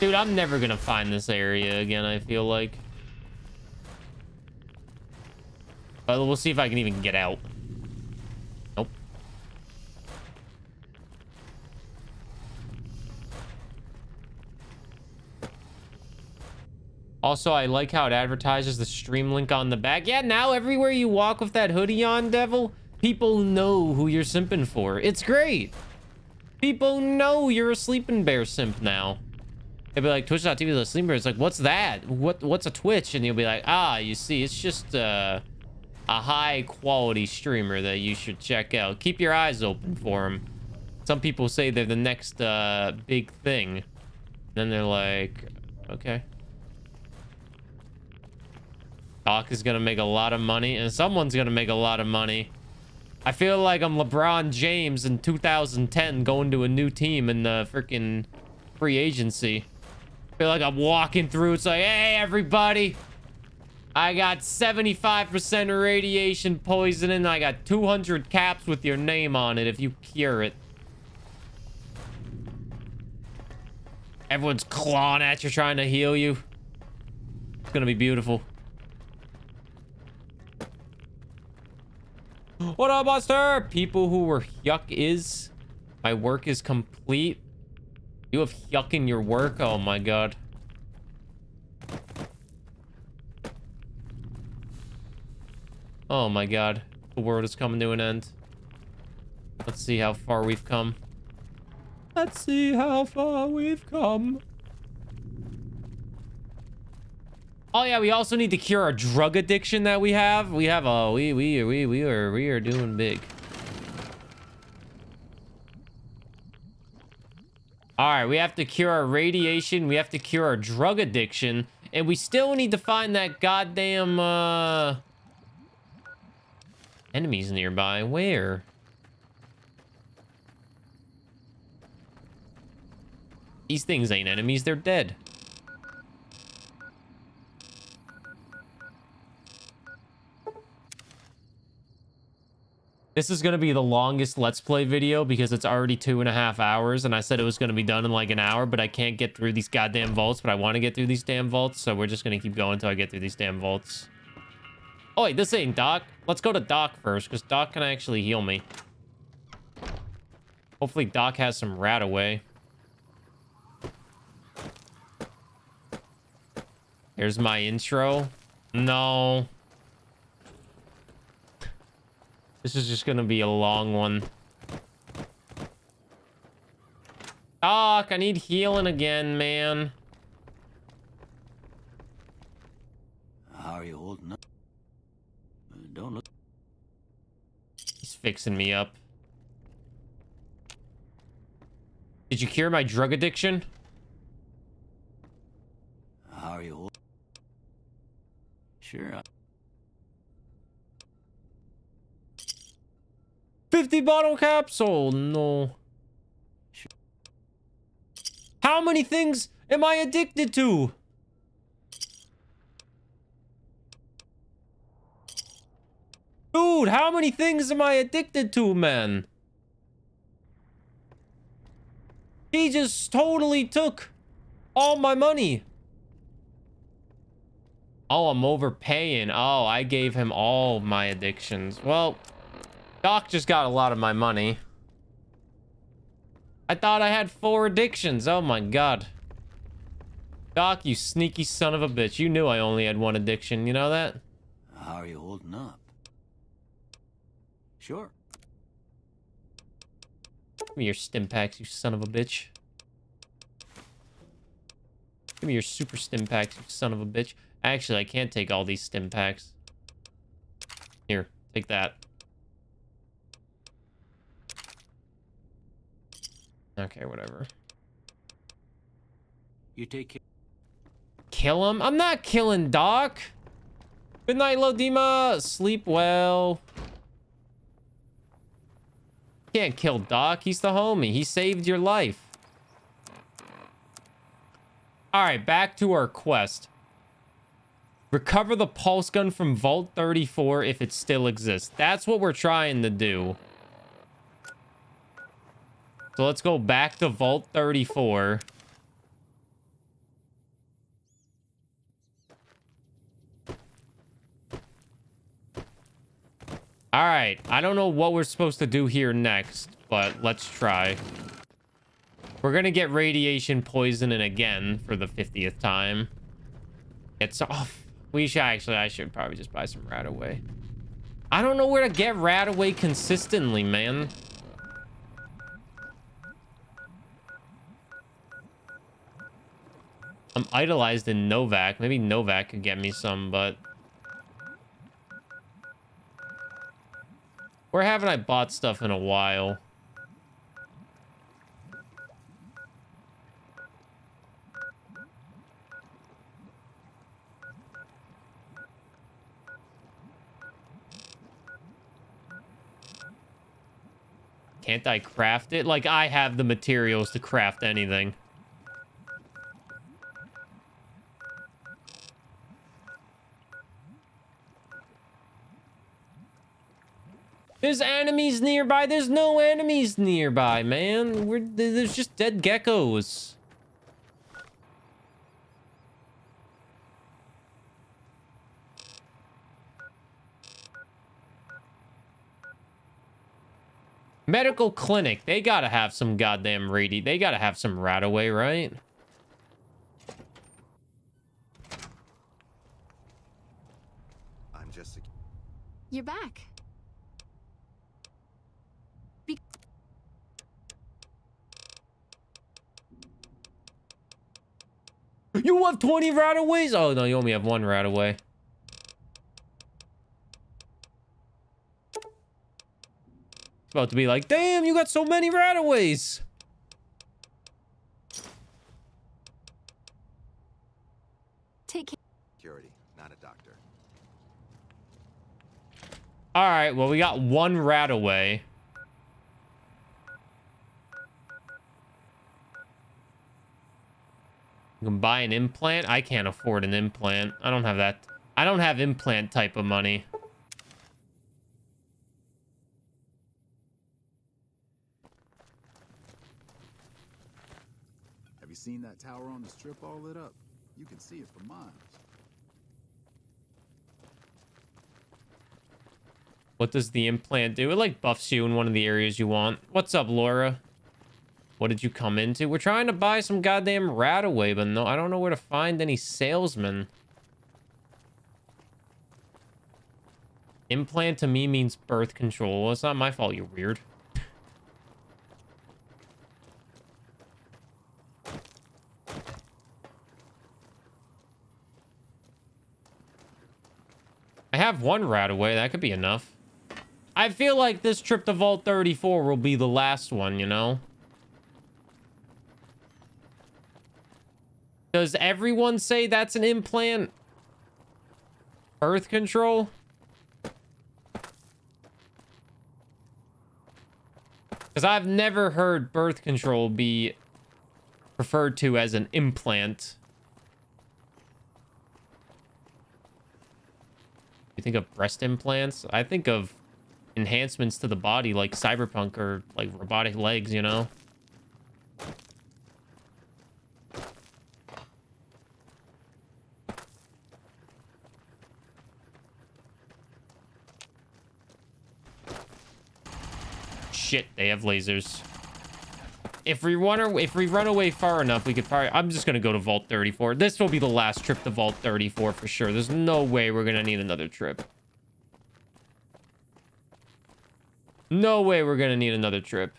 Dude, I'm never gonna find this area again, I feel like. But we'll see if I can even get out. Nope. Also, I like how it advertises the stream link on the back. Yeah, now everywhere you walk with that hoodie on, Devil, people know who you're simping for. It's great. People know you're a sleeping bear simp now. They'll be like, twitch.tv the a sleeping. It's like, what's that? What What's a Twitch? And you'll be like, ah, you see, it's just uh, a high quality streamer that you should check out. Keep your eyes open for them. Some people say they're the next uh, big thing. Then they're like, okay. Doc is going to make a lot of money, and someone's going to make a lot of money. I feel like I'm LeBron James in 2010 going to a new team in the freaking free agency. Feel like I'm walking through. It's like, hey, everybody. I got 75% radiation poisoning. I got 200 caps with your name on it if you cure it. Everyone's clawing at you, trying to heal you. It's gonna be beautiful. What up, Buster? People who were yuck is. My work is complete. You have yuck in your work? Oh my god. Oh my god. The world is coming to an end. Let's see how far we've come. Let's see how far we've come. Oh yeah, we also need to cure our drug addiction that we have. We have a we we we we are we are doing big. All right, we have to cure our radiation. We have to cure our drug addiction. And we still need to find that goddamn, uh... Enemies nearby. Where? These things ain't enemies. They're dead. This is going to be the longest Let's Play video because it's already two and a half hours. And I said it was going to be done in like an hour, but I can't get through these goddamn vaults. But I want to get through these damn vaults. So we're just going to keep going until I get through these damn vaults. Oh, wait, this ain't Doc. Let's go to Doc first because Doc can actually heal me. Hopefully Doc has some RadAway. Here's my intro. No. This is just gonna be a long one. Doc, I need healing again, man. How are you holding up? Don't look. He's fixing me up. Did you cure my drug addiction? How are you holding? Sure. I- 50 bottle capsule. Oh, no. How many things am I addicted to? Dude, how many things am I addicted to, man? He just totally took all my money. Oh, I'm overpaying. Oh, I gave him all my addictions. Well, Doc just got a lot of my money. I thought I had four addictions. Oh my god. Doc, you sneaky son of a bitch. You knew I only had one addiction. You know that? How are you holding up? Sure. Give me your stimpaks, you son of a bitch. Give me your super stimpaks, you son of a bitch. Actually, I can't take all these stimpaks. Here, take that. Okay, whatever. You take care. Kill him? I'm not killing Doc. Good night, Lodima. Sleep well. Can't kill Doc. He's the homie. He saved your life. All right, back to our quest. Recover the pulse gun from Vault 34 if it still exists. That's what we're trying to do. So let's go back to Vault 34. All right. I don't know what we're supposed to do here next, but let's try. We're going to get radiation poisoning again for the 50th time. It's off. We should actually, I should probably just buy some RadAway. I don't know where to get RadAway consistently, man. I'm idolized in Novak. Maybe Novak could get me some, but... Where haven't I bought stuff in a while? Can't I craft it? Like, I have the materials to craft anything. There's enemies nearby. There's no enemies nearby, man. We're, there's just dead geckos. Medical clinic. They gotta have some goddamn radi. They gotta have some RadAway, right? I'm just. You're back. You have 20 RadAways? Oh, no, you only have one RadAway. It's about to be like, damn, you got so many RadAways. Take care. Security, not a doctor. All right, well, we got one rat You can buy an implant. I can't afford an implant. I don't have that. I don't have implant type of money. Have you seen that tower on the strip all lit up? You can see it for miles. What does the implant do? It like buffs you in one of the areas you want. What's up, Laura? What did you come into? We're trying to buy some goddamn RadAway, but no, I don't know where to find any salesmen. Implant to me means birth control. Well, it's not my fault, you're weird. I have one RadAway. That could be enough. I feel like this trip to Vault 34 will be the last one, you know? Does everyone say that's an implant? Birth control? Because I've never heard birth control be referred to as an implant. You think of breast implants? I think of enhancements to the body like cyberpunk or like robotic legs, you know? Shit, they have lasers. If we run, if we run away far enough, we could probably... I'm just going to go to Vault 34. This will be the last trip to Vault 34 for sure. There's no way we're going to need another trip. No way we're going to need another trip.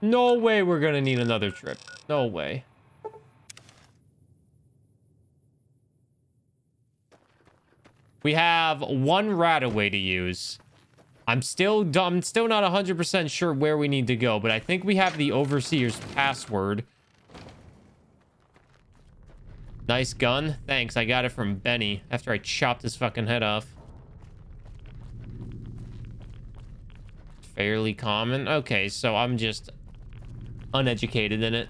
No way we're to need another trip. No way. We have one RadAway to use. I'm still I'm still not 100% sure where we need to go, but I think we have the overseer's password. Nice gun. Thanks. I got it from Benny after I chopped his fucking head off. Fairly common. Okay, so I'm just uneducated in it.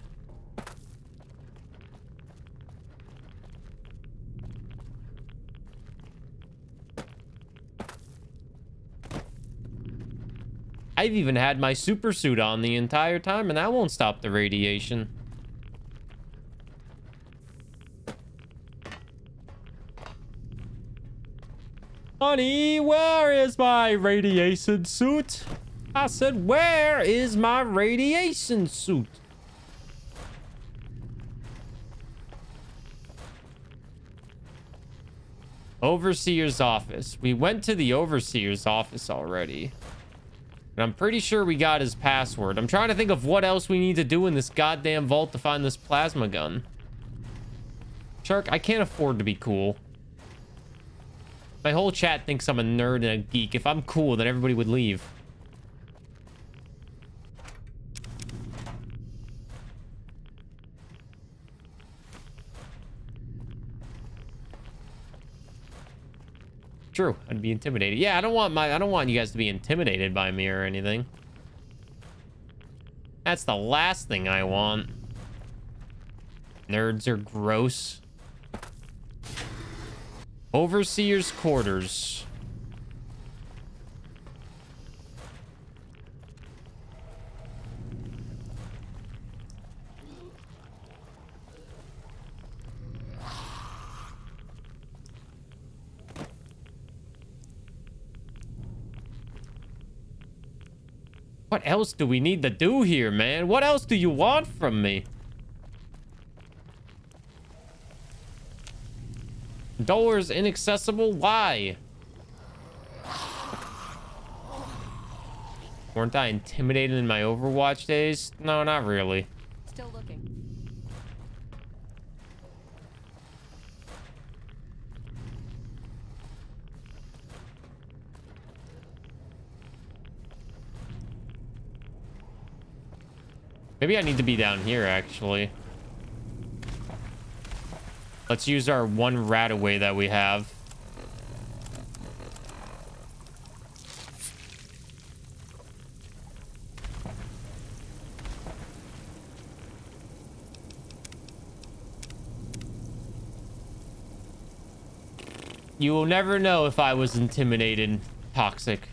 I've even had my super suit on the entire time, and that won't stop the radiation. Honey, where is my radiation suit? I said, where is my radiation suit? Overseer's office. We went to the Overseer's office already. And I'm pretty sure we got his password. I'm trying to think of what else we need to do in this goddamn vault to find this plasma gun. Shark, I can't afford to be cool. My whole chat thinks I'm a nerd and a geek. If I'm cool, then everybody would leave. True, I'd be intimidated. Yeah, I don't want my I don't want you guys to be intimidated by me or anything. That's the last thing I want. Nerds are gross. Overseer's quarters. What else do we need to do here, man? What else do you want from me? Doors inaccessible? Why? Weren't I intimidated in my Overwatch days? No, not really. Still looking. Maybe I need to be down here, actually. Let's use our one RadAway that we have. You will never know if I was intimidated. Toxic.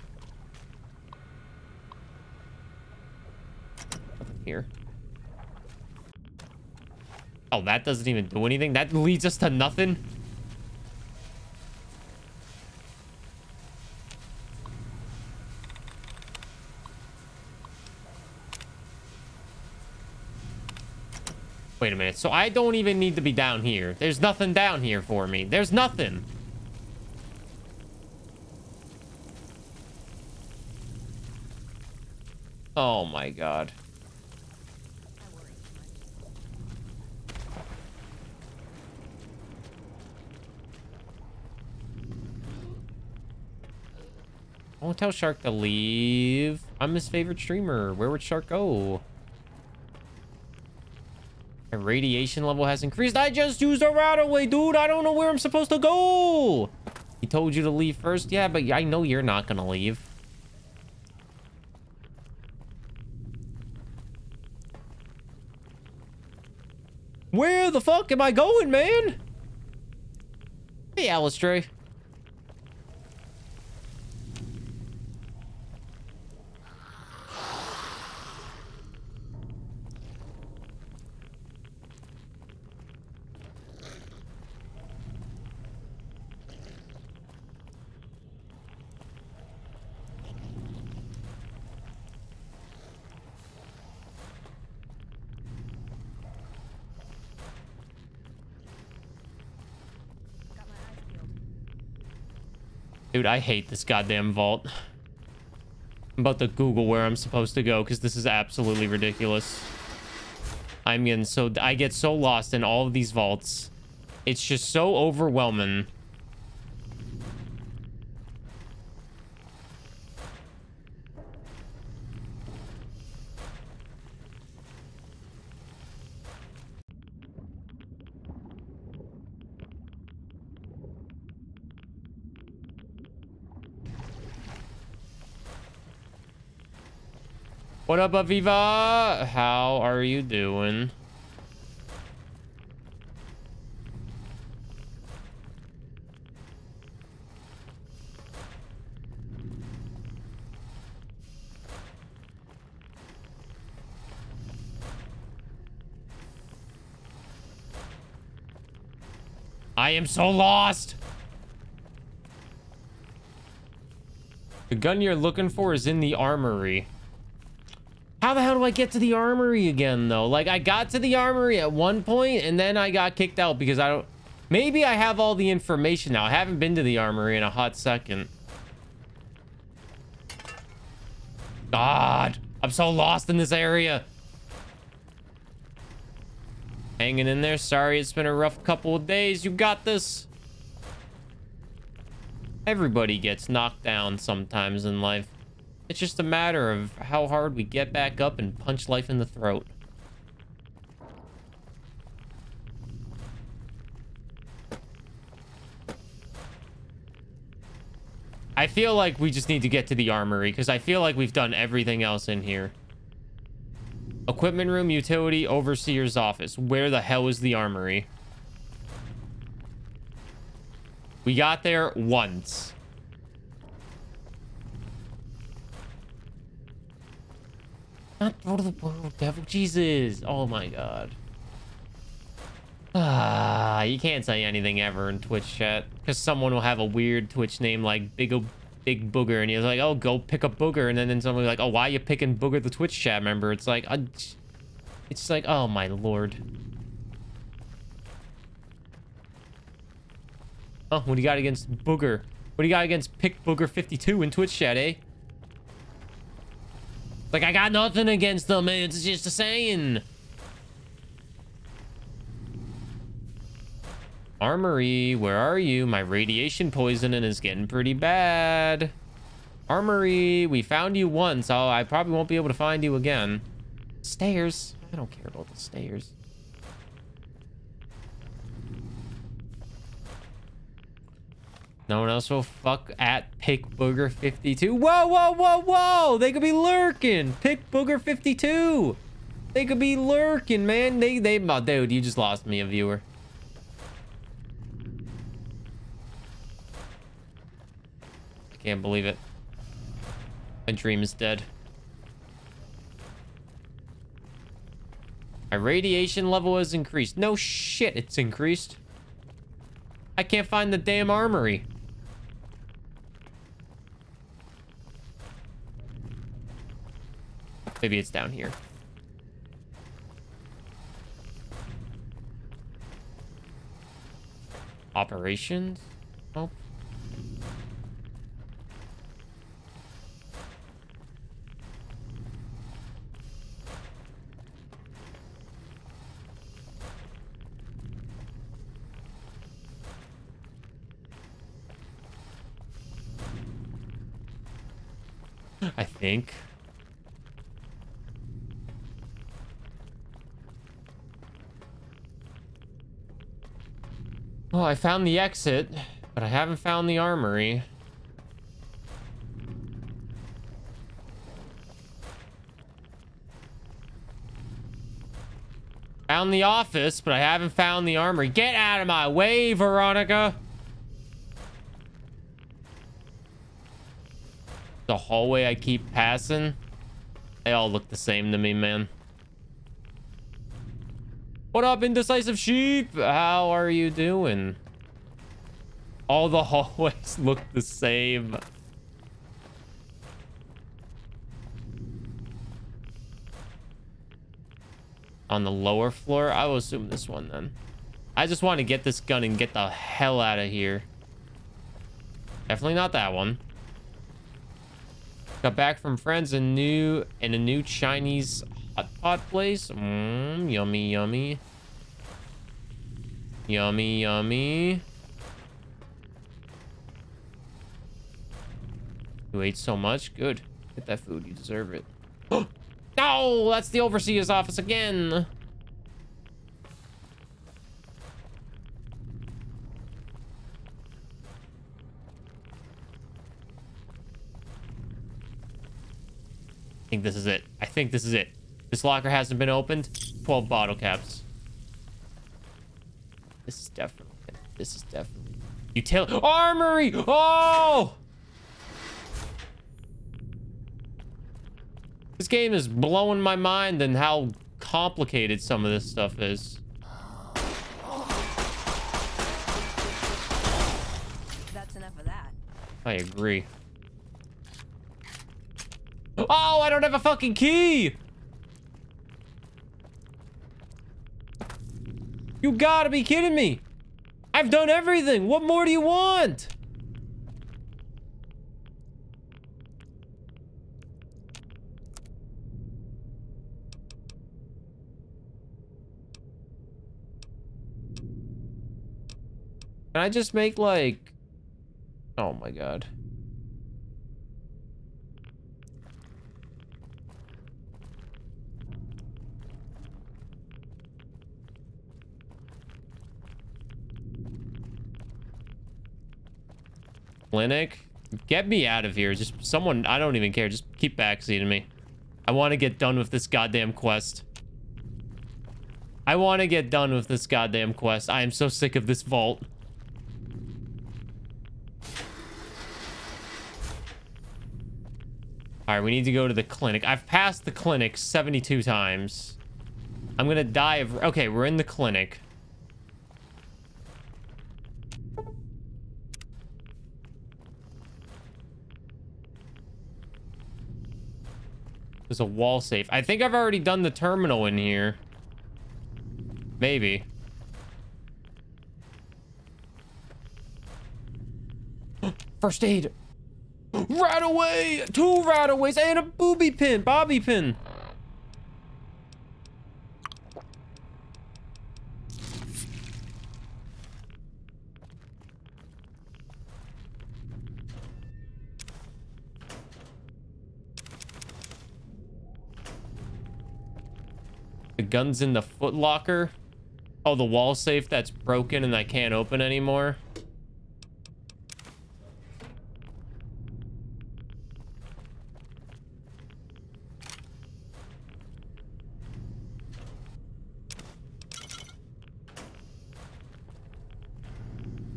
Here. Oh, that doesn't even do anything? That leads us to nothing? Wait a minute. So I don't even need to be down here. There's nothing down here for me. There's nothing. Oh my god. I won't tell Shark to leave. I'm his favorite streamer. Where would Shark go? My radiation level has increased. I just used a RadAway, dude. I don't know where I'm supposed to go. He told you to leave first. Yeah, but I know you're not going to leave. Where the fuck am I going, man? Hey, Alistair. Dude, I hate this goddamn vault. I'm about to Google where I'm supposed to go because this is absolutely ridiculous. I'm getting so... I get so lost in all of these vaults. It's just so overwhelming. What up, Aviva? How are you doing? I am so lost. The gun you're looking for is in the armory. How the hell do I get to the armory again, though? Like, I got to the armory at one point, and then I got kicked out because I don't... Maybe I have all the information now. I haven't been to the armory in a hot second. God, I'm so lost in this area. Hanging in there. Sorry, it's been a rough couple of days. You got this. Everybody gets knocked down sometimes in life. It's just a matter of how hard we get back up and punch life in the throat. I feel like we just need to get to the armory because I feel like we've done everything else in here. Equipment room, utility, overseer's office. Where the hell is the armory? We got there once. Not of the world, devil. Jesus. Oh my god. Ah, you can't say anything ever in Twitch chat. Because someone will have a weird Twitch name like Big o Big Booger. And he's like, oh, go pick a Booger. And then, then someone like, oh, why are you picking Booger the Twitch chat member? It's like, uh, it's like, oh my lord. Oh, what do you got against Booger? What do you got against Pick Booger 52 in Twitch chat, eh? Like, I got nothing against them. It's just a saying. Armory, where are you? My radiation poisoning is getting pretty bad. Armory, we found you once. Oh, I probably won't be able to find you again. Stairs. I don't care about the stairs. No one else will fuck at Pick Booger 52. Whoa, whoa, whoa, whoa! They could be lurking. Pick Booger 52. They could be lurking, man. They, they, oh, dude, you just lost me a viewer. I can't believe it. My dream is dead. My radiation level has increased. No shit, it's increased. I can't find the damn armory. Maybe it's down here. Operations? Oh. I think. Well, I found the exit, but I haven't found the armory. Found the office, but I haven't found the armory. Get out of my way, Veronica! The hallway I keep passing, they all look the same to me, man. What up, indecisive sheep? How are you doing? All the hallways look the same. On the lower floor? I will assume this one then. I just want to get this gun and get the hell out of here. Definitely not that one. Got back from friends and new and a new Chinese hot pot place. Mmm, yummy, yummy. Yummy, yummy. You ate so much? Good. Get that food. You deserve it. no! That's the overseer's office again. I think this is it. I think this is it. This locker hasn't been opened. 12 bottle caps. This is definitely This is definitely utility armory. Oh! This game is blowing my mind and how complicated some of this stuff is. That's enough of that. I agree. Oh, I don't have a fucking key! You gotta be kidding me! I've done everything! What more do you want? Can I just make like... Oh my god. Clinic? Get me out of here. Just someone, I don't even care. Just keep backseating me. I want to get done with this goddamn quest. I want to get done with this goddamn quest. I am so sick of this vault. All right, we need to go to the clinic. I've passed the clinic 72 times. I'm going to die of... Okay, we're in the clinic. There's a wall safe. I think I've already done the terminal in here. Maybe. First aid. Right away! Two RadAways and a booby pin, bobby pin. gun's in the footlocker. Oh, the wall safe that's broken and I can't open anymore.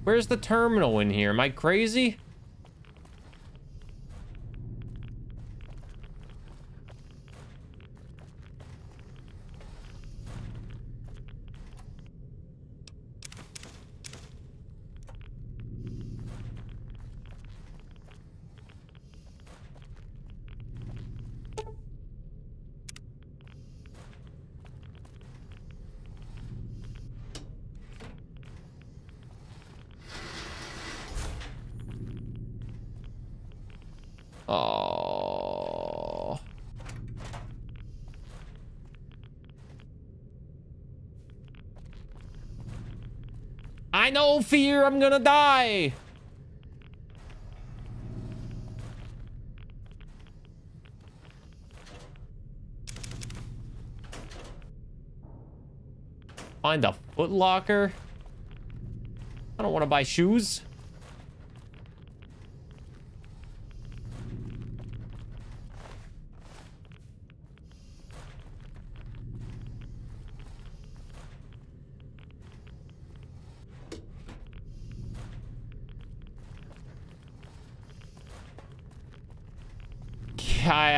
Where's the terminal in here? Am I crazy? Fear, I'm gonna die. Find a footlocker. I don't want to buy shoes.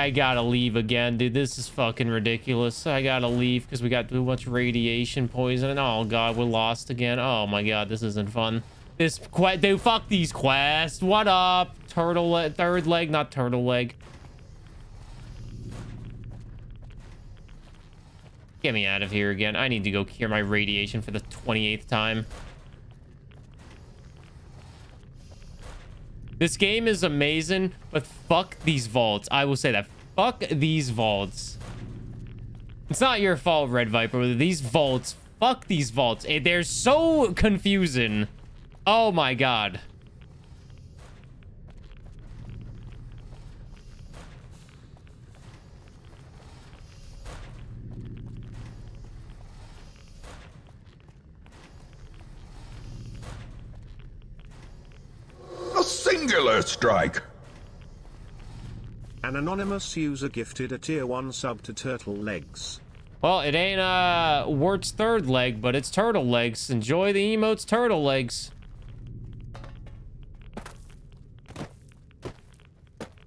I, gotta leave again, dude. This is fucking ridiculous. I gotta leave because we got too much radiation poisoning. Oh god, we're lost again. Oh my god, this isn't fun. This quest, dude, fuck these quests. What up? Turtle leg, third leg, not turtle leg. Get me out of here again. I need to go cure my radiation for the 28th time. This game is amazing, but fuck these vaults. I will say that. Fuck these vaults. It's not your fault, Red Viper. These vaults. Fuck these vaults. Eh, They're so confusing. Oh my god. A singular strike. An anonymous user gifted a tier 1 sub to Turtle Legs. Well, it ain't uh Wart's third leg, but it's turtle legs. Enjoy the emotes turtle legs.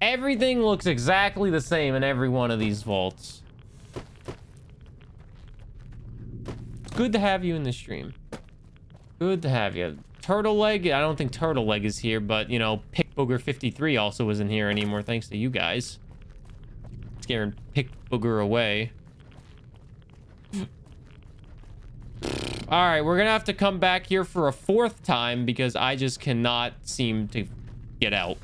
Everything looks exactly the same in every one of these vaults. It's good to have you in the stream. Good to have you. Turtle leg, I don't think turtle leg is here, but you know, Pick Booger 53 also isn't here anymore thanks to you guys. Scaring Pick Booger away. All right, we're gonna have to come back here for a fourth time because I just cannot seem to get out.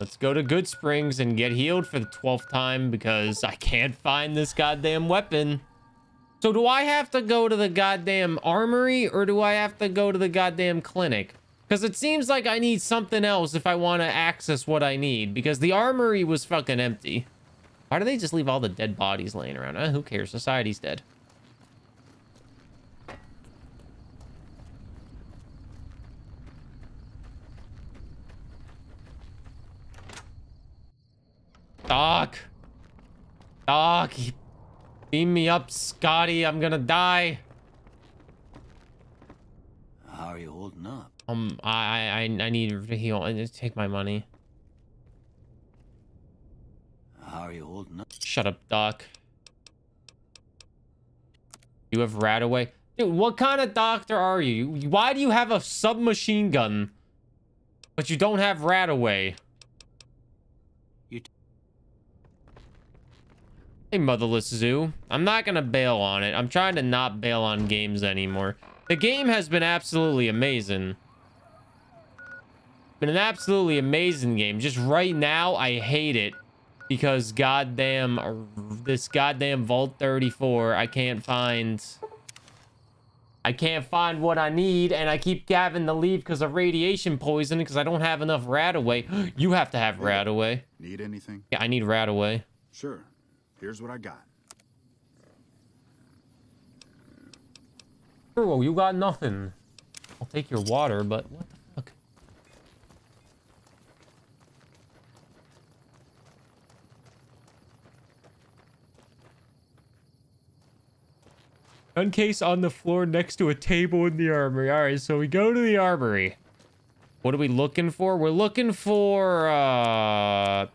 Let's go to Goodsprings and get healed for the 12th time because I can't find this goddamn weapon. So do I have to go to the goddamn armory or do I have to go to the goddamn clinic? Because it seems like I need something else if I want to access what I need because the armory was fucking empty. Why do they just leave all the dead bodies laying around? Eh, who cares? Society's dead. Doc. Doc. Beam me up, Scotty. I'm gonna die. How are you holding up? Um, I, I, I need to heal. and Just take my money. How are you holding up? Shut up, Doc. You have RadAway? Dude, what kind of doctor are you? Why do you have a submachine gun, but you don't have RadAway? Hey, Motherless Zoo. I'm not gonna bail on it. I'm trying to not bail on games anymore. The game has been absolutely amazing. Been an absolutely amazing game. Just right now, I hate it. Because goddamn, this goddamn Vault 34, I can't find... I can't find what I need, and I keep having to leave because of radiation poisoning because I don't have enough RadAway. You have to have RadAway. Need anything? Yeah, I need RadAway. Sure. Here's what I got. Well, you got nothing. I'll take your water, but what the fuck? Gun case on the floor next to a table in the armory. All right, so we go to the armory. What are we looking for? We're looking for, uh...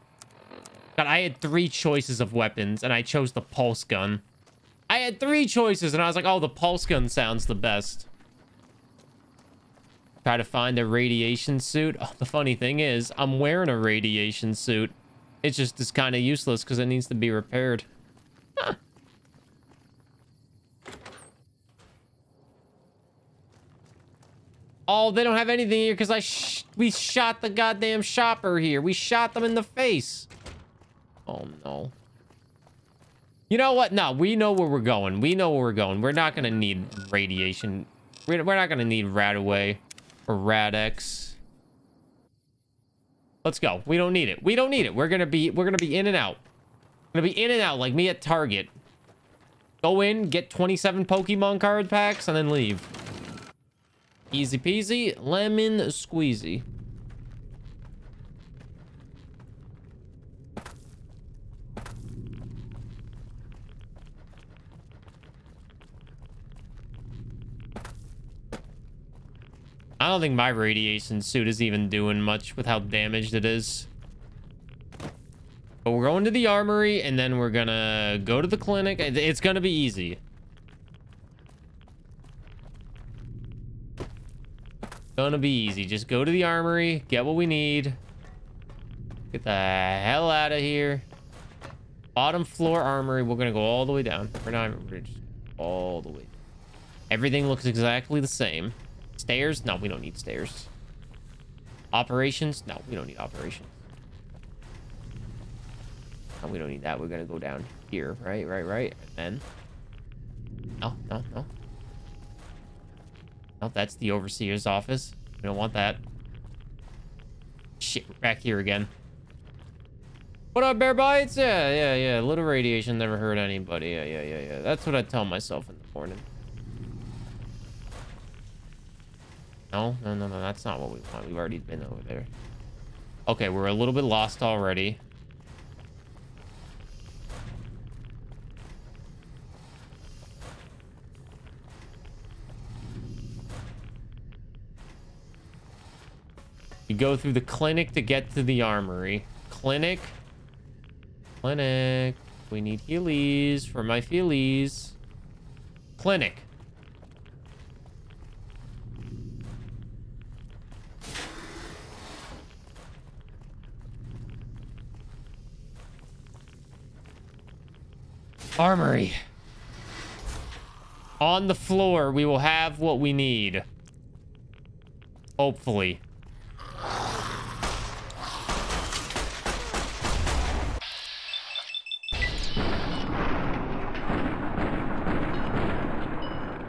I had three choices of weapons, and I chose the pulse gun. I had three choices, and I was like, oh, the pulse gun sounds the best. Try to find a radiation suit. Oh, the funny thing is, I'm wearing a radiation suit. It just is kind of useless because it needs to be repaired. Huh. Oh, they don't have anything here because I sh we shot the goddamn shopper here. We shot them in the face. Oh, no. You know what? No, we know where we're going. We know where we're going. We're not going to need radiation. We're, not going to need RadAway or Rad-X. Let's go. We don't need it. We don't need it. We're going to be we're going to be in and out. Going to be in and out like me at Target. Go in, get 27 Pokemon card packs, and then leave. Easy peasy, lemon squeezy. I don't think my radiation suit is even doing much with how damaged it is. But we're going to the armory, and then we're gonna go to the clinic. It's gonna be easy. Gonna be easy. Just go to the armory, get what we need. Get the hell out of here. Bottom floor armory. We're gonna go all the way down. We're not we're just all the way. Everything looks exactly the same. Stairs? No, we don't need stairs. Operations? No, we don't need operations. No, we don't need that. We're gonna go down here, right, right, right, and then. No, no, no. Oh, that's the overseer's office. We don't want that. Shit, we're back here again. What up, bear bites? Yeah, yeah, yeah. A Little radiation never hurt anybody. Yeah, yeah, yeah, yeah. That's what I tell myself in the morning. No, no, no, no. That's not what we want. We've already been over there. Okay, we're a little bit lost already. You go through the clinic to get to the armory. Clinic. Clinic. We need healies for my feelies. Clinic. Armory. On the floor, we will have what we need. Hopefully.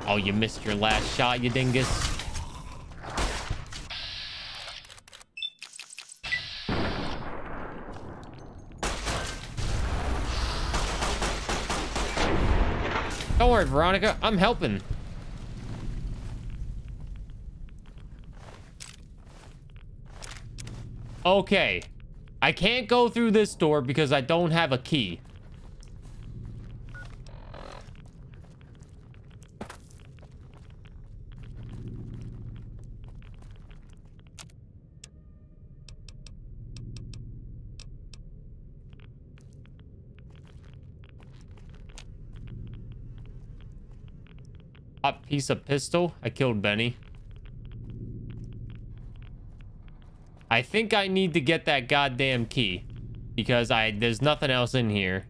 Oh, you missed your last shot, you dingus. Don't worry, Veronica. I'm helping. Okay. I can't go through this door because I don't have a key. Hot piece of pistol. I killed Benny. I think I need to get that goddamn key. Because I there's nothing else in here.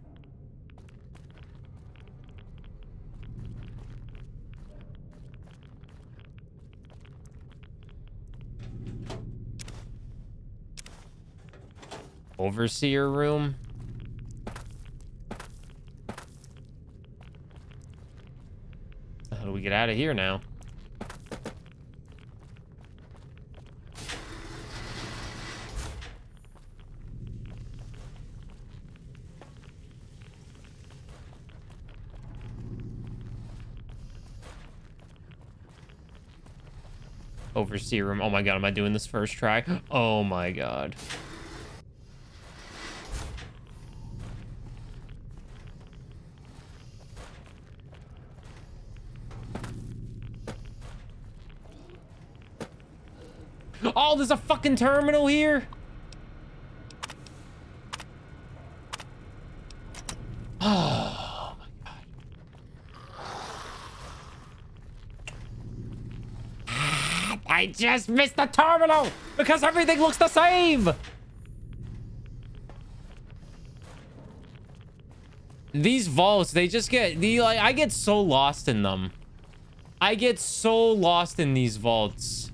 Overseer room. How do we get out of here now? Overseer room. Oh my god, am I doing this first try? Oh my god. Oh, there's a fucking terminal here. Oh my god. I just missed the terminal because everything looks the same. These vaults, they just get the like I get so lost in them. I get so lost in these vaults.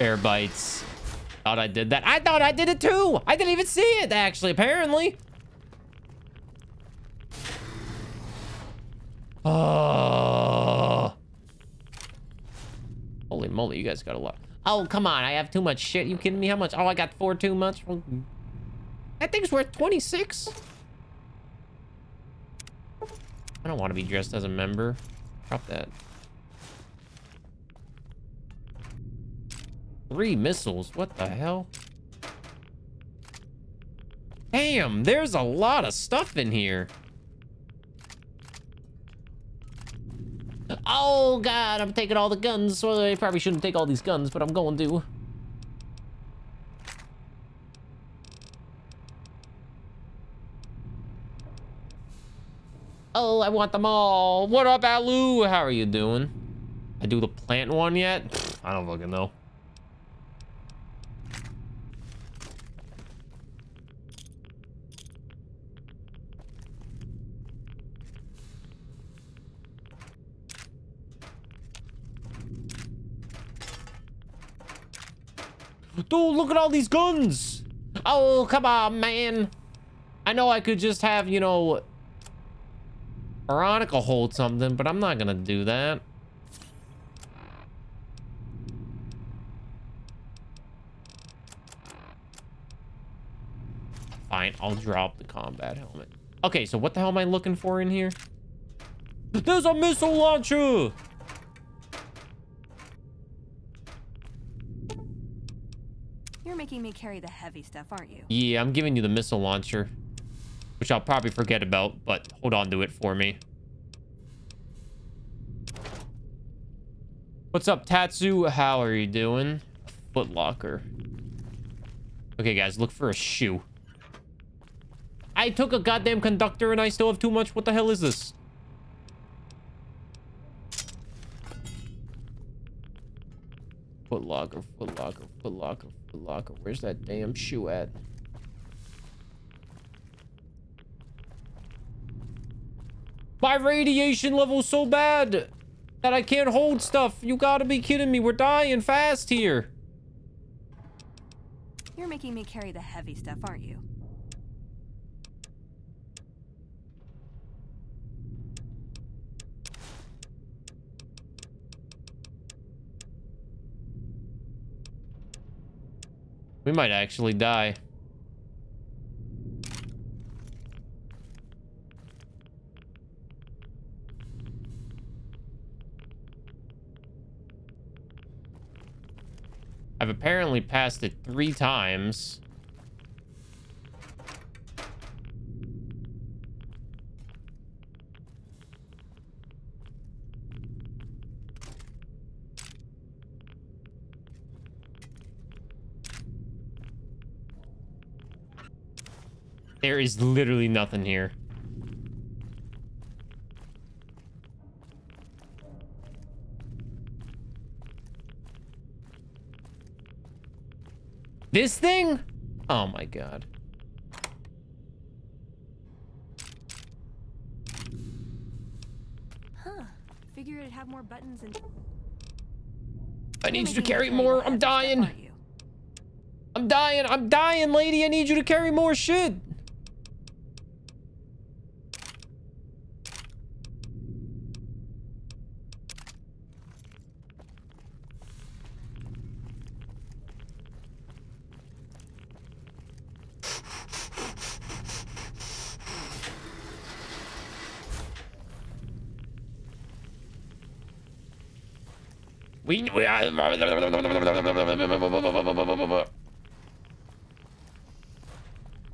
Air bites. Thought I did that. I thought I did it too. I didn't even see it actually, apparently. Oh. Holy moly, you guys got a lot. Oh, come on. I have too much shit. You kidding me? How much? Oh, I got four too much. That thing's worth 26. I don't want to be dressed as a member. Drop that. Three missiles. What the hell? Damn, there's a lot of stuff in here. Oh, God, I'm taking all the guns. Well, I probably shouldn't take all these guns, but I'm going to. Oh, I want them all. What up, Alu? How are you doing? I do the plant one yet? I don't fucking know. Dude, look at all these guns. Oh, come on, man. I know I could just have, you know, Veronica hold something, but I'm not gonna do that. Fine, I'll drop the combat helmet. Okay, so what the hell am I looking for in here? There's a missile launcher! You're making me carry the heavy stuff, aren't you? Yeah, I'm giving you the missile launcher. Which I'll probably forget about, but hold on to it for me. What's up, Tatsu? How are you doing? Foot Locker. Okay, guys, look for a shoe. I took a goddamn conductor and I still have too much. What the hell is this? Foot Locker, Foot Locker. Where's that damn shoe at? My radiation level's so bad that I can't hold stuff. You gotta be kidding me. We're dying fast here. You're making me carry the heavy stuff, aren't you? We might actually die. I've apparently passed it three times. There is literally nothing here. This thing? Oh my god. Huh. Figure it'd have more buttons and... I need you to carry more. I'm dying. I'm dying. I'm dying, lady. I need you to carry more shit. We, we uh,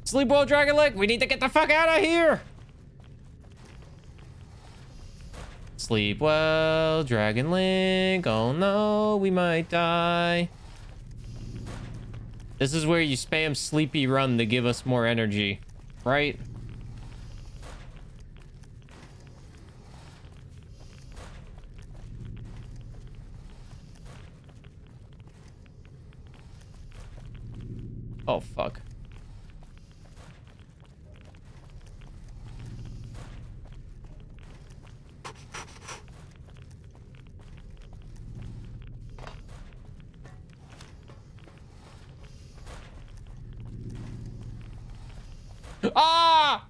Sleep well, Dragon Link. We need to get the fuck out of here. Sleep well, Dragon Link. Oh no, we might die. This is where you spam sleepy run to give us more energy, right? Oh, fuck. Ah!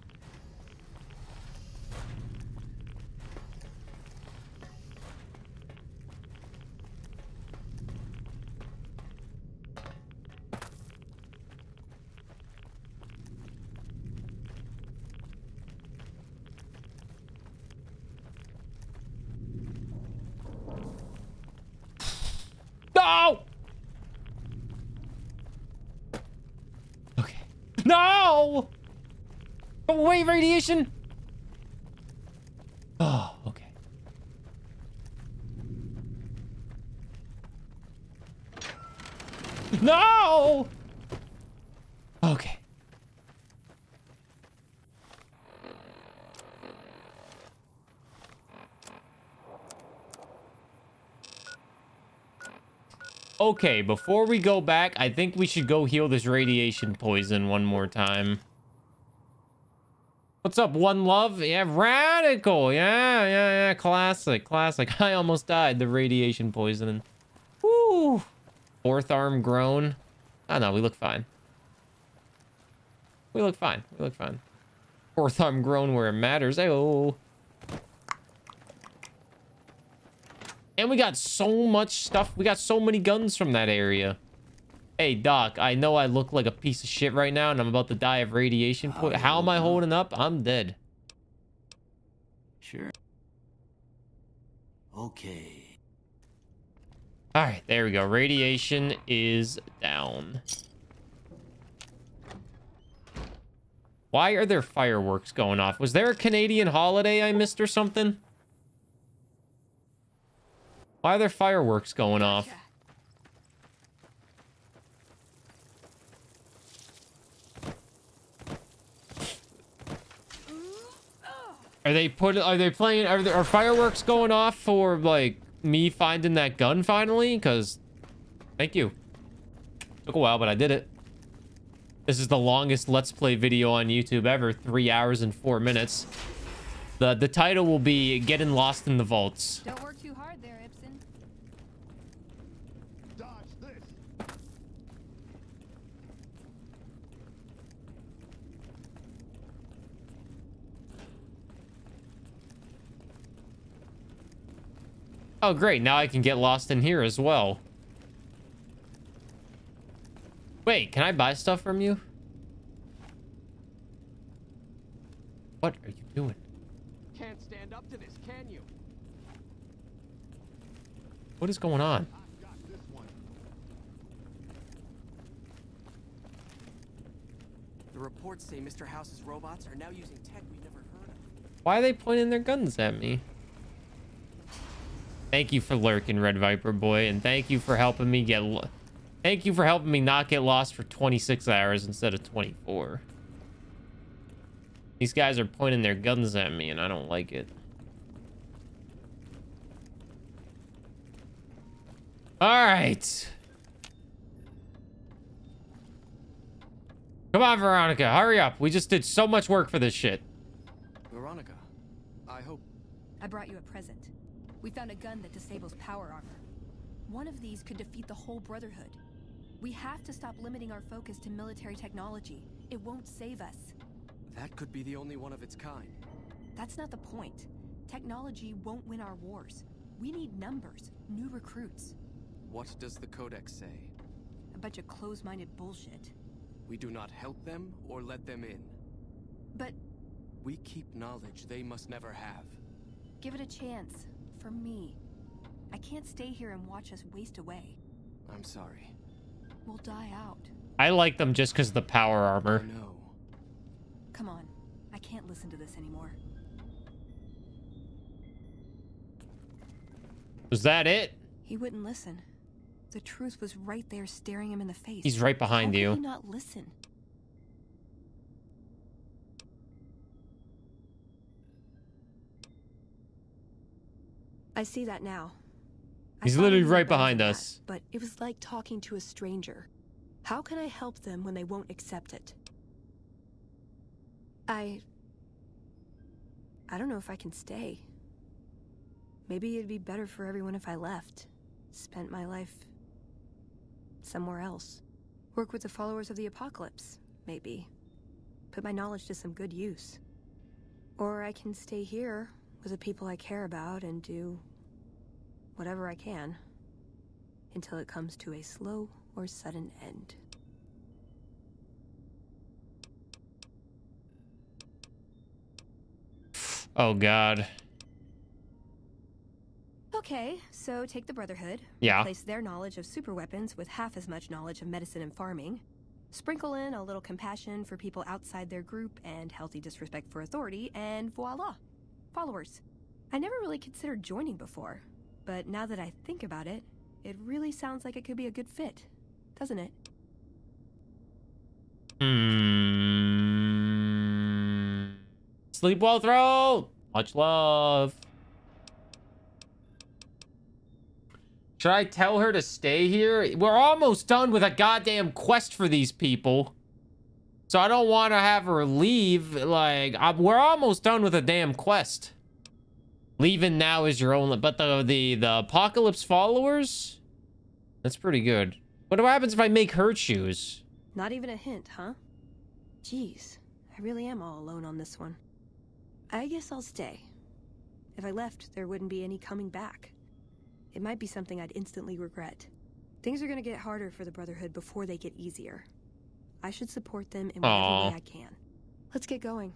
No! Okay. No! Away, radiation! Oh, okay. No! Okay. Okay, before we go back, I think we should go heal this radiation poison one more time. What's up, One Love? Yeah, radical. Yeah, yeah, yeah. Classic, classic. I almost died. The radiation poisoning. Woo. Fourth arm grown. Oh, no, we look fine. We look fine. We look fine. Fourth arm grown where it matters. oh. And we got so much stuff. We got so many guns from that area. Hey, Doc, I know I look like a piece of shit right now, and I'm about to die of radiation. Oh, po How am I holding up? I'm dead. Sure. Okay. All right, there we go. Radiation is down. Why are there fireworks going off? Was there a Canadian holiday I missed or something? Why are there fireworks going off? Are they put? Are they playing? Are there are fireworks going off for like me finding that gun finally? Cause, thank you. Took a while, but I did it. This is the longest Let's Play video on YouTube ever. Three hours and four minutes. The the title will be "Getting Lost in the Vaults." Don't work too hard there, Ibsen. Oh, great. Now I can get lost in here as well. Wait, can I buy stuff from you? What are you doing? Can't stand up to this, can you? What is going on? The reports say Mr. House's robots are now using tech we've never heard of. Why are they pointing their guns at me? Thank you for lurking, Red Viper boy, and thank you for helping me get... Thank you for helping me not get lost for 26 hours instead of 24. These guys are pointing their guns at me, and I don't like it. All right. Come on, Veronica. Hurry up. We just did so much work for this shit. Veronica, I hope... I brought you a present. We found a gun that disables power armor. One of these could defeat the whole Brotherhood. We have to stop limiting our focus to military technology. It won't save us. That could be the only one of its kind. That's not the point. Technology won't win our wars. We need numbers, new recruits. What does the Codex say? A bunch of close-minded bullshit. We do not help them or let them in. But We keep knowledge they must never have. give it a chance. For me. I can't stay here and watch us waste away. I'm sorry. We'll die out. I like them just because of the power armor. No. Come on. I can't listen to this anymore. Was that it? He wouldn't listen. The truth was right there staring him in the face. He's right behind How could you. he not listen? I see that now. He's literally right behind than us. but it was like talking to a stranger. How can I help them when they won't accept it? I. I don't know if I can stay. Maybe it'd be better for everyone if I left. Spent my life somewhere else. Work with the followers of the apocalypse, maybe. Put my knowledge to some good use. Or I can stay here with the people I care about and do whatever I can until it comes to a slow or sudden end. Oh god. Okay, so take the Brotherhood. Yeah. Replace their knowledge of super weapons with half as much knowledge of medicine and farming. Sprinkle in a little compassion for people outside their group and healthy disrespect for authority, and voila! Followers. I never really considered joining before, but now that I think about it, it really sounds like it could be a good fit, doesn't it? Hmm. Sleep well, throw. Much love. Should I tell her to stay here? We're almost done with a goddamn quest for these people. So I don't want to have her leave. Like, i we're almost done with a damn quest. Leaving now is your only... But the, the, the apocalypse followers? That's pretty good. What happens if I make her choose? Not even a hint, huh? Jeez, I really am all alone on this one. I guess I'll stay. If I left, there wouldn't be any coming back. It might be something I'd instantly regret. Things are gonna get harder for the Brotherhood before they get easier. I should support them in whatever Aw. way I can. Let's get going.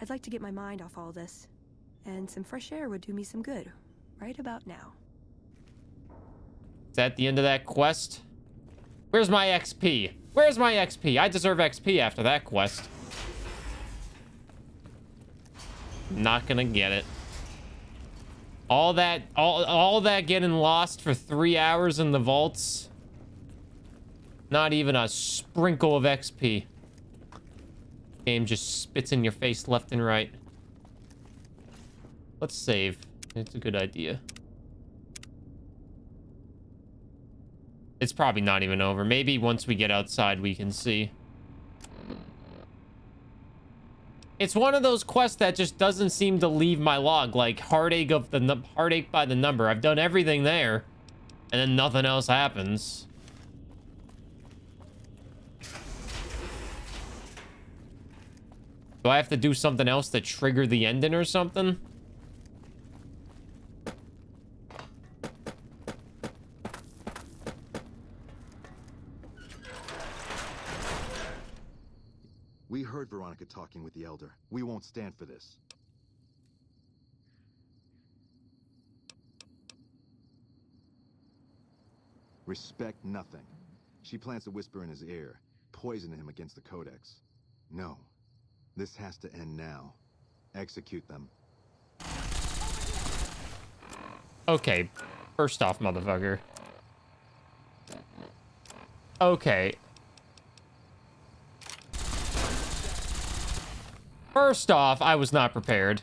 I'd like to get my mind off all this. And some fresh air would do me some good, right about now. Is that the end of that quest? Where's my XP? Where's my XP? I deserve XP after that quest. Not gonna get it. All that, all, all that getting lost for three hours in the vaults. Not even a sprinkle of XP. Game just spits in your face left and right. Let's save. It's a good idea. It's probably not even over. Maybe once we get outside, we can see. It's one of those quests that just doesn't seem to leave my log. Like heartache of the heartache by the number. I've done everything there, and then nothing else happens. Do I have to do something else to trigger the ending or something? We heard Veronica talking with the Elder. We won't stand for this. Respect nothing. She plans to whisper in his ear, poison him against the Codex. No. This has to end now. Execute them. Okay, first off, motherfucker. Okay. First off, I was not prepared.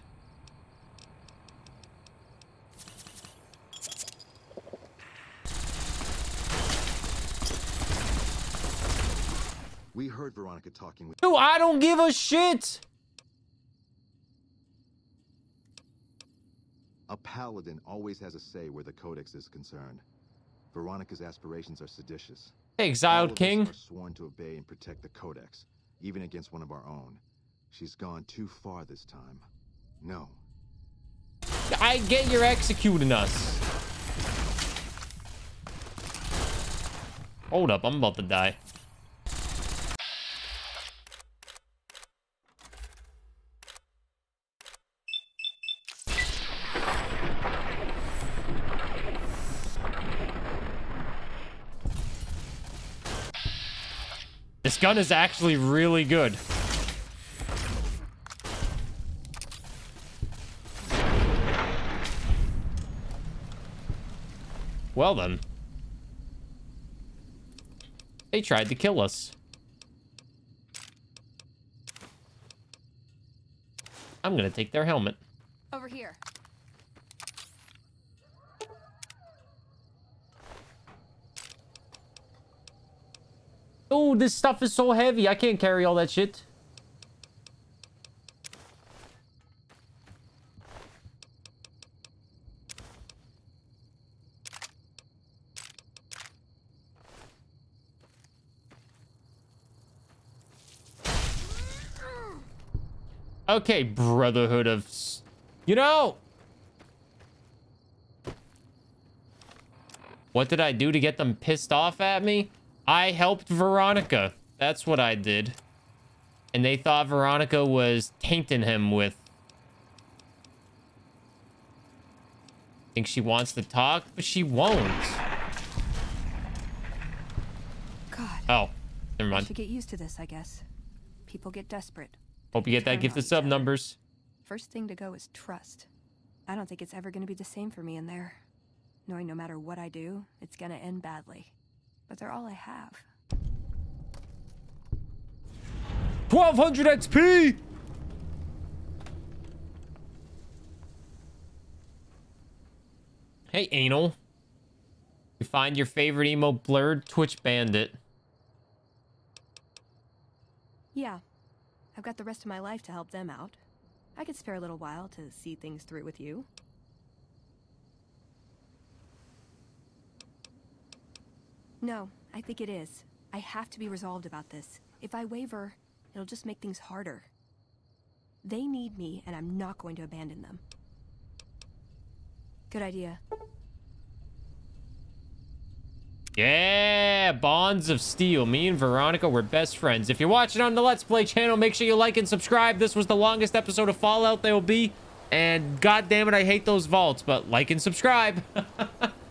We heard Veronica talking with... Dude, I don't give a shit! A paladin always has a say where the Codex is concerned. Veronica's aspirations are seditious. Exiled king. are sworn to obey and protect the Codex, even against one of our own. She's gone too far this time. No. I get you're executing us. Hold up, I'm about to die. Gun is actually really good. Well then. They tried to kill us. I'm gonna take their helmet. Over here. Oh, this stuff is so heavy. I can't carry all that shit. Okay, Brotherhood of... You know... What did I do to get them pissed off at me? I helped Veronica. That's what I did. And they thought Veronica was tainting him with... Think she wants to talk, but she won't. God. Oh, never I mind. should get used to this, I guess. People get desperate. Hope you get that Turn gift of sub numbers. First thing to go is trust. I don't think it's ever going to be the same for me in there. Knowing no matter what I do, it's going to end badly. But they're all I have. 1200 XP! Hey, Anal. You find your favorite emo blurred Twitch bandit. Yeah. I've got the rest of my life to help them out. I could spare a little while to see things through with you. No, I think it is. I have to be resolved about this. If I waver, it'll just make things harder. They need me, and I'm not going to abandon them. Good idea. Yeah, Bonds of Steel. Me and Veronica were best friends. If you're watching on the Let's Play channel, make sure you like and subscribe. This was the longest episode of Fallout there will be. And god damn it, I hate those vaults, but like and subscribe.